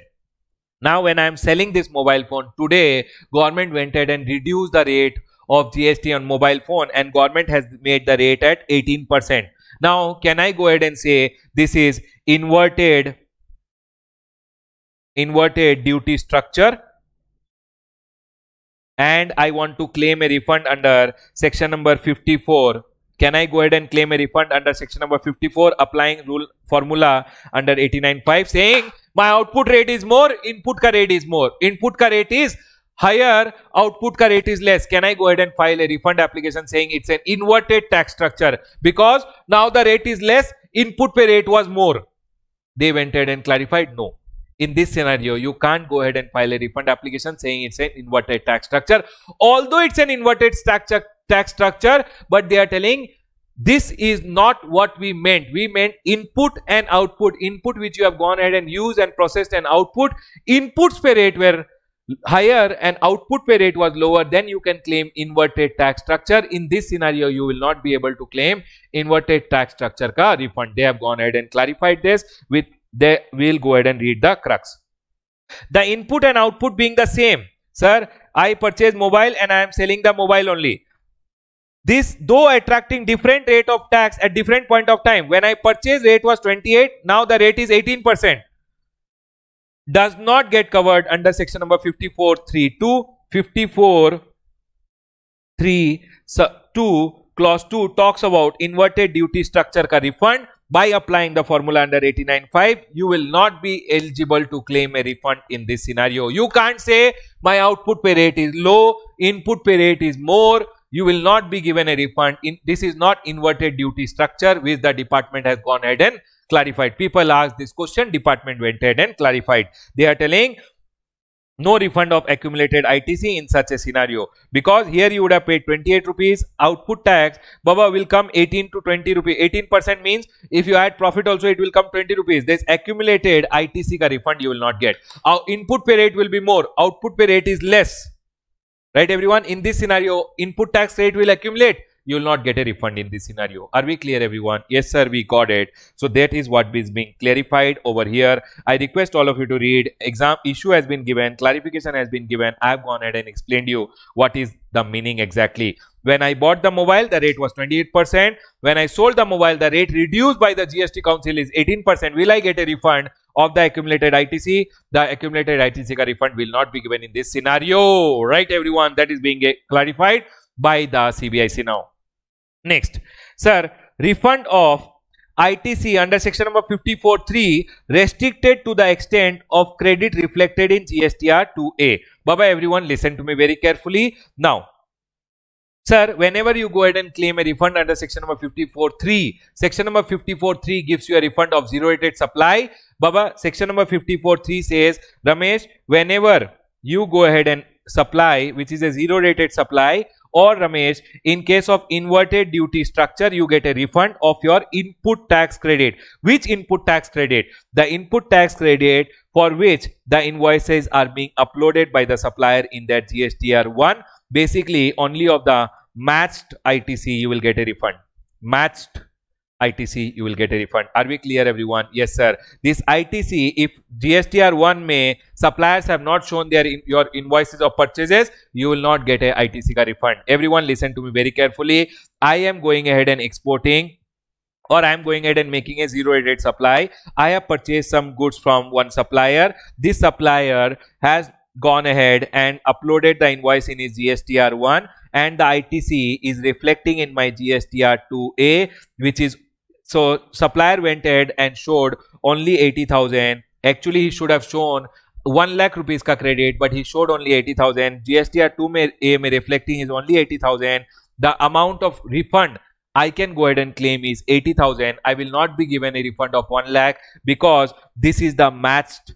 Now when I am selling this mobile phone today, government went ahead and reduced the rate of GST on mobile phone and government has made the rate at 18%. Now can I go ahead and say this is inverted inverted duty structure and I want to claim a refund under section number 54 can I go ahead and claim a refund under section number 54 applying rule formula under 89.5 saying my output rate is more, input ka rate is more. Input ka rate is higher, output ka rate is less. Can I go ahead and file a refund application saying it's an inverted tax structure because now the rate is less, input pay rate was more. They went ahead and clarified no. In this scenario, you can't go ahead and file a refund application saying it's an inverted tax structure. Although it's an inverted tax structure but they are telling this is not what we meant. We meant input and output. Input which you have gone ahead and used and processed and output. Inputs per rate were higher and output per rate was lower. Then you can claim inverted tax structure. In this scenario you will not be able to claim inverted tax structure ka refund. They have gone ahead and clarified this with they will go ahead and read the crux the input and output being the same sir i purchase mobile and i am selling the mobile only this though attracting different rate of tax at different point of time. When I purchase rate was 28, now the rate is 18%. Does not get covered under section number 54.3.2. 54.3.2 clause 2 talks about inverted duty structure ka refund. By applying the formula under 89.5, you will not be eligible to claim a refund in this scenario. You can't say my output pay rate is low, input pay rate is more, you will not be given a refund. In, this is not inverted duty structure which the department has gone ahead and clarified. People asked this question, department went ahead and clarified. They are telling no refund of accumulated ITC in such a scenario. Because here you would have paid 28 rupees output tax Baba will come 18 to 20 rupees. 18 percent means if you add profit also it will come 20 rupees. This accumulated ITC ka refund you will not get. Our input pay rate will be more. Output pay rate is less. Right everyone? In this scenario input tax rate will accumulate you will not get a refund in this scenario. Are we clear everyone? Yes sir, we got it. So that is what is being clarified over here. I request all of you to read. Exam issue has been given, clarification has been given. I have gone ahead and explained you what is the meaning exactly. When I bought the mobile, the rate was 28%. When I sold the mobile, the rate reduced by the GST Council is 18%. Will I get a refund of the accumulated ITC? The accumulated ITC refund will not be given in this scenario. Right, everyone? That is being uh, clarified by the CBIC now. Next, sir, refund of ITC under section number 54.3 restricted to the extent of credit reflected in GSTR 2A. Baba, everyone listen to me very carefully. Now, sir, whenever you go ahead and claim a refund under section number 54.3, section number 54.3 gives you a refund of zero rated supply. Baba, section number 54.3 says, Ramesh, whenever you go ahead and supply, which is a zero rated supply, or Ramesh, in case of inverted duty structure, you get a refund of your input tax credit. Which input tax credit? The input tax credit for which the invoices are being uploaded by the supplier in that GSTR 1. Basically, only of the matched ITC you will get a refund. Matched ITC, you will get a refund. Are we clear everyone? Yes sir. This ITC, if GSTR 1 may, suppliers have not shown their in, your invoices of purchases, you will not get a ITC refund. Everyone listen to me very carefully. I am going ahead and exporting or I am going ahead and making a zero rate supply. I have purchased some goods from one supplier. This supplier has gone ahead and uploaded the invoice in his GSTR 1 and the ITC is reflecting in my GSTR 2A which is so supplier went ahead and showed only 80,000. Actually, he should have shown 1 lakh rupees ka credit, but he showed only 80,000. GSTR 2 may, A may reflecting is only 80,000. The amount of refund I can go ahead and claim is 80,000. I will not be given a refund of 1 lakh because this is the matched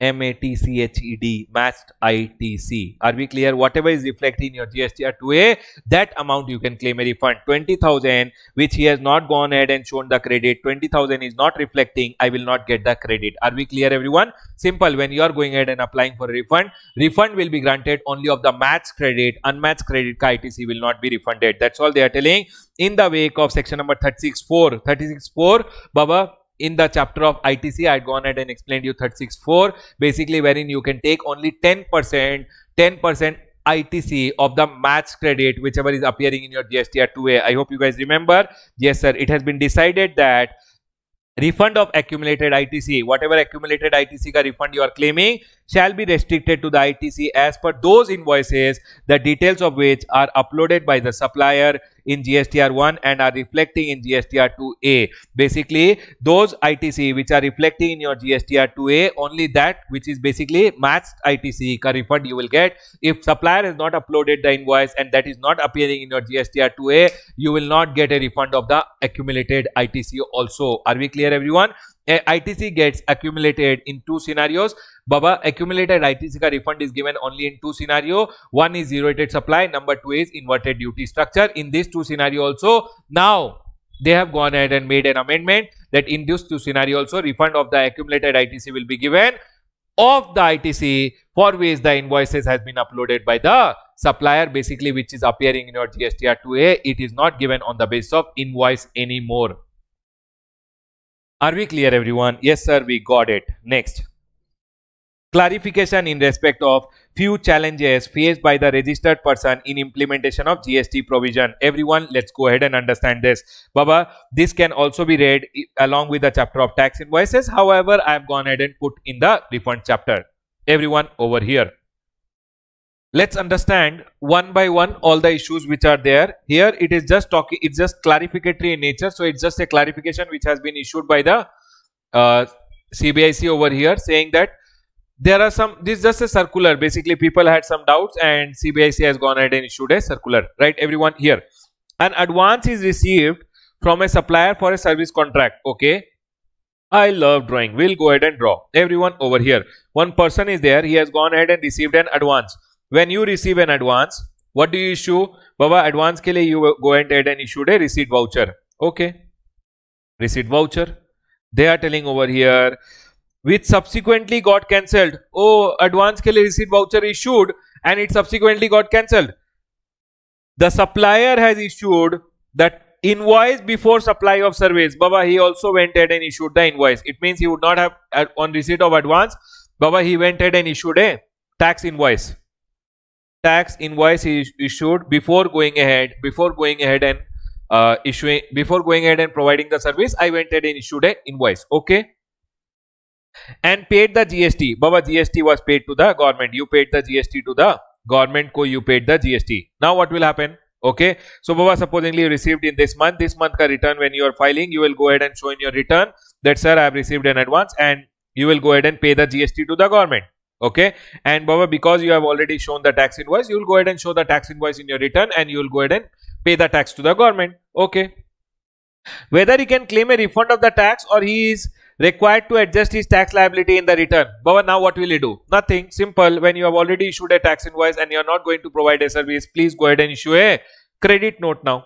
MATCHED matched ITC. Are we clear? Whatever is reflected in your GSTR 2A, that amount you can claim a refund. 20,000 which he has not gone ahead and shown the credit. 20,000 is not reflecting. I will not get the credit. Are we clear everyone? Simple. When you are going ahead and applying for a refund, refund will be granted only of the matched credit. Unmatched credit ITC will not be refunded. That's all they are telling. In the wake of section number 36.4. 36.4, Baba, in the chapter of ITC, I had gone ahead and explained you 36.4, basically wherein you can take only 10%, 10% ITC of the match credit, whichever is appearing in your GSTR 2A. I hope you guys remember. Yes, sir. It has been decided that refund of accumulated ITC, whatever accumulated ITC ka refund you are claiming shall be restricted to the ITC as per those invoices, the details of which are uploaded by the supplier in GSTR 1 and are reflecting in GSTR 2A. Basically, those ITC which are reflecting in your GSTR 2A, only that which is basically matched ITC ka refund you will get. If supplier has not uploaded the invoice and that is not appearing in your GSTR 2A, you will not get a refund of the accumulated ITC also. Are we clear everyone? ITC gets accumulated in two scenarios. Baba, accumulated ITC refund is given only in two scenario. One is zero rated supply. Number two is inverted duty structure. In these two scenario also, now they have gone ahead and made an amendment that in this two scenario also refund of the accumulated ITC will be given of the ITC for which the invoices has been uploaded by the supplier basically which is appearing in your GSTR 2A. It is not given on the basis of invoice anymore. Are we clear everyone? Yes sir, we got it. Next. Clarification in respect of few challenges faced by the registered person in implementation of GST provision. Everyone, let's go ahead and understand this. Baba, this can also be read along with the chapter of tax invoices. However, I have gone ahead and put in the refund chapter. Everyone over here let's understand one by one all the issues which are there here it is just talking it's just clarificatory in nature so it's just a clarification which has been issued by the uh, CBIC over here saying that there are some this is just a circular basically people had some doubts and CBIC has gone ahead and issued a circular right everyone here an advance is received from a supplier for a service contract. Okay. I love drawing. We'll go ahead and draw. Everyone over here. One person is there. He has gone ahead and received an advance. When you receive an advance, what do you issue? Baba, advance ke liye you go ahead and issued a receipt voucher. Okay. Receipt voucher. They are telling over here, which subsequently got cancelled. Oh, advance ke liye receipt voucher issued and it subsequently got cancelled. The supplier has issued that invoice before supply of service. Baba he also went ahead and issued the invoice. It means he would not have on receipt of advance baba he went ahead and issued a tax invoice. Tax invoice he issued before going ahead before going ahead and uh, issuing before going ahead and providing the service i went ahead and issued a invoice. Okay and paid the gst baba gst was paid to the government. You paid the gst to the government. Co you paid the gst now what will happen? Okay? So baba supposingly you received in this month. This month ka return when you are filing you will go ahead and show in your return that sir i have received an advance and you will go ahead and pay the gst to the government. Okay? And baba because you have already shown the tax invoice you will go ahead and show the tax invoice in your return and you will go ahead and pay the tax to the government. Okay? Whether he can claim a refund of the tax or he is required to adjust his tax liability in the return. Baba, now what will he do? Nothing. Simple. When you have already issued a tax invoice and you are not going to provide a service, please go ahead and issue a credit note now.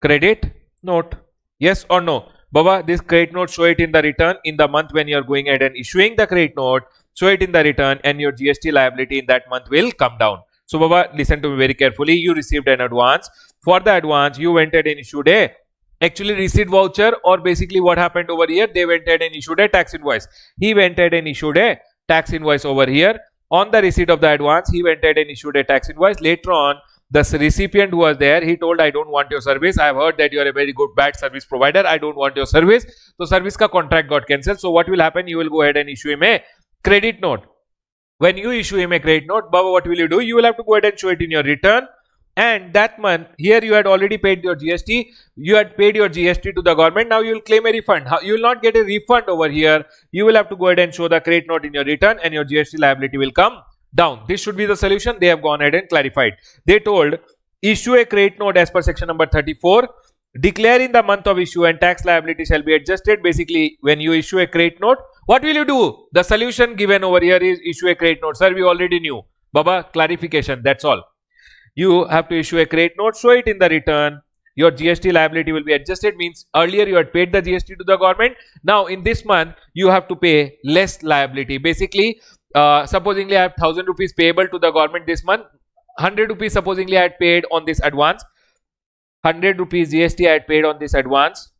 Credit note. Yes or no? Baba, this credit note, show it in the return in the month when you are going ahead and issuing the credit note. Show it in the return and your GST liability in that month will come down. So, Baba, listen to me very carefully. You received an advance. For the advance, you went ahead and issued a actually receipt voucher or basically what happened over here they went ahead and issued a tax invoice. He went ahead and issued a tax invoice over here. On the receipt of the advance he went ahead and issued a tax invoice. Later on the recipient who was there he told i don't want your service. I have heard that you are a very good bad service provider. I don't want your service. So service ka contract got cancelled. So what will happen? You will go ahead and issue him a credit note. When you issue him a credit note baba what will you do? You will have to go ahead and show it in your return and that month here you had already paid your gst you had paid your gst to the government. Now you will claim a refund. You will not get a refund over here. You will have to go ahead and show the credit note in your return and your gst liability will come down. This should be the solution. They have gone ahead and clarified. They told issue a credit note as per section number 34 declare in the month of issue and tax liability shall be adjusted. Basically when you issue a credit note what will you do? The solution given over here is issue a credit note. Sir we already knew. Baba clarification. That's all you have to issue a credit note, show it in the return. Your GST liability will be adjusted means earlier you had paid the GST to the government. Now in this month you have to pay less liability. Basically, uh, supposingly I have 1000 rupees payable to the government this month. 100 rupees supposingly I had paid on this advance. 100 rupees GST I had paid on this advance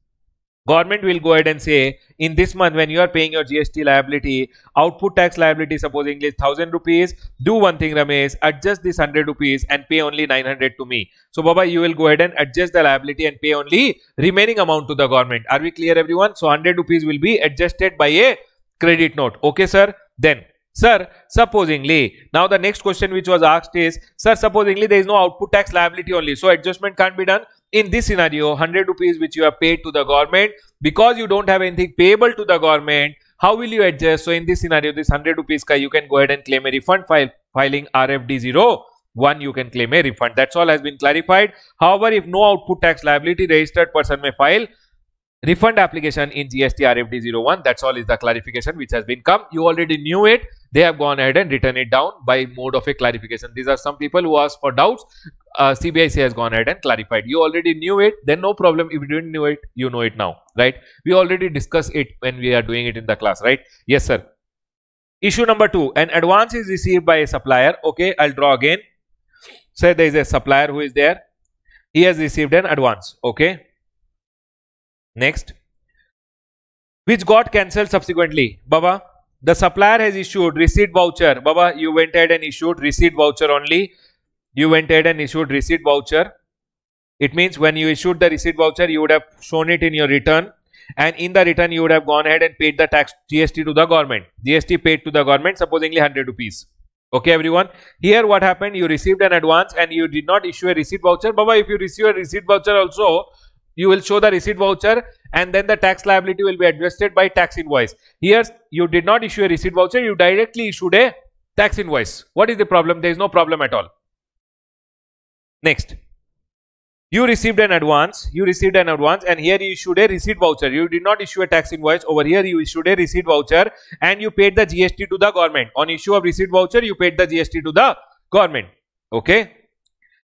government will go ahead and say in this month when you are paying your gst liability output tax liability supposingly 1000 rupees do one thing ramesh adjust this 100 rupees and pay only 900 to me. So baba you will go ahead and adjust the liability and pay only remaining amount to the government. Are we clear everyone? So 100 rupees will be adjusted by a credit note. Okay sir? Then Sir, supposingly, now the next question which was asked is, Sir, supposingly there is no output tax liability only, so adjustment can't be done. In this scenario 100 rupees which you have paid to the government because you don't have anything payable to the government how will you adjust? So in this scenario this 100 rupees ka you can go ahead and claim a refund file filing rfd 0 one you can claim a refund. That's all has been clarified. However if no output tax liability registered person may file refund application in GST RFD 01. That's all is the clarification which has been come. You already knew it. They have gone ahead and written it down by mode of a clarification. These are some people who asked for doubts. Uh, CBIC has gone ahead and clarified. You already knew it. Then no problem. If you didn't know it, you know it now, right? We already discussed it when we are doing it in the class, right? Yes, sir. Issue number two, an advance is received by a supplier. Okay, I'll draw again. Say there is a supplier who is there. He has received an advance. Okay Next, which got cancelled subsequently. Baba, the supplier has issued receipt voucher. Baba, you went ahead and issued receipt voucher only. You went ahead and issued receipt voucher. It means when you issued the receipt voucher, you would have shown it in your return. And in the return, you would have gone ahead and paid the tax GST to the government. GST paid to the government, supposedly 100 rupees. Okay, everyone. Here, what happened? You received an advance and you did not issue a receipt voucher. Baba, if you receive a receipt voucher also, you will show the receipt voucher and then the tax liability will be adjusted by tax invoice. Here you did not issue a receipt voucher, you directly issued a tax invoice. What is the problem? There is no problem at all. Next, you received an advance you received an advance and here you issued a receipt voucher you did not issue a tax invoice over here you issued a receipt voucher and you paid the gst to the government on issue of receipt voucher you paid the gst to the government okay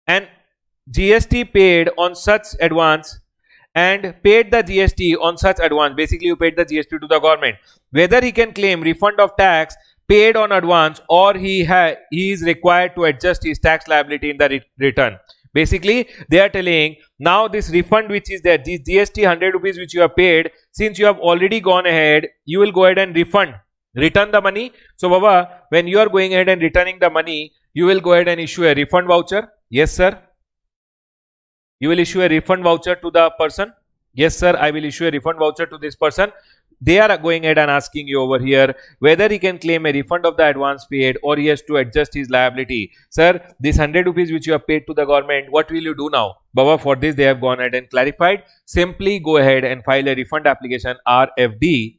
and gst paid on such advance and paid the gst on such advance. Basically you paid the gst to the government. Whether he can claim refund of tax paid on advance or he he is required to adjust his tax liability in the re return. Basically they are telling now this refund which is there this gst 100 rupees which you have paid since you have already gone ahead you will go ahead and refund. Return the money. So baba when you are going ahead and returning the money you will go ahead and issue a refund voucher. Yes sir you will issue a refund voucher to the person yes sir i will issue a refund voucher to this person they are going ahead and asking you over here whether he can claim a refund of the advance paid or he has to adjust his liability. Sir, this 100 rupees which you have paid to the government, what will you do now? Baba, for this they have gone ahead and clarified. Simply go ahead and file a refund application RFD,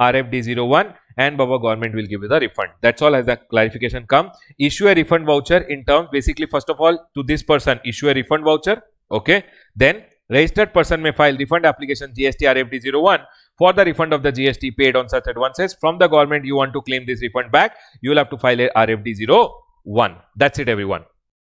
RFD01 and Baba government will give you the refund. That's all as the clarification come. Issue a refund voucher in terms basically first of all to this person issue a refund voucher. Okay. Then registered person may file refund application GST RFD01 for the refund of the GST paid on such advances from the government. You want to claim this refund back you will have to file a RFD 01 that's it everyone.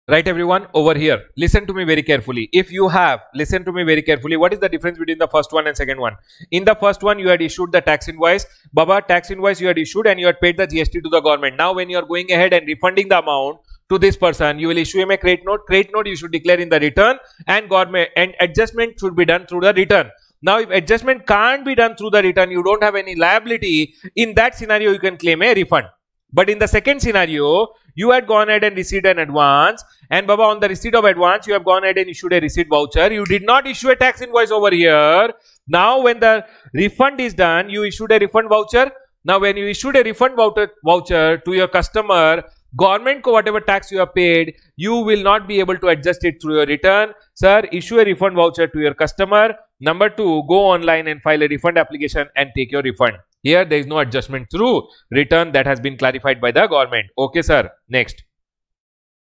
Right everyone? Over here. Listen to me very carefully. If you have listen to me very carefully. What is the difference between the first one and second one? In the first one you had issued the tax invoice. Baba tax invoice you had issued and you had paid the gst to the government. Now when you are going ahead and refunding the amount to this person you will issue him a credit note credit note you should declare in the return and government and adjustment should be done through the return now, if adjustment can't be done through the return, you don't have any liability. In that scenario, you can claim a refund. But in the second scenario, you had gone ahead and received an advance and Baba on the receipt of advance, you have gone ahead and issued a receipt voucher. You did not issue a tax invoice over here. Now, when the refund is done, you issued a refund voucher. Now, when you issued a refund voucher to your customer, government ko whatever tax you have paid, you will not be able to adjust it through your return. Sir, issue a refund voucher to your customer. Number two, go online and file a refund application and take your refund. Here, there is no adjustment through return that has been clarified by the government. Okay, sir. Next.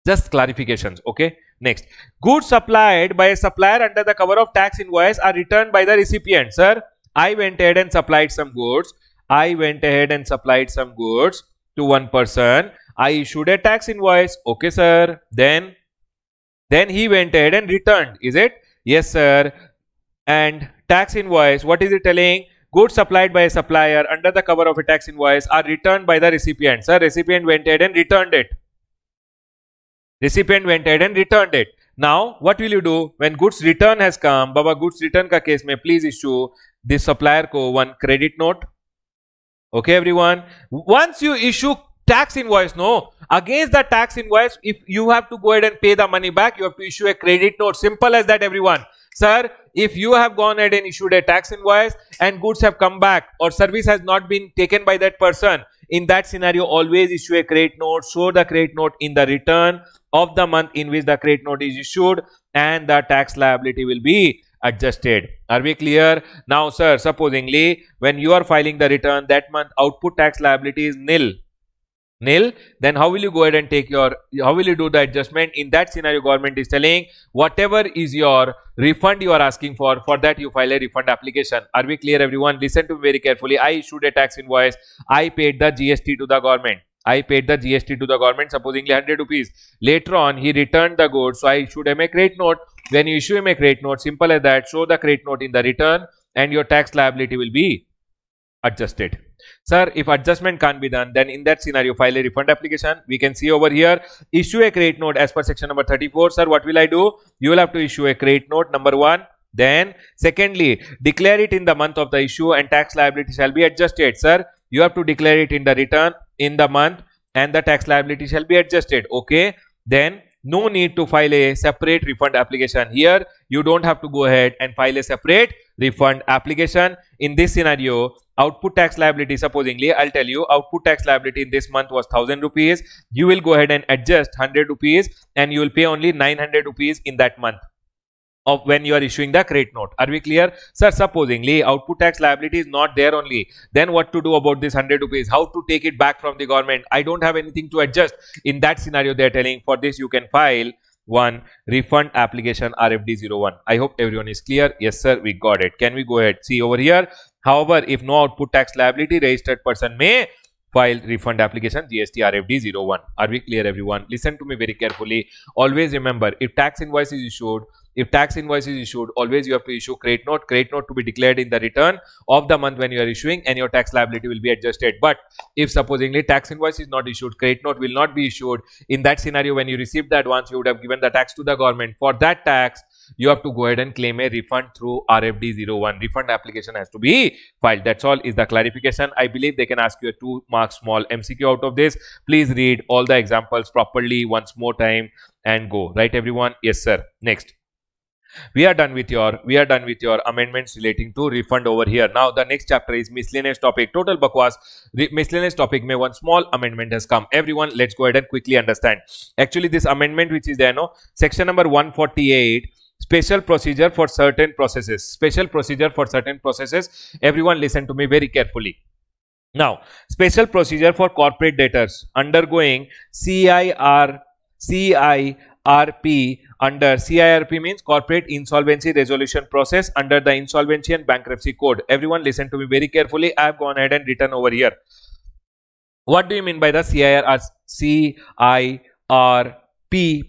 Just clarifications. Okay. Next. Goods supplied by a supplier under the cover of tax invoice are returned by the recipient. Sir, I went ahead and supplied some goods. I went ahead and supplied some goods to one person I issued a tax invoice. Okay, sir. Then, then he went ahead and returned. Is it? Yes, sir. And tax invoice, what is it telling? Goods supplied by a supplier under the cover of a tax invoice are returned by the recipient. Sir, recipient went ahead and returned it. Recipient went ahead and returned it. Now, what will you do? When goods return has come, Baba goods return ka case may please issue this supplier ko one credit note. Okay, everyone. Once you issue tax invoice no. Against the tax invoice if you have to go ahead and pay the money back you have to issue a credit note. Simple as that everyone. Sir if you have gone ahead and issued a tax invoice and goods have come back or service has not been taken by that person in that scenario always issue a credit note show the credit note in the return of the month in which the credit note is issued and the tax liability will be adjusted. Are we clear? Now sir supposingly when you are filing the return that month output tax liability is nil nil then how will you go ahead and take your how will you do the adjustment in that scenario government is telling whatever is your refund you are asking for for that you file a refund application are we clear everyone listen to me very carefully i issued a tax invoice i paid the gst to the government I paid the GST to the government, supposedly 100 rupees. Later on, he returned the goods. So, I issued him a credit note. When you issue him a credit note, simple as that, show the credit note in the return and your tax liability will be adjusted. Sir, if adjustment can't be done, then in that scenario, file a refund application. We can see over here, issue a credit note as per section number 34. Sir, what will I do? You will have to issue a credit note number one. Then, secondly, declare it in the month of the issue and tax liability shall be adjusted. Sir, you have to declare it in the return in the month and the tax liability shall be adjusted. Okay. Then, no need to file a separate refund application. Here, you don't have to go ahead and file a separate refund application. In this scenario, output tax liability supposingly I'll tell you output tax liability in this month was 1000 rupees. You will go ahead and adjust 100 rupees and you will pay only 900 rupees in that month of when you are issuing the credit note. Are we clear? Sir supposingly output tax liability is not there only. Then what to do about this 100 rupees? How to take it back from the government? I don't have anything to adjust. In that scenario they are telling for this you can file one refund application RFD01. I hope everyone is clear. Yes, sir, we got it. Can we go ahead? See over here. However, if no output tax liability, registered person may file refund application GST RFD 01. Are we clear everyone? Listen to me very carefully. Always remember if tax invoice is issued, if tax invoice is issued, always you have to issue credit note, credit note to be declared in the return of the month when you are issuing and your tax liability will be adjusted. But if supposedly tax invoice is not issued, credit note will not be issued. In that scenario, when you receive the advance, you would have given the tax to the government. For that tax, you have to go ahead and claim a refund through RFD 01. Refund application has to be filed. That's all is the clarification. I believe they can ask you a two mark small MCQ out of this. Please read all the examples properly once more time and go. Right everyone? Yes sir. Next we are done with your we are done with your amendments relating to refund over here. Now the next chapter is miscellaneous topic. Total bakwas miscellaneous topic may one small amendment has come. Everyone let's go ahead and quickly understand. Actually this amendment which is there no section number 148 special procedure for certain processes. Special procedure for certain processes. Everyone listen to me very carefully. Now special procedure for corporate debtors undergoing CIR CIRP under CIRP means corporate insolvency resolution process under the insolvency and bankruptcy code. Everyone listen to me very carefully. I have gone ahead and written over here. What do you mean by the CIR CIRP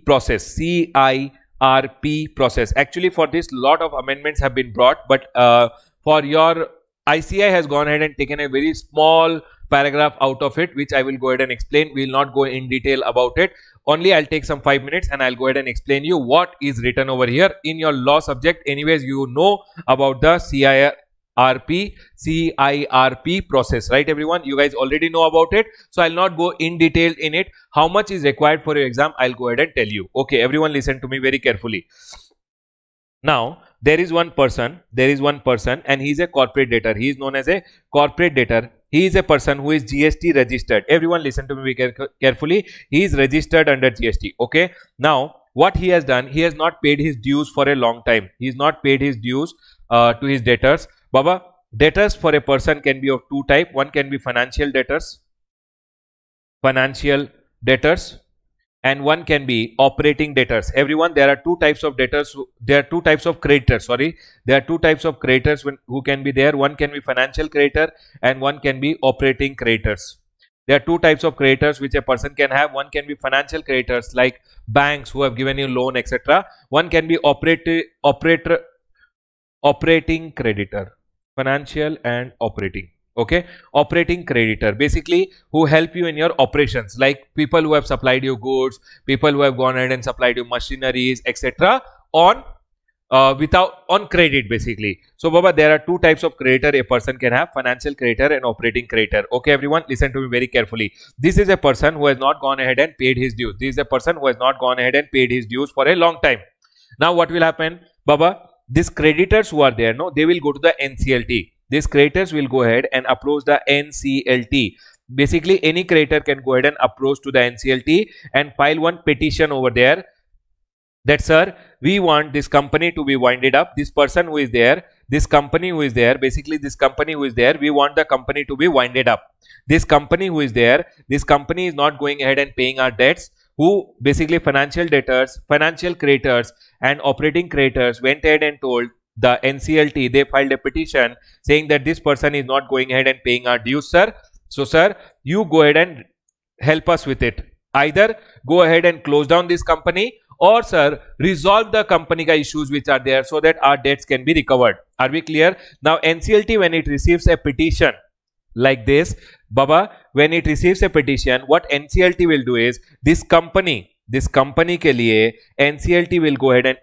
process? CIRP process. Actually, for this, lot of amendments have been brought, but uh, for your ICAI has gone ahead and taken a very small paragraph out of it, which I will go ahead and explain. We will not go in detail about it. Only I'll take some five minutes and I'll go ahead and explain you what is written over here in your law subject. Anyways, you know about the CIR RP, CIRP process, right everyone? You guys already know about it. So I'll not go in detail in it. How much is required for your exam? I'll go ahead and tell you. Okay, everyone listen to me very carefully. Now, there is one person, there is one person and he is a corporate debtor. He is known as a corporate debtor. He is a person who is GST registered. Everyone listen to me care carefully. He is registered under GST. Okay. Now, what he has done, he has not paid his dues for a long time. He has not paid his dues uh, to his debtors Baba, debtors for a person can be of two type. One can be financial debtors, financial debtors, and one can be operating debtors. Everyone, there are two types of debtors. There are two types of creditors. Sorry, there are two types of creditors when, who can be there. One can be financial creditor, and one can be operating creditors. There are two types of creditors which a person can have. One can be financial creditors like banks who have given you loan, etc. One can be operator, operator, operating creditor financial and operating okay? Operating creditor. Basically who help you in your operations. Like people who have supplied you goods people who have gone ahead and supplied you machineries etc on uh, without on credit basically. So baba there are two types of creditor a person can have financial creditor and operating creditor. Okay everyone listen to me very carefully. This is a person who has not gone ahead and paid his dues. This is a person who has not gone ahead and paid his dues for a long time. Now what will happen? Baba these creditors who are there, no, they will go to the NCLT. These creators will go ahead and approach the NCLT. Basically, any creator can go ahead and approach to the NCLT and file one petition over there that sir we want this company to be winded up this person who is there this company who is there basically this company who is there we want the company to be winded up this company who is there this company is not going ahead and paying our debts who basically financial debtors, financial creators and operating creators went ahead and told the NCLT, they filed a petition saying that this person is not going ahead and paying our dues, sir. So, sir, you go ahead and help us with it. Either go ahead and close down this company or sir resolve the company issues which are there so that our debts can be recovered are we clear now nclt when it receives a petition like this baba when it receives a petition what nclt will do is this company this company ke liye nclt will go ahead and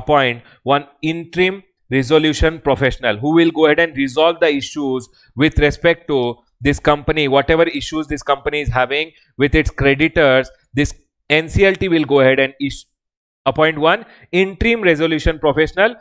appoint one interim resolution professional who will go ahead and resolve the issues with respect to this company whatever issues this company is having with its creditors this nclt will go ahead and appoint one interim resolution professional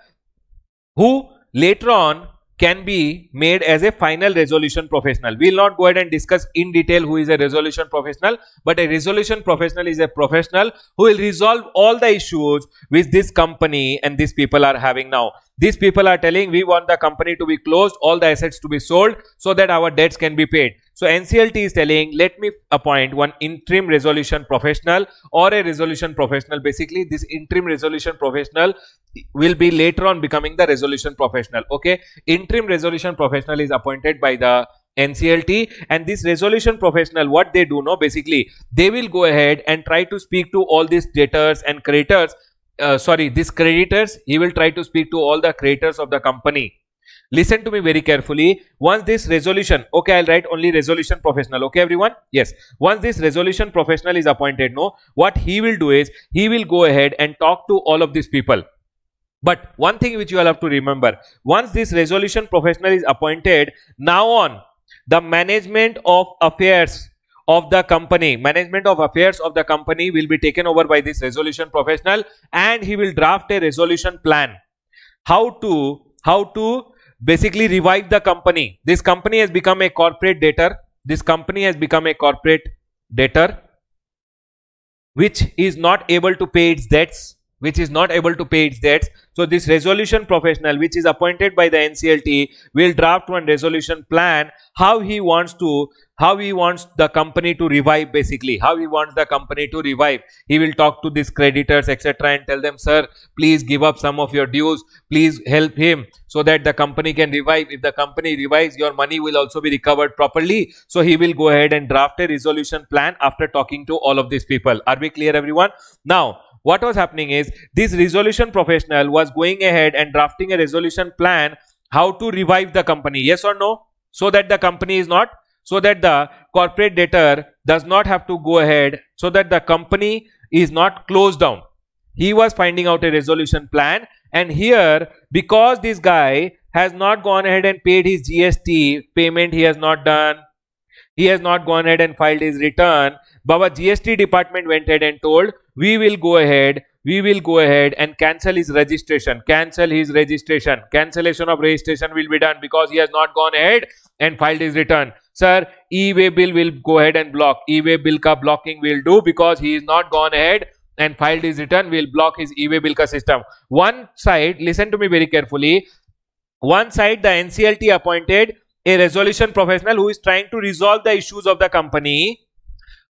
who later on can be made as a final resolution professional. We will not go ahead and discuss in detail who is a resolution professional, but a resolution professional is a professional who will resolve all the issues which this company and these people are having now. These people are telling we want the company to be closed, all the assets to be sold so that our debts can be paid. So NCLT is telling, let me appoint one interim resolution professional or a resolution professional. Basically, this interim resolution professional will be later on becoming the resolution professional. Okay, interim resolution professional is appointed by the NCLT and this resolution professional what they do know basically they will go ahead and try to speak to all these debtors and creditors uh, sorry these creditors he will try to speak to all the creditors of the company listen to me very carefully. Once this resolution okay i'll write only resolution professional okay everyone? Yes. Once this resolution professional is appointed no what he will do is he will go ahead and talk to all of these people. But one thing which you all have to remember once this resolution professional is appointed now on the management of affairs of the company management of affairs of the company will be taken over by this resolution professional and he will draft a resolution plan. How to how to basically revive the company this company has become a corporate debtor this company has become a corporate debtor which is not able to pay its debts which is not able to pay its debts. So this resolution professional which is appointed by the NCLT will draft one resolution plan how he wants to how he wants the company to revive basically. How he wants the company to revive. He will talk to these creditors etc and tell them sir please give up some of your dues. Please help him so that the company can revive. If the company revives your money will also be recovered properly. So he will go ahead and draft a resolution plan after talking to all of these people. Are we clear everyone? Now what was happening is this resolution professional was going ahead and drafting a resolution plan how to revive the company. Yes or no? So that the company is not so that the corporate debtor does not have to go ahead so that the company is not closed down. He was finding out a resolution plan and here because this guy has not gone ahead and paid his gst payment he has not done he has not gone ahead and filed his return Baba GST department went ahead and told we will go ahead we will go ahead and cancel his registration cancel his registration. Cancellation of registration will be done because he has not gone ahead and filed his return. Sir e-way bill will go ahead and block. E-way bill ka blocking will do because he is not gone ahead and filed his return will block his e-way bill ka system. One side listen to me very carefully. One side the nclt appointed a resolution professional who is trying to resolve the issues of the company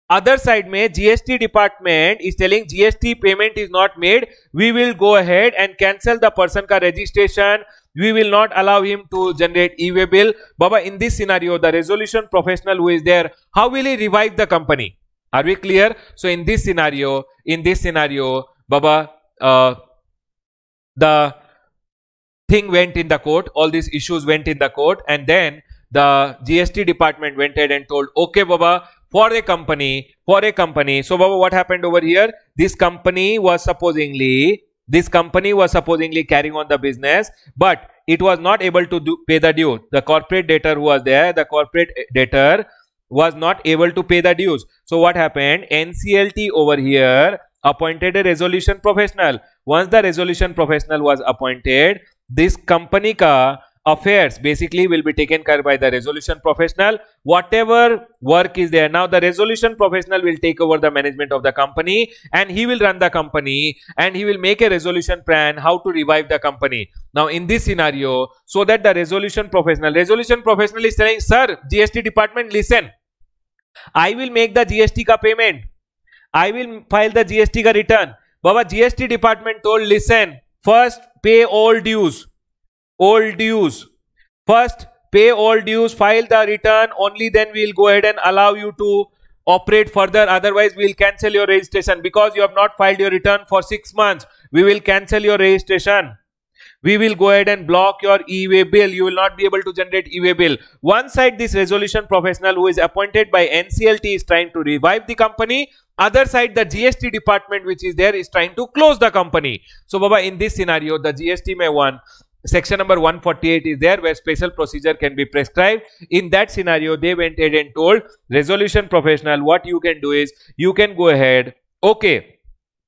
other side may GST department is telling GST payment is not made. We will go ahead and cancel the person ka registration. We will not allow him to generate e-way bill. Baba in this scenario the resolution professional who is there how will he revive the company? Are we clear? So in this scenario in this scenario baba uh, the thing went in the court. All these issues went in the court. And then the GST department went ahead and told okay baba for a company for a company. So what happened over here? This company was supposedly, this company was supposedly carrying on the business but it was not able to do, pay the due the corporate debtor who was there the corporate debtor was not able to pay the dues. So what happened? Nclt over here appointed a resolution professional. Once the resolution professional was appointed this company ka affairs. Basically will be taken care by the resolution professional. Whatever work is there now the resolution professional will take over the management of the company and he will run the company and he will make a resolution plan how to revive the company. Now in this scenario so that the resolution professional resolution professional is saying sir gst department listen. I will make the gst ka payment. I will file the gst ka return. Baba gst department told listen first pay all dues all dues. First, pay all dues, file the return, only then we'll go ahead and allow you to operate further. Otherwise, we'll cancel your registration because you have not filed your return for six months. We will cancel your registration. We will go ahead and block your e-way bill. You will not be able to generate e-way bill. One side, this resolution professional who is appointed by NCLT is trying to revive the company. Other side, the GST department which is there is trying to close the company. So, Baba, in this scenario, the GST may one section number 148 is there where special procedure can be prescribed. In that scenario they went ahead and told resolution professional what you can do is you can go ahead. Okay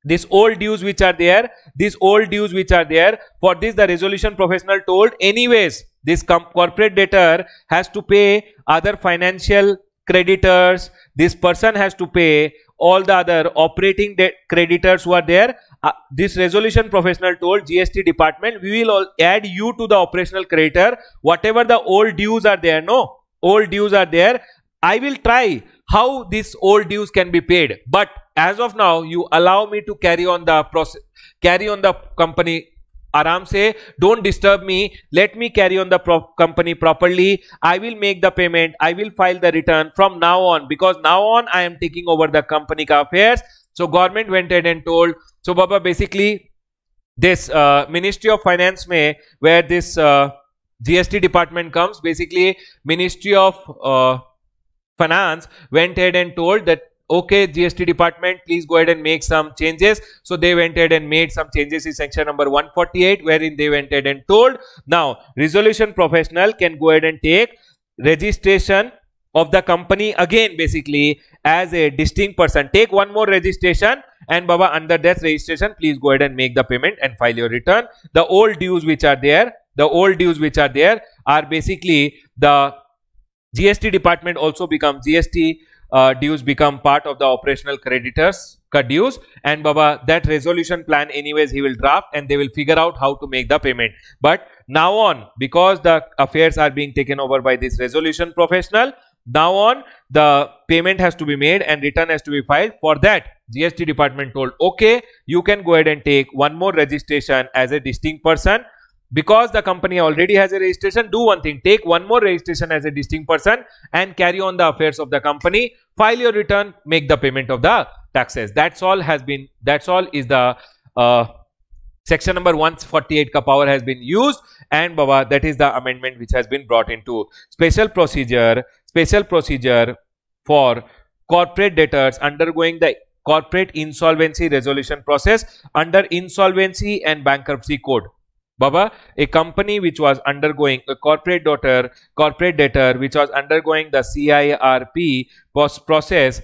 this old dues which are there these old dues which are there for this the resolution professional told anyways this corporate debtor has to pay other financial creditors. This person has to pay all the other operating creditors who are there uh, this resolution professional told GST department we will add you to the operational creditor whatever the old dues are there no old dues are there I will try how these old dues can be paid. But as of now, you allow me to carry on the process, carry on the company आराम से don't disturb me let me carry on the company properly i will make the payment i will file the return from now on because now on i am taking over the company affairs so government went ahead and told so baba basically this uh, ministry of finance may where this uh, gst department comes basically ministry of uh, finance went ahead and told that okay gst department please go ahead and make some changes. So they went ahead and made some changes in section number 148 wherein they went ahead and told now resolution professional can go ahead and take registration of the company again basically as a distinct person. Take one more registration and baba under that registration please go ahead and make the payment and file your return. The old dues which are there the old dues which are there are basically the gst department also become gst uh, dues become part of the operational creditors dues. And baba that resolution plan anyways he will draft and they will figure out how to make the payment. But now on because the affairs are being taken over by this resolution professional now on the payment has to be made and return has to be filed. For that gst department told okay you can go ahead and take one more registration as a distinct person. Because the company already has a registration do one thing. Take one more registration as a distinct person and carry on the affairs of the company. File your return make the payment of the taxes. That's all has been that's all is the uh, section number 148 ka power has been used. And baba that is the amendment which has been brought into special procedure special procedure for corporate debtors undergoing the corporate insolvency resolution process under insolvency and bankruptcy code Baba, a company which was undergoing a corporate daughter, corporate debtor, which was undergoing the CIRP process,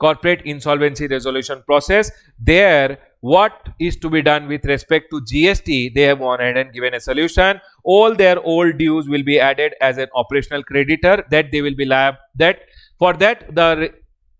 corporate insolvency resolution process, there what is to be done with respect to GST, they have gone ahead and given a solution. All their old dues will be added as an operational creditor that they will be liable. That for that the re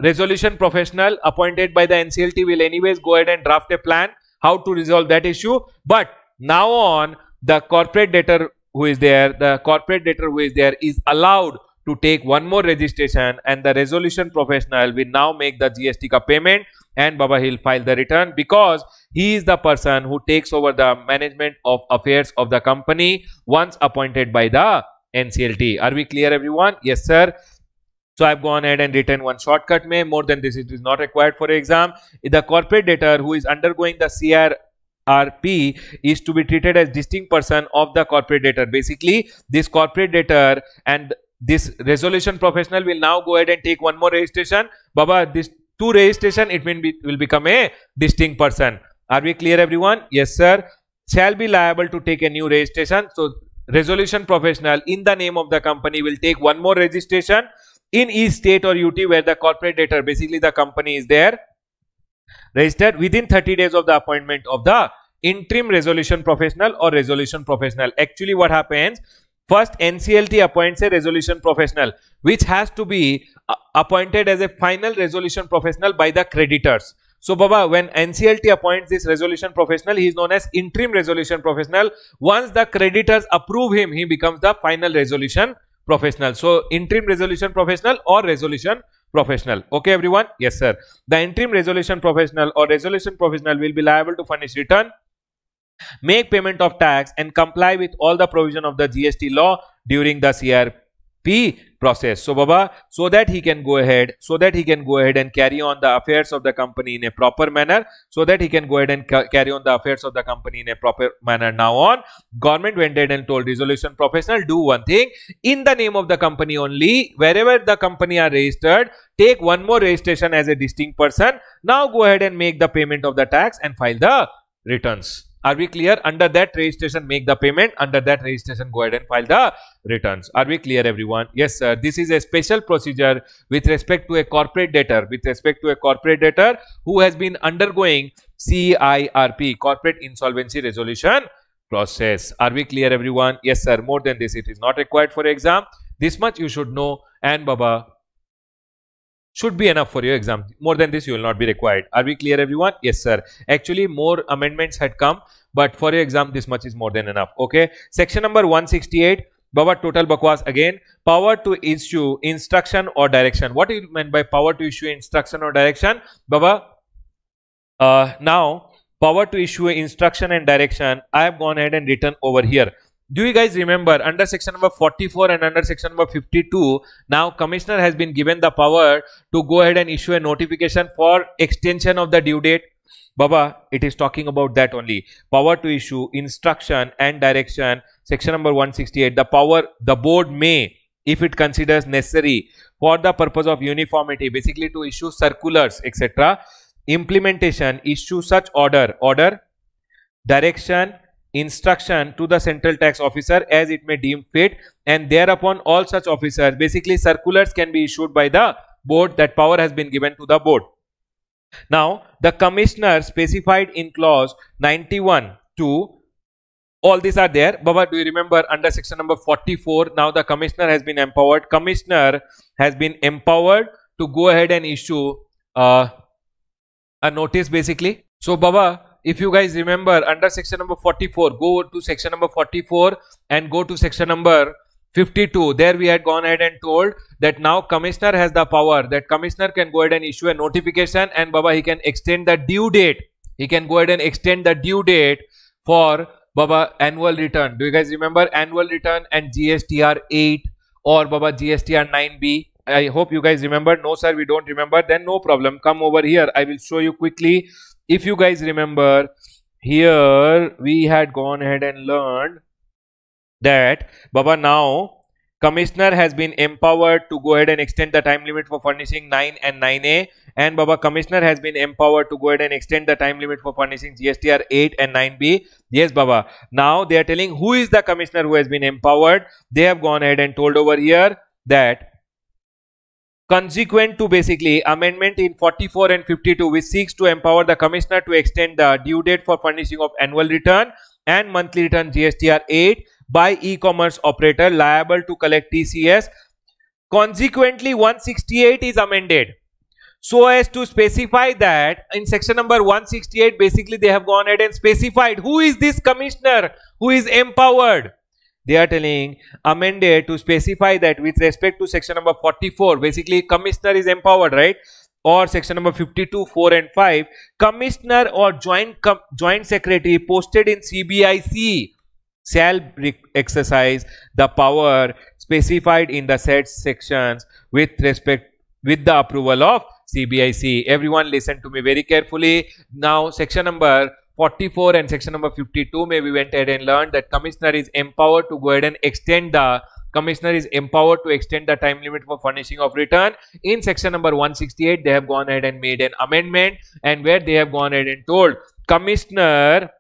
resolution professional appointed by the NCLT will anyways go ahead and draft a plan how to resolve that issue. But now on, the corporate debtor who is there, the corporate debtor who is there is allowed to take one more registration and the resolution professional will now make the GST ka payment and Baba he'll file the return because he is the person who takes over the management of affairs of the company once appointed by the NCLT. Are we clear everyone? Yes sir. So I've gone ahead and written one shortcut may more than this it is not required for exam. The corporate debtor who is undergoing the CR RP is to be treated as distinct person of the corporate debtor. Basically, this corporate debtor and this resolution professional will now go ahead and take one more registration. Baba, this two registration, it will, be, will become a distinct person. Are we clear everyone? Yes, sir. Shall be liable to take a new registration. So, resolution professional in the name of the company will take one more registration in each state or UT where the corporate debtor, basically the company is there registered within 30 days of the appointment of the interim resolution professional or resolution professional. Actually, what happens? First, NCLT appoints a resolution professional, which has to be uh, appointed as a final resolution professional by the creditors. So, Baba, when NCLT appoints this resolution professional, he is known as interim resolution professional. Once the creditors approve him, he becomes the final resolution professional. So, interim resolution professional or resolution professional. Okay, everyone? Yes, sir. The interim resolution professional or resolution professional will be liable to furnish return, make payment of tax and comply with all the provision of the GST law during the CRP process. So Baba, so that he can go ahead, so that he can go ahead and carry on the affairs of the company in a proper manner, so that he can go ahead and ca carry on the affairs of the company in a proper manner. Now on, government went ahead and told resolution professional, do one thing, in the name of the company only, wherever the company are registered, take one more registration as a distinct person. Now go ahead and make the payment of the tax and file the returns. Are we clear? Under that registration, make the payment. Under that registration, go ahead and file the returns. Are we clear, everyone? Yes, sir. This is a special procedure with respect to a corporate debtor, with respect to a corporate debtor who has been undergoing CIRP, Corporate Insolvency Resolution process. Are we clear, everyone? Yes, sir. More than this, it is not required for exam. This much you should know. And Baba, should be enough for your exam. More than this, you will not be required. Are we clear, everyone? Yes, sir. Actually, more amendments had come, but for your exam, this much is more than enough. Okay. Section number 168 Baba total bakwas again. Power to issue instruction or direction. What do you meant by power to issue instruction or direction? Baba, uh, now power to issue instruction and direction. I have gone ahead and written over here. Do you guys remember under section number 44 and under section number 52, now commissioner has been given the power to go ahead and issue a notification for extension of the due date Baba, it is talking about that only. Power to issue, instruction and direction. Section number 168. The power, the board may, if it considers necessary, for the purpose of uniformity, basically to issue circulars, etc. Implementation, issue such order, order, direction, instruction to the central tax officer as it may deem fit and thereupon all such officers basically circulars can be issued by the board that power has been given to the board now, the commissioner specified in clause 91 to all these are there. Baba, do you remember under section number 44? Now the commissioner has been empowered. Commissioner has been empowered to go ahead and issue uh, a notice basically. So, Baba, if you guys remember under section number 44, go to section number 44 and go to section number 52 there we had gone ahead and told that now commissioner has the power that commissioner can go ahead and issue a notification and baba he can extend the due date. He can go ahead and extend the due date for baba annual return. Do you guys remember annual return and gstr 8 or baba gstr 9b i hope you guys remember. No sir we don't remember. Then no problem. Come over here. I will show you quickly if you guys remember here we had gone ahead and learned that Baba now Commissioner has been empowered to go ahead and extend the time limit for furnishing 9 and 9A and Baba Commissioner has been empowered to go ahead and extend the time limit for furnishing GSTR 8 and 9B. Yes Baba. Now they are telling who is the Commissioner who has been empowered. They have gone ahead and told over here that consequent to basically amendment in 44 and 52 which seeks to empower the Commissioner to extend the due date for furnishing of annual return and monthly return GSTR 8 by e-commerce operator liable to collect TCS. Consequently, 168 is amended so as to specify that in section number 168 basically they have gone ahead and specified who is this commissioner who is empowered they are telling amended to specify that with respect to section number 44 basically commissioner is empowered right or section number 52 4 and 5 commissioner or joint joint secretary posted in cbic shall exercise the power specified in the said sections with respect with the approval of CBIC. Everyone listen to me very carefully. Now section number 44 and section number 52 may we went ahead and learned that commissioner is empowered to go ahead and extend the commissioner is empowered to extend the time limit for furnishing of return in section number 168 they have gone ahead and made an amendment and where they have gone ahead and told commissioner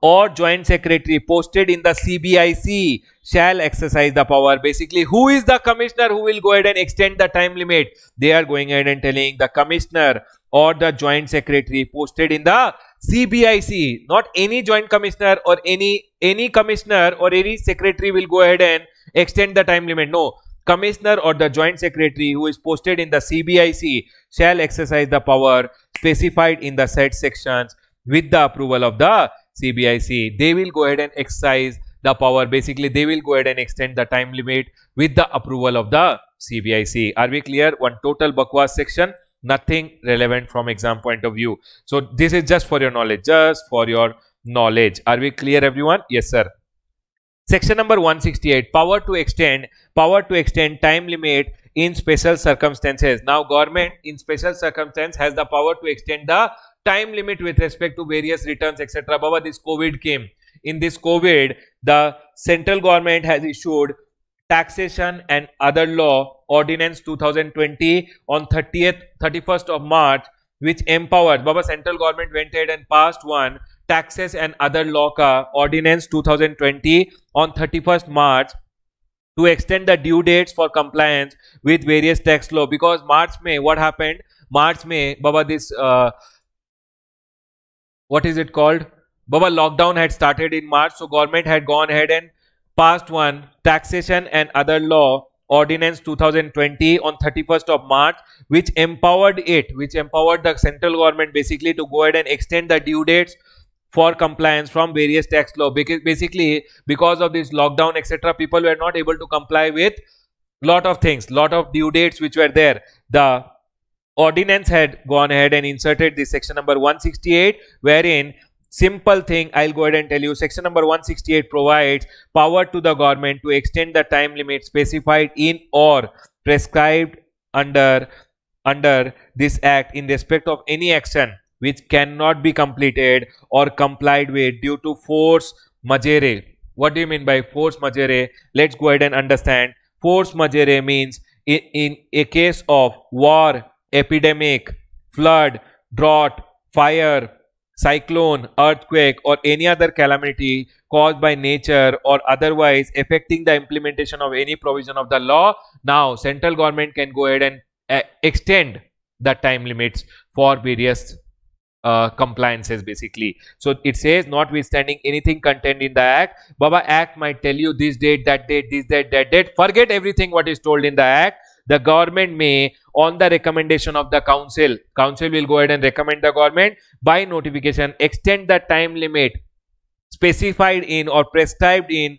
or joint secretary posted in the CBIC shall exercise the power. Basically, who is the commissioner who will go ahead and extend the time limit? They are going ahead and telling the commissioner or the joint secretary posted in the CBIC. Not any joint commissioner or any any commissioner or any secretary will go ahead and extend the time limit. No. Commissioner or the joint secretary who is posted in the CBIC shall exercise the power specified in the said sections with the approval of the CBIC, they will go ahead and exercise the power. Basically, they will go ahead and extend the time limit with the approval of the CBIC. Are we clear? One total Bakwas section, nothing relevant from exam point of view. So, this is just for your knowledge, just for your knowledge. Are we clear everyone? Yes, sir. Section number 168, power to extend, power to extend time limit in special circumstances. Now, government in special circumstance has the power to extend the time limit with respect to various returns etc baba this covid came in this covid the central government has issued taxation and other law ordinance 2020 on 30th 31st of march which empowered baba central government went ahead and passed one taxes and other law ka ordinance 2020 on 31st march to extend the due dates for compliance with various tax law because march may what happened march may baba this uh, what is it called? Baba lockdown had started in March, so government had gone ahead and passed one taxation and other law ordinance 2020 on 31st of March which empowered it which empowered the central government basically to go ahead and extend the due dates for compliance from various tax law. Because basically because of this lockdown etc people were not able to comply with lot of things lot of due dates which were there. The ordinance had gone ahead and inserted this section number 168 wherein simple thing i'll go ahead and tell you. Section number 168 provides power to the government to extend the time limit specified in or prescribed under under this act in respect of any action which cannot be completed or complied with due to force majeure. What do you mean by force majeure? Let's go ahead and understand. Force majeure means in, in a case of war epidemic, flood, drought, fire, cyclone, earthquake or any other calamity caused by nature or otherwise affecting the implementation of any provision of the law, now central government can go ahead and uh, extend the time limits for various uh, compliances basically. So it says notwithstanding anything contained in the act, Baba Act might tell you this date, that date, this date, that date. Forget everything what is told in the act the government may on the recommendation of the council council will go ahead and recommend the government. By notification extend the time limit specified in or prescribed in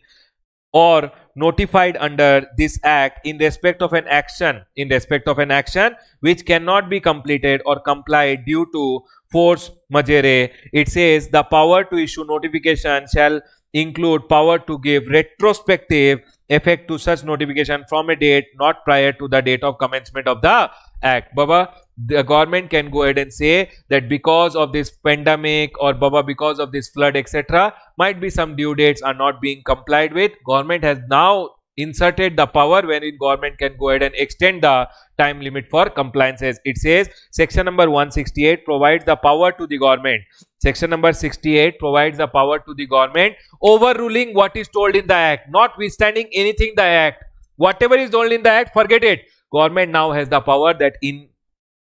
or notified under this act in respect of an action in respect of an action which cannot be completed or complied due to force majeure. It says the power to issue notification shall include power to give retrospective effect to such notification from a date not prior to the date of commencement of the act. Baba the government can go ahead and say that because of this pandemic or baba because of this flood etc might be some due dates are not being complied with. Government has now inserted the power wherein government can go ahead and extend the time limit for compliances. It says section number 168 provides the power to the government. Section number 68 provides the power to the government overruling what is told in the act, notwithstanding anything the act. Whatever is told in the act, forget it. Government now has the power that in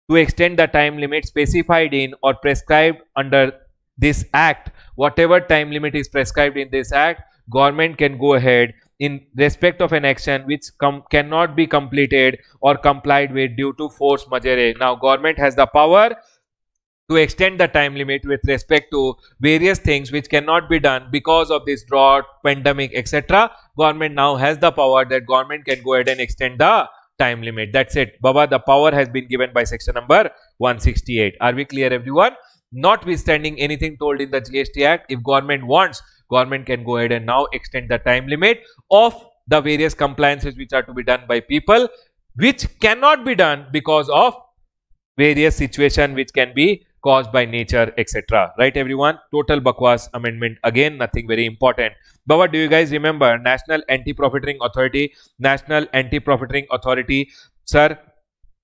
to extend the time limit specified in or prescribed under this act, whatever time limit is prescribed in this act, government can go ahead in respect of an action which cannot be completed or complied with due to force majeure. Now, government has the power to extend the time limit with respect to various things which cannot be done because of this drought, pandemic, etc. Government now has the power that government can go ahead and extend the time limit. That's it. Baba, the power has been given by section number 168. Are we clear everyone? Notwithstanding anything told in the GST Act, if government wants government can go ahead and now extend the time limit of the various compliances which are to be done by people which cannot be done because of various situation which can be caused by nature etc right everyone? Total bakwas amendment. Again nothing very important. But what do you guys remember national anti-profiteering authority? National anti-profiteering authority sir?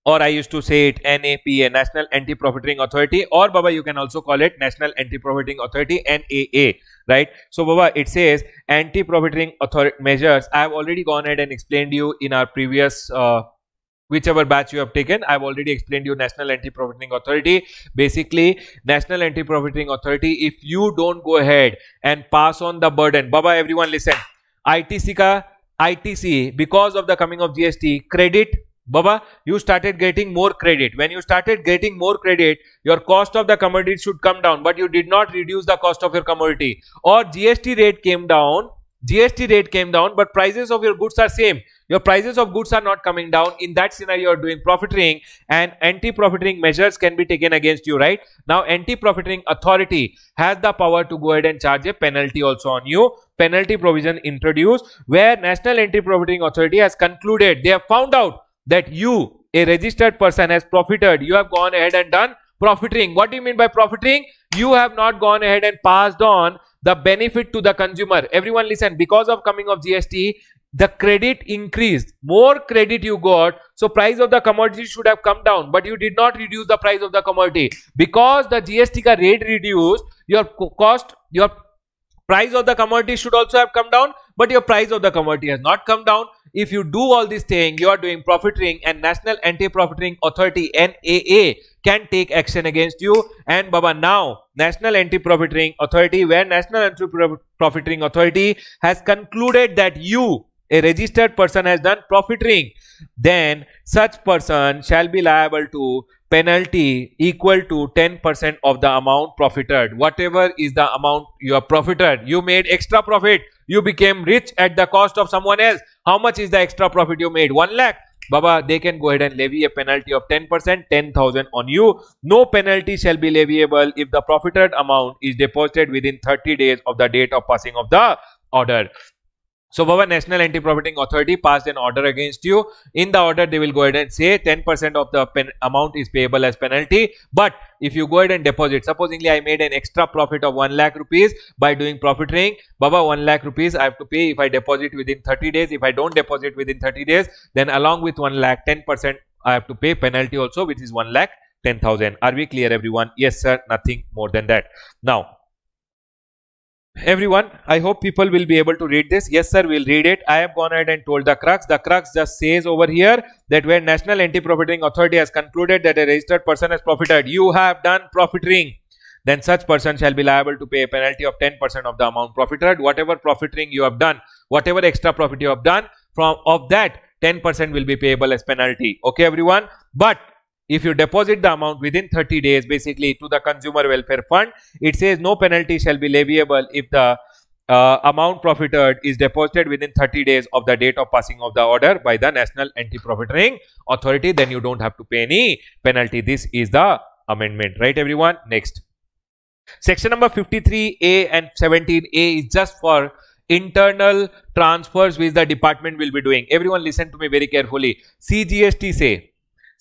Or I used to say it NAPA, National Anti-Profiteering Authority, or Baba, you can also call it National Anti-Profiteering Authority, NAA, right? So Baba, it says anti-profiteering measures. I have already gone ahead and explained you in our previous uh, whichever batch you have taken i've already explained you national anti-profiteering authority basically national anti-profiteering authority if you don't go ahead and pass on the burden baba everyone listen itc ka itc because of the coming of gst credit Baba, you started getting more credit. When you started getting more credit, your cost of the commodity should come down, but you did not reduce the cost of your commodity. Or GST rate came down, GST rate came down, but prices of your goods are same. Your prices of goods are not coming down. In that scenario, you are doing profiteering and anti-profiteering measures can be taken against you, right? Now, anti-profiteering authority has the power to go ahead and charge a penalty also on you. Penalty provision introduced where National Anti-Profiteering Authority has concluded, they have found out that you, a registered person, has profited. You have gone ahead and done profiteering. What do you mean by profiteering? You have not gone ahead and passed on the benefit to the consumer. Everyone listen, because of coming of GST, the credit increased. More credit you got, so price of the commodity should have come down, but you did not reduce the price of the commodity. Because the GST ka rate reduced, your cost, your price of the commodity should also have come down, but your price of the commodity has not come down if you do all these things, you are doing profiteering and National Anti-Profiteering Authority NAA can take action against you. And Baba, now National Anti-Profiteering Authority, where National Anti-Profiteering Authority has concluded that you, a registered person, has done profiteering, then such person shall be liable to penalty equal to 10% of the amount profited. Whatever is the amount you have profited, you made extra profit, you became rich at the cost of someone else. How much is the extra profit you made? 1 lakh. Baba, they can go ahead and levy a penalty of 10%, 10,000 on you. No penalty shall be leviable if the profited amount is deposited within 30 days of the date of passing of the order. So our National Anti-Profiting Authority passed an order against you. In the order, they will go ahead and say 10% of the amount is payable as penalty. But if you go ahead and deposit, supposingly I made an extra profit of 1 lakh rupees by doing profiteering. Baba 1 lakh rupees I have to pay if I deposit within 30 days. If I don't deposit within 30 days, then along with 1 lakh 10% I have to pay penalty also which is 1 lakh 10,000. Are we clear everyone? Yes sir, nothing more than that. Now everyone i hope people will be able to read this. Yes sir we'll read it. I have gone ahead and told the crux. The crux just says over here that where national anti-profiting authority has concluded that a registered person has profited you have done profiteering then such person shall be liable to pay a penalty of 10% of the amount profited. Whatever profiteering you have done whatever extra profit you have done from of that 10% will be payable as penalty. Okay everyone? But if you deposit the amount within 30 days basically to the consumer welfare fund it says no penalty shall be leviable if the uh, amount profited is deposited within 30 days of the date of passing of the order by the national anti-profiteering authority. Then you don't have to pay any penalty. This is the amendment. Right everyone? Next. Section number 53a and 17a is just for internal transfers which the department will be doing. Everyone listen to me very carefully. Cgst say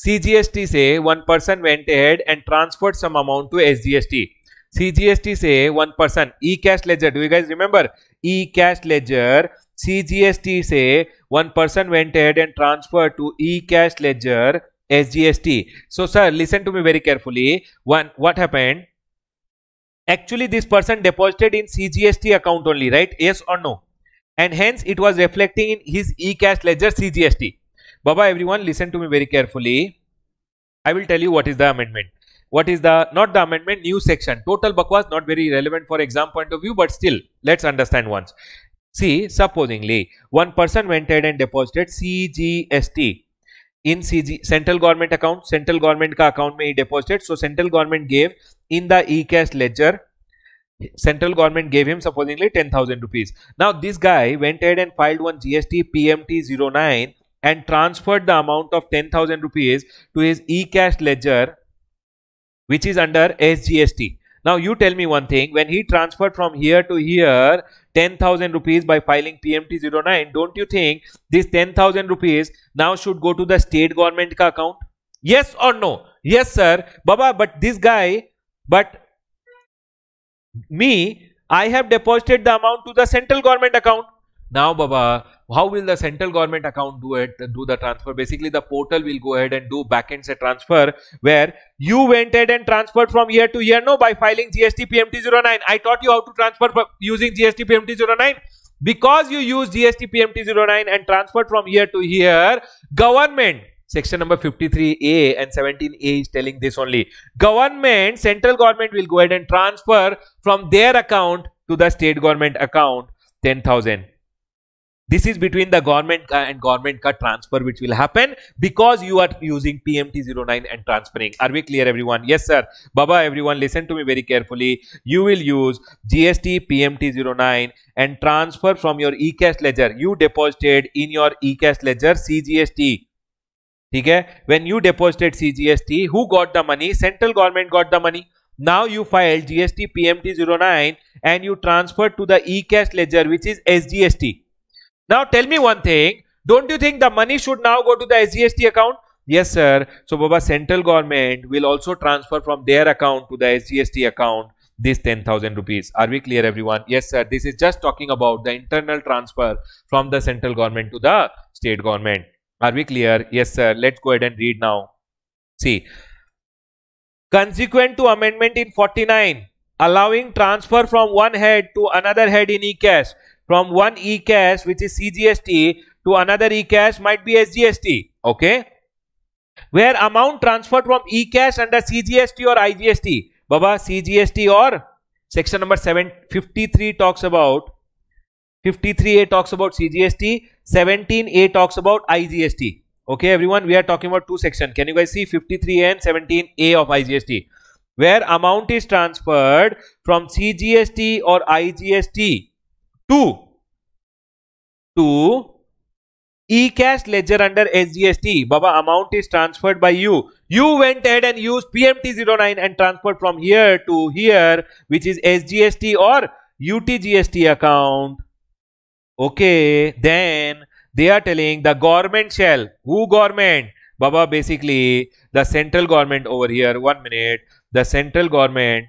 CGST say one person went ahead and transferred some amount to SGST. CGST say one person e-cash ledger. Do you guys remember e-cash ledger? CGST say one person went ahead and transferred to e-cash ledger SGST. So sir, listen to me very carefully. One, what happened? Actually, this person deposited in CGST account only, right? Yes or no? And hence it was reflecting in his e-cash ledger CGST. Baba, everyone, listen to me very carefully. I will tell you what is the amendment. What is the, not the amendment, new section. Total bakwas, not very relevant for exam point of view, but still, let's understand once. See, supposingly, one person went ahead and deposited CGST in CG, central government account, central government ka account mein he deposited. So, central government gave in the e-cash ledger, central government gave him supposedly 10,000 rupees. Now, this guy went ahead and filed one GST PMT 09 and transferred the amount of 10,000 rupees to his e-cash ledger which is under SGST. Now you tell me one thing, when he transferred from here to here 10,000 rupees by filing PMT 09, don't you think this 10,000 rupees now should go to the state government account? Yes or no? Yes sir. Baba, but this guy, but me, I have deposited the amount to the central government account. Now Baba, how will the central government account do it do the transfer? Basically the portal will go ahead and do backend set transfer where you went ahead and transferred from year to year no by filing gst pmt 09 i taught you how to transfer using gst pmt 09 because you use gst pmt 09 and transferred from year to year government section number 53a and 17a is telling this only. Government central government will go ahead and transfer from their account to the state government account 10000 this is between the government and government cut transfer which will happen because you are using PMT09 and transferring. Are we clear everyone? Yes sir. Baba everyone listen to me very carefully. You will use GST PMT09 and transfer from your eCash ledger. You deposited in your eCash ledger CGST. Okay? When you deposited CGST, who got the money? Central government got the money. Now you file GST PMT09 and you transfer to the eCash ledger which is SGST. Now tell me one thing. Don't you think the money should now go to the SGST account? Yes, sir. So, Baba, central government will also transfer from their account to the SGST account this 10,000 rupees. Are we clear, everyone? Yes, sir. This is just talking about the internal transfer from the central government to the state government. Are we clear? Yes, sir. Let's go ahead and read now. See, consequent to amendment in 49, allowing transfer from one head to another head in e-cash from one e-cash which is CGST to another e-cash might be SGST. Okay. Where amount transferred from e-cash under CGST or IGST. Baba CGST or section number 753 talks about 53A talks about CGST, 17A talks about IGST. Okay, everyone, we are talking about two sections. Can you guys see 53A and 17A of IGST? Where amount is transferred from CGST or IGST to, to. E-cash ledger under SGST. Baba, amount is transferred by you. You went ahead and used PMT09 and transferred from here to here, which is SGST or UTGST account. Okay, then they are telling the government shall. Who government? Baba basically the central government over here. One minute. The central government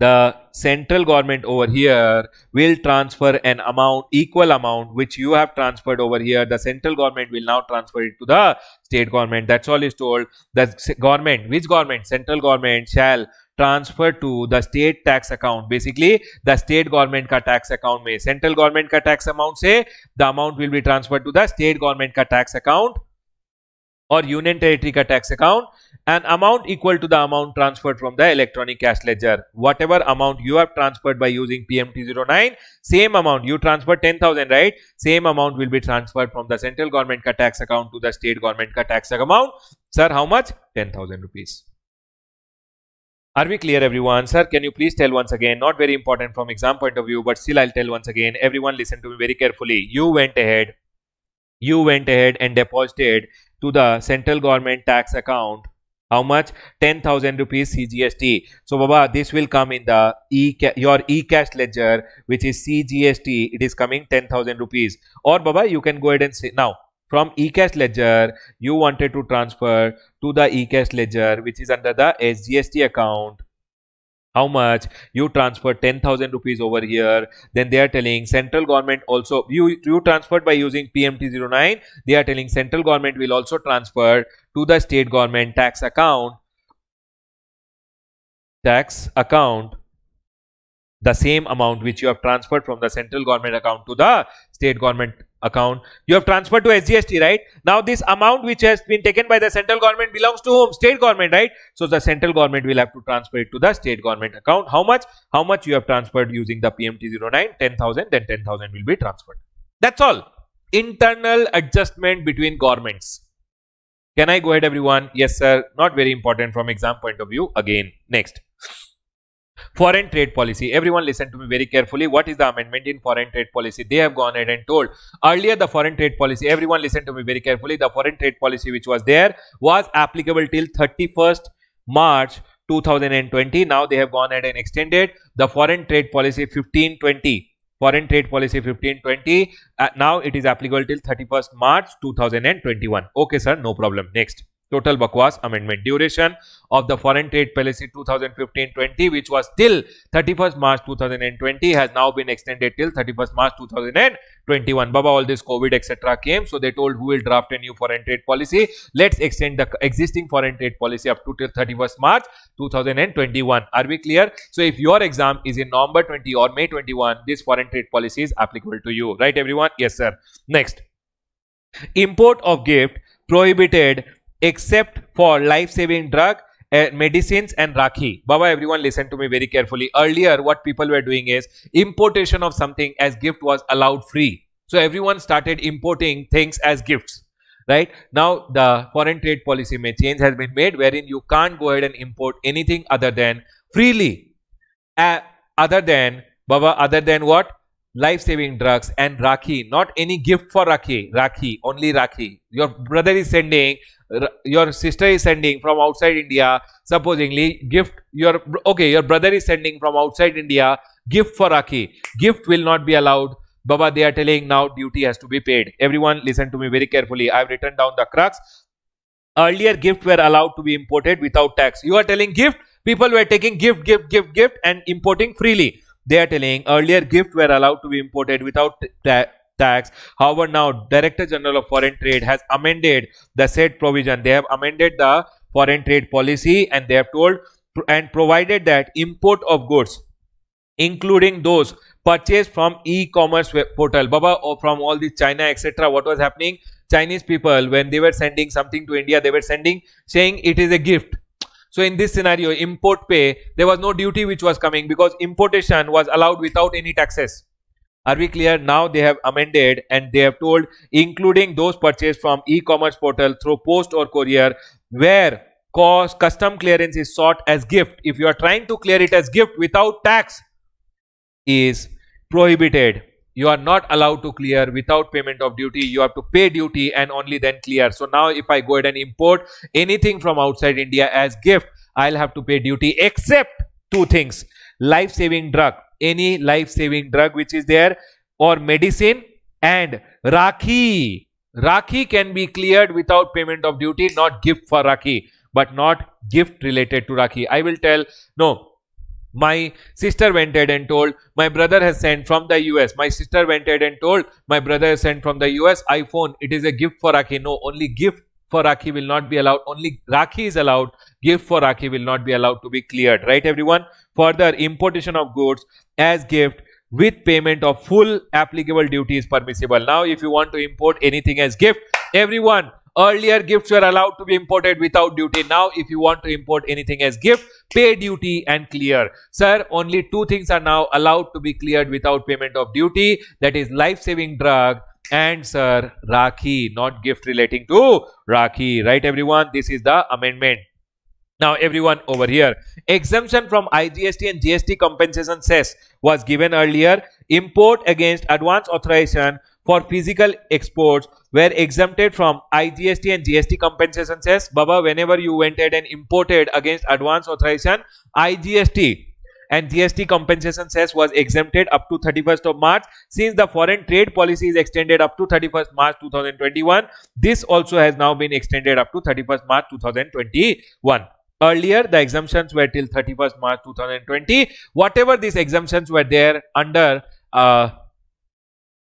the central government over here will transfer an amount equal amount which you have transferred over here. The central government will now transfer it to the state government. That's all is told. The government which government? Central government shall transfer to the state tax account. Basically the state government ka tax account mein. Central government ka tax amount se the amount will be transferred to the state government ka tax account or union territory ka tax account an amount equal to the amount transferred from the electronic cash ledger. Whatever amount you have transferred by using pmt09 same amount. You transfer 10000 right? Same amount will be transferred from the central government ka tax account to the state government ka tax account. Sir how much? 10000 rupees. Are we clear everyone? Sir, can you please tell once again, not very important from exam point of view, but still I'll tell once again, everyone listen to me very carefully. You went ahead, you went ahead and deposited to the central government tax account how much? 10000 rupees cgst so baba this will come in the e your e-cash ledger which is cgst it is coming 10000 rupees. Or baba you can go ahead and say now from e cash ledger you wanted to transfer to the e cash ledger which is under the SGST account how much? You transfer 10,000 rupees over here. Then they are telling central government also you you transferred by using PMT09 they are telling central government will also transfer to the state government tax account. Tax account the same amount which you have transferred from the central government account to the state government account. You have transferred to SGST, right? Now this amount which has been taken by the central government belongs to whom? State government, right? So the central government will have to transfer it to the state government account. How much? How much you have transferred using the PMT09? 10,000, then 10,000 will be transferred. That's all. Internal adjustment between governments. Can I go ahead everyone? Yes sir. Not very important from exam point of view. Again, next. Foreign trade policy. Everyone listen to me very carefully. What is the amendment in foreign trade policy? They have gone ahead and told. Earlier the foreign trade policy, everyone listen to me very carefully. The foreign trade policy which was there was applicable till 31st March 2020. Now they have gone ahead and extended the foreign trade policy 1520 foreign trade policy 1520 uh, now it is applicable till 31st march 2021 okay sir no problem next total bakwas amendment. Duration of the foreign trade policy 2015-20 which was till 31st march 2020 has now been extended till 31st march 2021 baba all this covid etc came so they told who will draft a new foreign trade policy. Let's extend the existing foreign trade policy up to till 31st march 2021 are we clear? So if your exam is in november 20 or may 21 this foreign trade policy is applicable to you. Right everyone? Yes sir. Next. Import of gift prohibited except for life-saving drug, medicines and Rakhi. Baba, everyone listen to me very carefully. Earlier, what people were doing is importation of something as gift was allowed free. So everyone started importing things as gifts. Right now, the foreign trade policy may change has been made wherein you can't go ahead and import anything other than freely, uh, other than Baba, other than what life-saving drugs and Rakhi, not any gift for Rakhi, Rakhi, only Rakhi. Your brother is sending your sister is sending from outside India, supposedly gift your okay, your brother is sending from outside India gift for Rakhi. Gift will not be allowed. Baba, they are telling now duty has to be paid. Everyone listen to me very carefully. I have written down the crux. Earlier gift were allowed to be imported without tax. You are telling gift, people were taking gift, gift, gift, gift and importing freely. They are telling earlier gift were allowed to be imported without tax tax. However, now Director General of Foreign Trade has amended the said provision. They have amended the foreign trade policy and they have told and provided that import of goods including those purchased from e-commerce portal baba or from all the china etc what was happening chinese people when they were sending something to india they were sending saying it is a gift so in this scenario import pay there was no duty which was coming because importation was allowed without any taxes Are we clear? Now they have amended and they have told including those purchased from e-commerce portal through post or courier where cost custom clearance is sought as gift. If you are trying to clear it as gift without tax is prohibited. You are not allowed to clear without payment of duty. You have to pay duty and only then clear. So now if I go ahead and import anything from outside India as gift, I'll have to pay duty except two things. Life-saving drug any life-saving drug which is there or medicine and Rakhi. Rakhi can be cleared without payment of duty, not gift for Rakhi, but not gift related to Rakhi. I will tell, no, my sister went ahead and told my brother has sent from the US. My sister went ahead and told my brother has sent from the US iPhone. It is a gift for Rakhi. No, only gift for Rakhi will not be allowed. Only Rakhi is allowed. Gift for Rakhi will not be allowed to be cleared. Right, everyone? Further, importation of goods as gift with payment of full applicable duty is permissible. Now, if you want to import anything as gift, everyone, earlier gifts were allowed to be imported without duty. Now, if you want to import anything as gift, pay duty and clear. Sir, only two things are now allowed to be cleared without payment of duty. That is life-saving drug and sir, Rakhi, not gift relating to Rakhi. Right, everyone? This is the amendment. Now everyone over here, exemption from IGST and GST compensation cess was given earlier. Import against advance authorization for physical exports were exempted from IGST and GST compensation cess. Baba, whenever you went ahead and imported against advance authorization, IGST and GST compensation cess was exempted up to 31st of March. Since the foreign trade policy is extended up to 31st March 2021, this also has now been extended up to 31st March 2021. Earlier, the exemptions were till 31st March 2020. Whatever these exemptions were there under uh,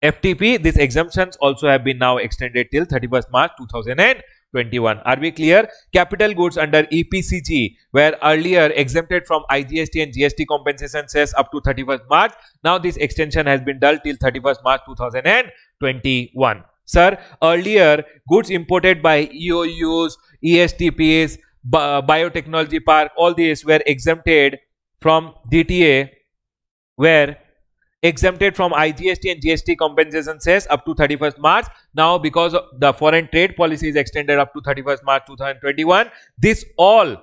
FTP, these exemptions also have been now extended till 31st March 2021. Are we clear? Capital goods under EPCG were earlier exempted from IGST and GST compensation cess up to 31st March. Now this extension has been done till 31st March 2021. Sir, earlier goods imported by EOUs, ESTPs, Uh, biotechnology park, all these were exempted from DTA, were exempted from IGST and GST compensation cess up to 31st March. Now, because the foreign trade policy is extended up to 31st March 2021, this all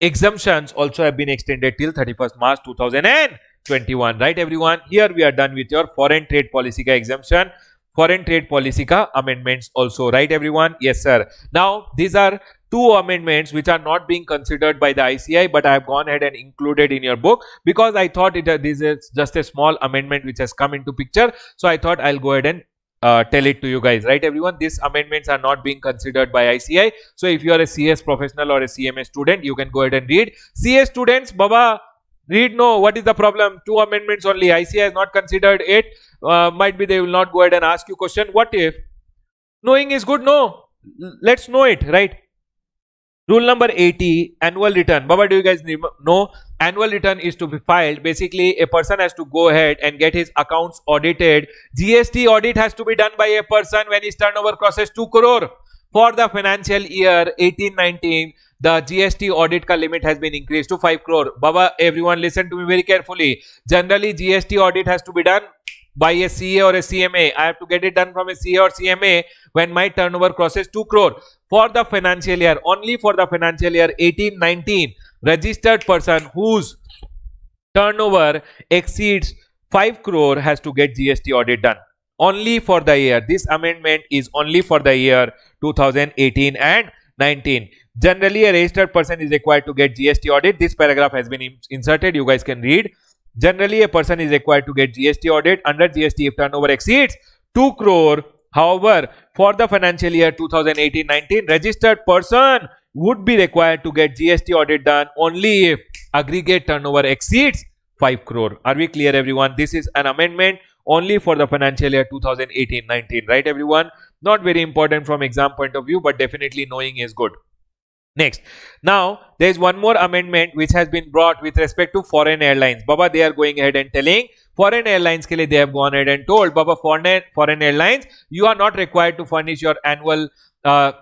exemptions also have been extended till 31st March 2021. Right, everyone? Here we are done with your foreign trade policy exemption foreign trade policy ka amendments also right everyone yes sir now these are two amendments which are not being considered by the ICAI but I have gone ahead and included in your book because I thought it uh, this is just a small amendment which has come into picture. So I thought I'll go ahead and uh, tell it to you guys. Right everyone? These amendments are not being considered by ICAI so if you are a CS professional or a CMA student you can go ahead and read. CS students baba read no what is the problem? Two amendments only. ICAI has not considered it. Uh, might be they will not go ahead and ask you question. What if? Knowing is good no? Let's know it right Rule number 80, annual return. Baba, do you guys know? Annual return is to be filed. Basically, a person has to go ahead and get his accounts audited. GST audit has to be done by a person when his turnover crosses 2 crore. For the financial year 18-19, the GST audit ka limit has been increased to 5 crore. Baba, everyone listen to me very carefully. Generally, GST audit has to be done by a CA or a CMA. I have to get it done from a CA or CMA when my turnover crosses 2 crore. For the financial year, only for the financial year 18-19, registered person whose turnover exceeds 5 crore has to get GST audit done. Only for the year. This amendment is only for the year 2018 and 19. Generally, a registered person is required to get GST audit. This paragraph has been inserted. You guys can read. Generally, a person is required to get GST audit under GST if turnover exceeds 2 crore. However, for the financial year 2018-19, registered person would be required to get GST audit done only if aggregate turnover exceeds 5 crore. Are we clear everyone? This is an amendment only for the financial year 2018-19, right everyone? Not very important from exam point of view, but definitely knowing is good. Next, now there is one more amendment which has been brought with respect to foreign airlines. Baba, they are going ahead and telling foreign airlines ke liye they have gone ahead and told Baba foreign foreign airlines you are not required to furnish your annual uh,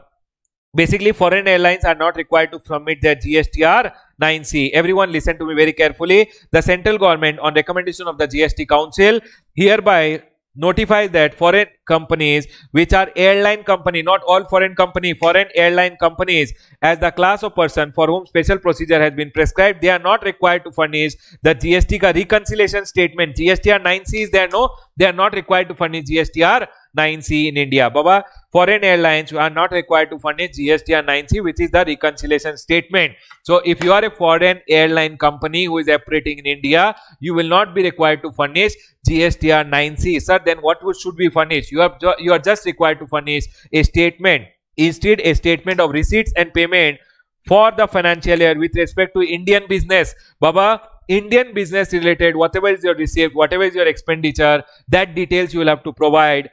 basically foreign airlines are not required to submit their GSTR 9C. Everyone listen to me very carefully. The central government on recommendation of the GST Council hereby notifies that foreign companies which are airline company not all foreign company foreign airline companies as the class of person for whom special procedure has been prescribed they are not required to furnish the gst reconciliation statement gstr 9c is there no they are not required to furnish gstr 9C in India. Baba, foreign airlines are not required to furnish GSTR 9C, which is the reconciliation statement. So, if you are a foreign airline company who is operating in India, you will not be required to furnish GSTR 9C. Sir, then what should be furnished? You are, you are just required to furnish a statement. Instead, a statement of receipts and payment for the financial year with respect to Indian business. Baba, Indian business related, whatever is your receipt, whatever is your expenditure, that details you will have to provide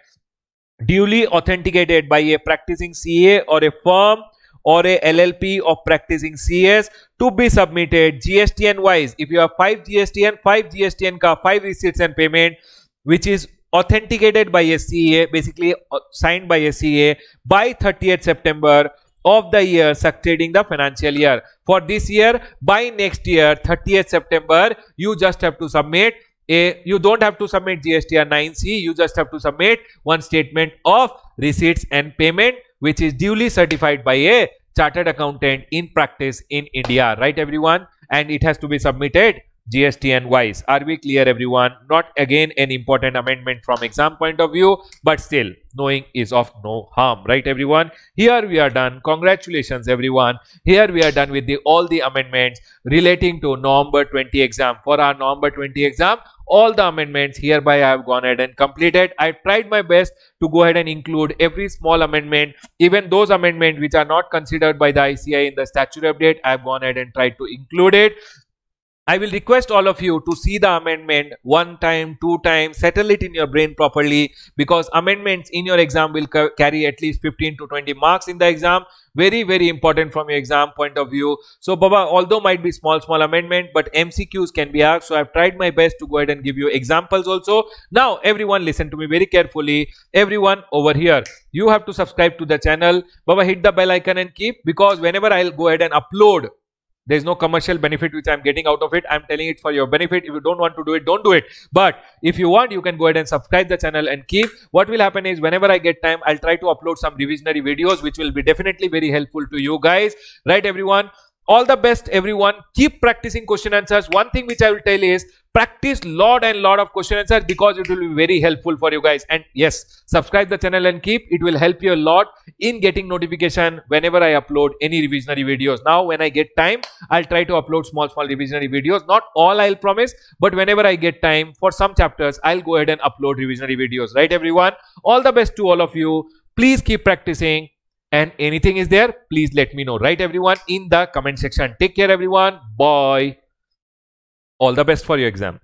duly authenticated by a practicing CA or a firm or a LLP of practicing CS to be submitted GSTN wise. If you have 5 GSTN, 5 GSTN ka 5 receipts and payment which is authenticated by a CA, basically uh, signed by a CA by 30th September of the year succeeding the financial year. For this year, by next year, 30th September, you just have to submit a you don't have to submit GSTR 9C you just have to submit one statement of receipts and payment which is duly certified by a chartered accountant in practice in India. Right everyone? And it has to be submitted GSTN wise. Are we clear everyone? Not again an important amendment from exam point of view, but still knowing is of no harm, right everyone? Here we are done. Congratulations everyone. Here we are done with the all the amendments relating to November 20 exam. For our November 20 exam, all the amendments hereby I have gone ahead and completed. I tried my best to go ahead and include every small amendment, even those amendments which are not considered by the ICAI in the statute update. I have gone ahead and tried to include it. I will request all of you to see the amendment one time, two times, settle it in your brain properly because amendments in your exam will ca carry at least 15 to 20 marks in the exam. Very, very important from your exam point of view. So, Baba, although might be small, small amendment, but MCQs can be asked. So, I've tried my best to go ahead and give you examples also. Now, everyone listen to me very carefully. Everyone over here, you have to subscribe to the channel. Baba, hit the bell icon and keep because whenever I'll go ahead and upload there's no commercial benefit which i'm getting out of it. I'm telling it for your benefit. If you don't want to do it don't do it. But if you want you can go ahead and subscribe the channel and keep. What will happen is whenever i get time i'll try to upload some revisionary videos which will be definitely very helpful to you guys. Right everyone? All the best everyone. Keep practicing question answers. One thing which i will tell is practice lot and lot of question answers because it will be very helpful for you guys. And yes subscribe the channel and keep. It will help you a lot in getting notification whenever i upload any revisionary videos. Now when i get time i'll try to upload small small revisionary videos. Not all i'll promise but whenever i get time for some chapters i'll go ahead and upload revisionary videos. Right everyone? All the best to all of you. Please keep practicing. And anything is there please let me know. Right everyone? In the comment section. Take care everyone. Bye all the best for your exam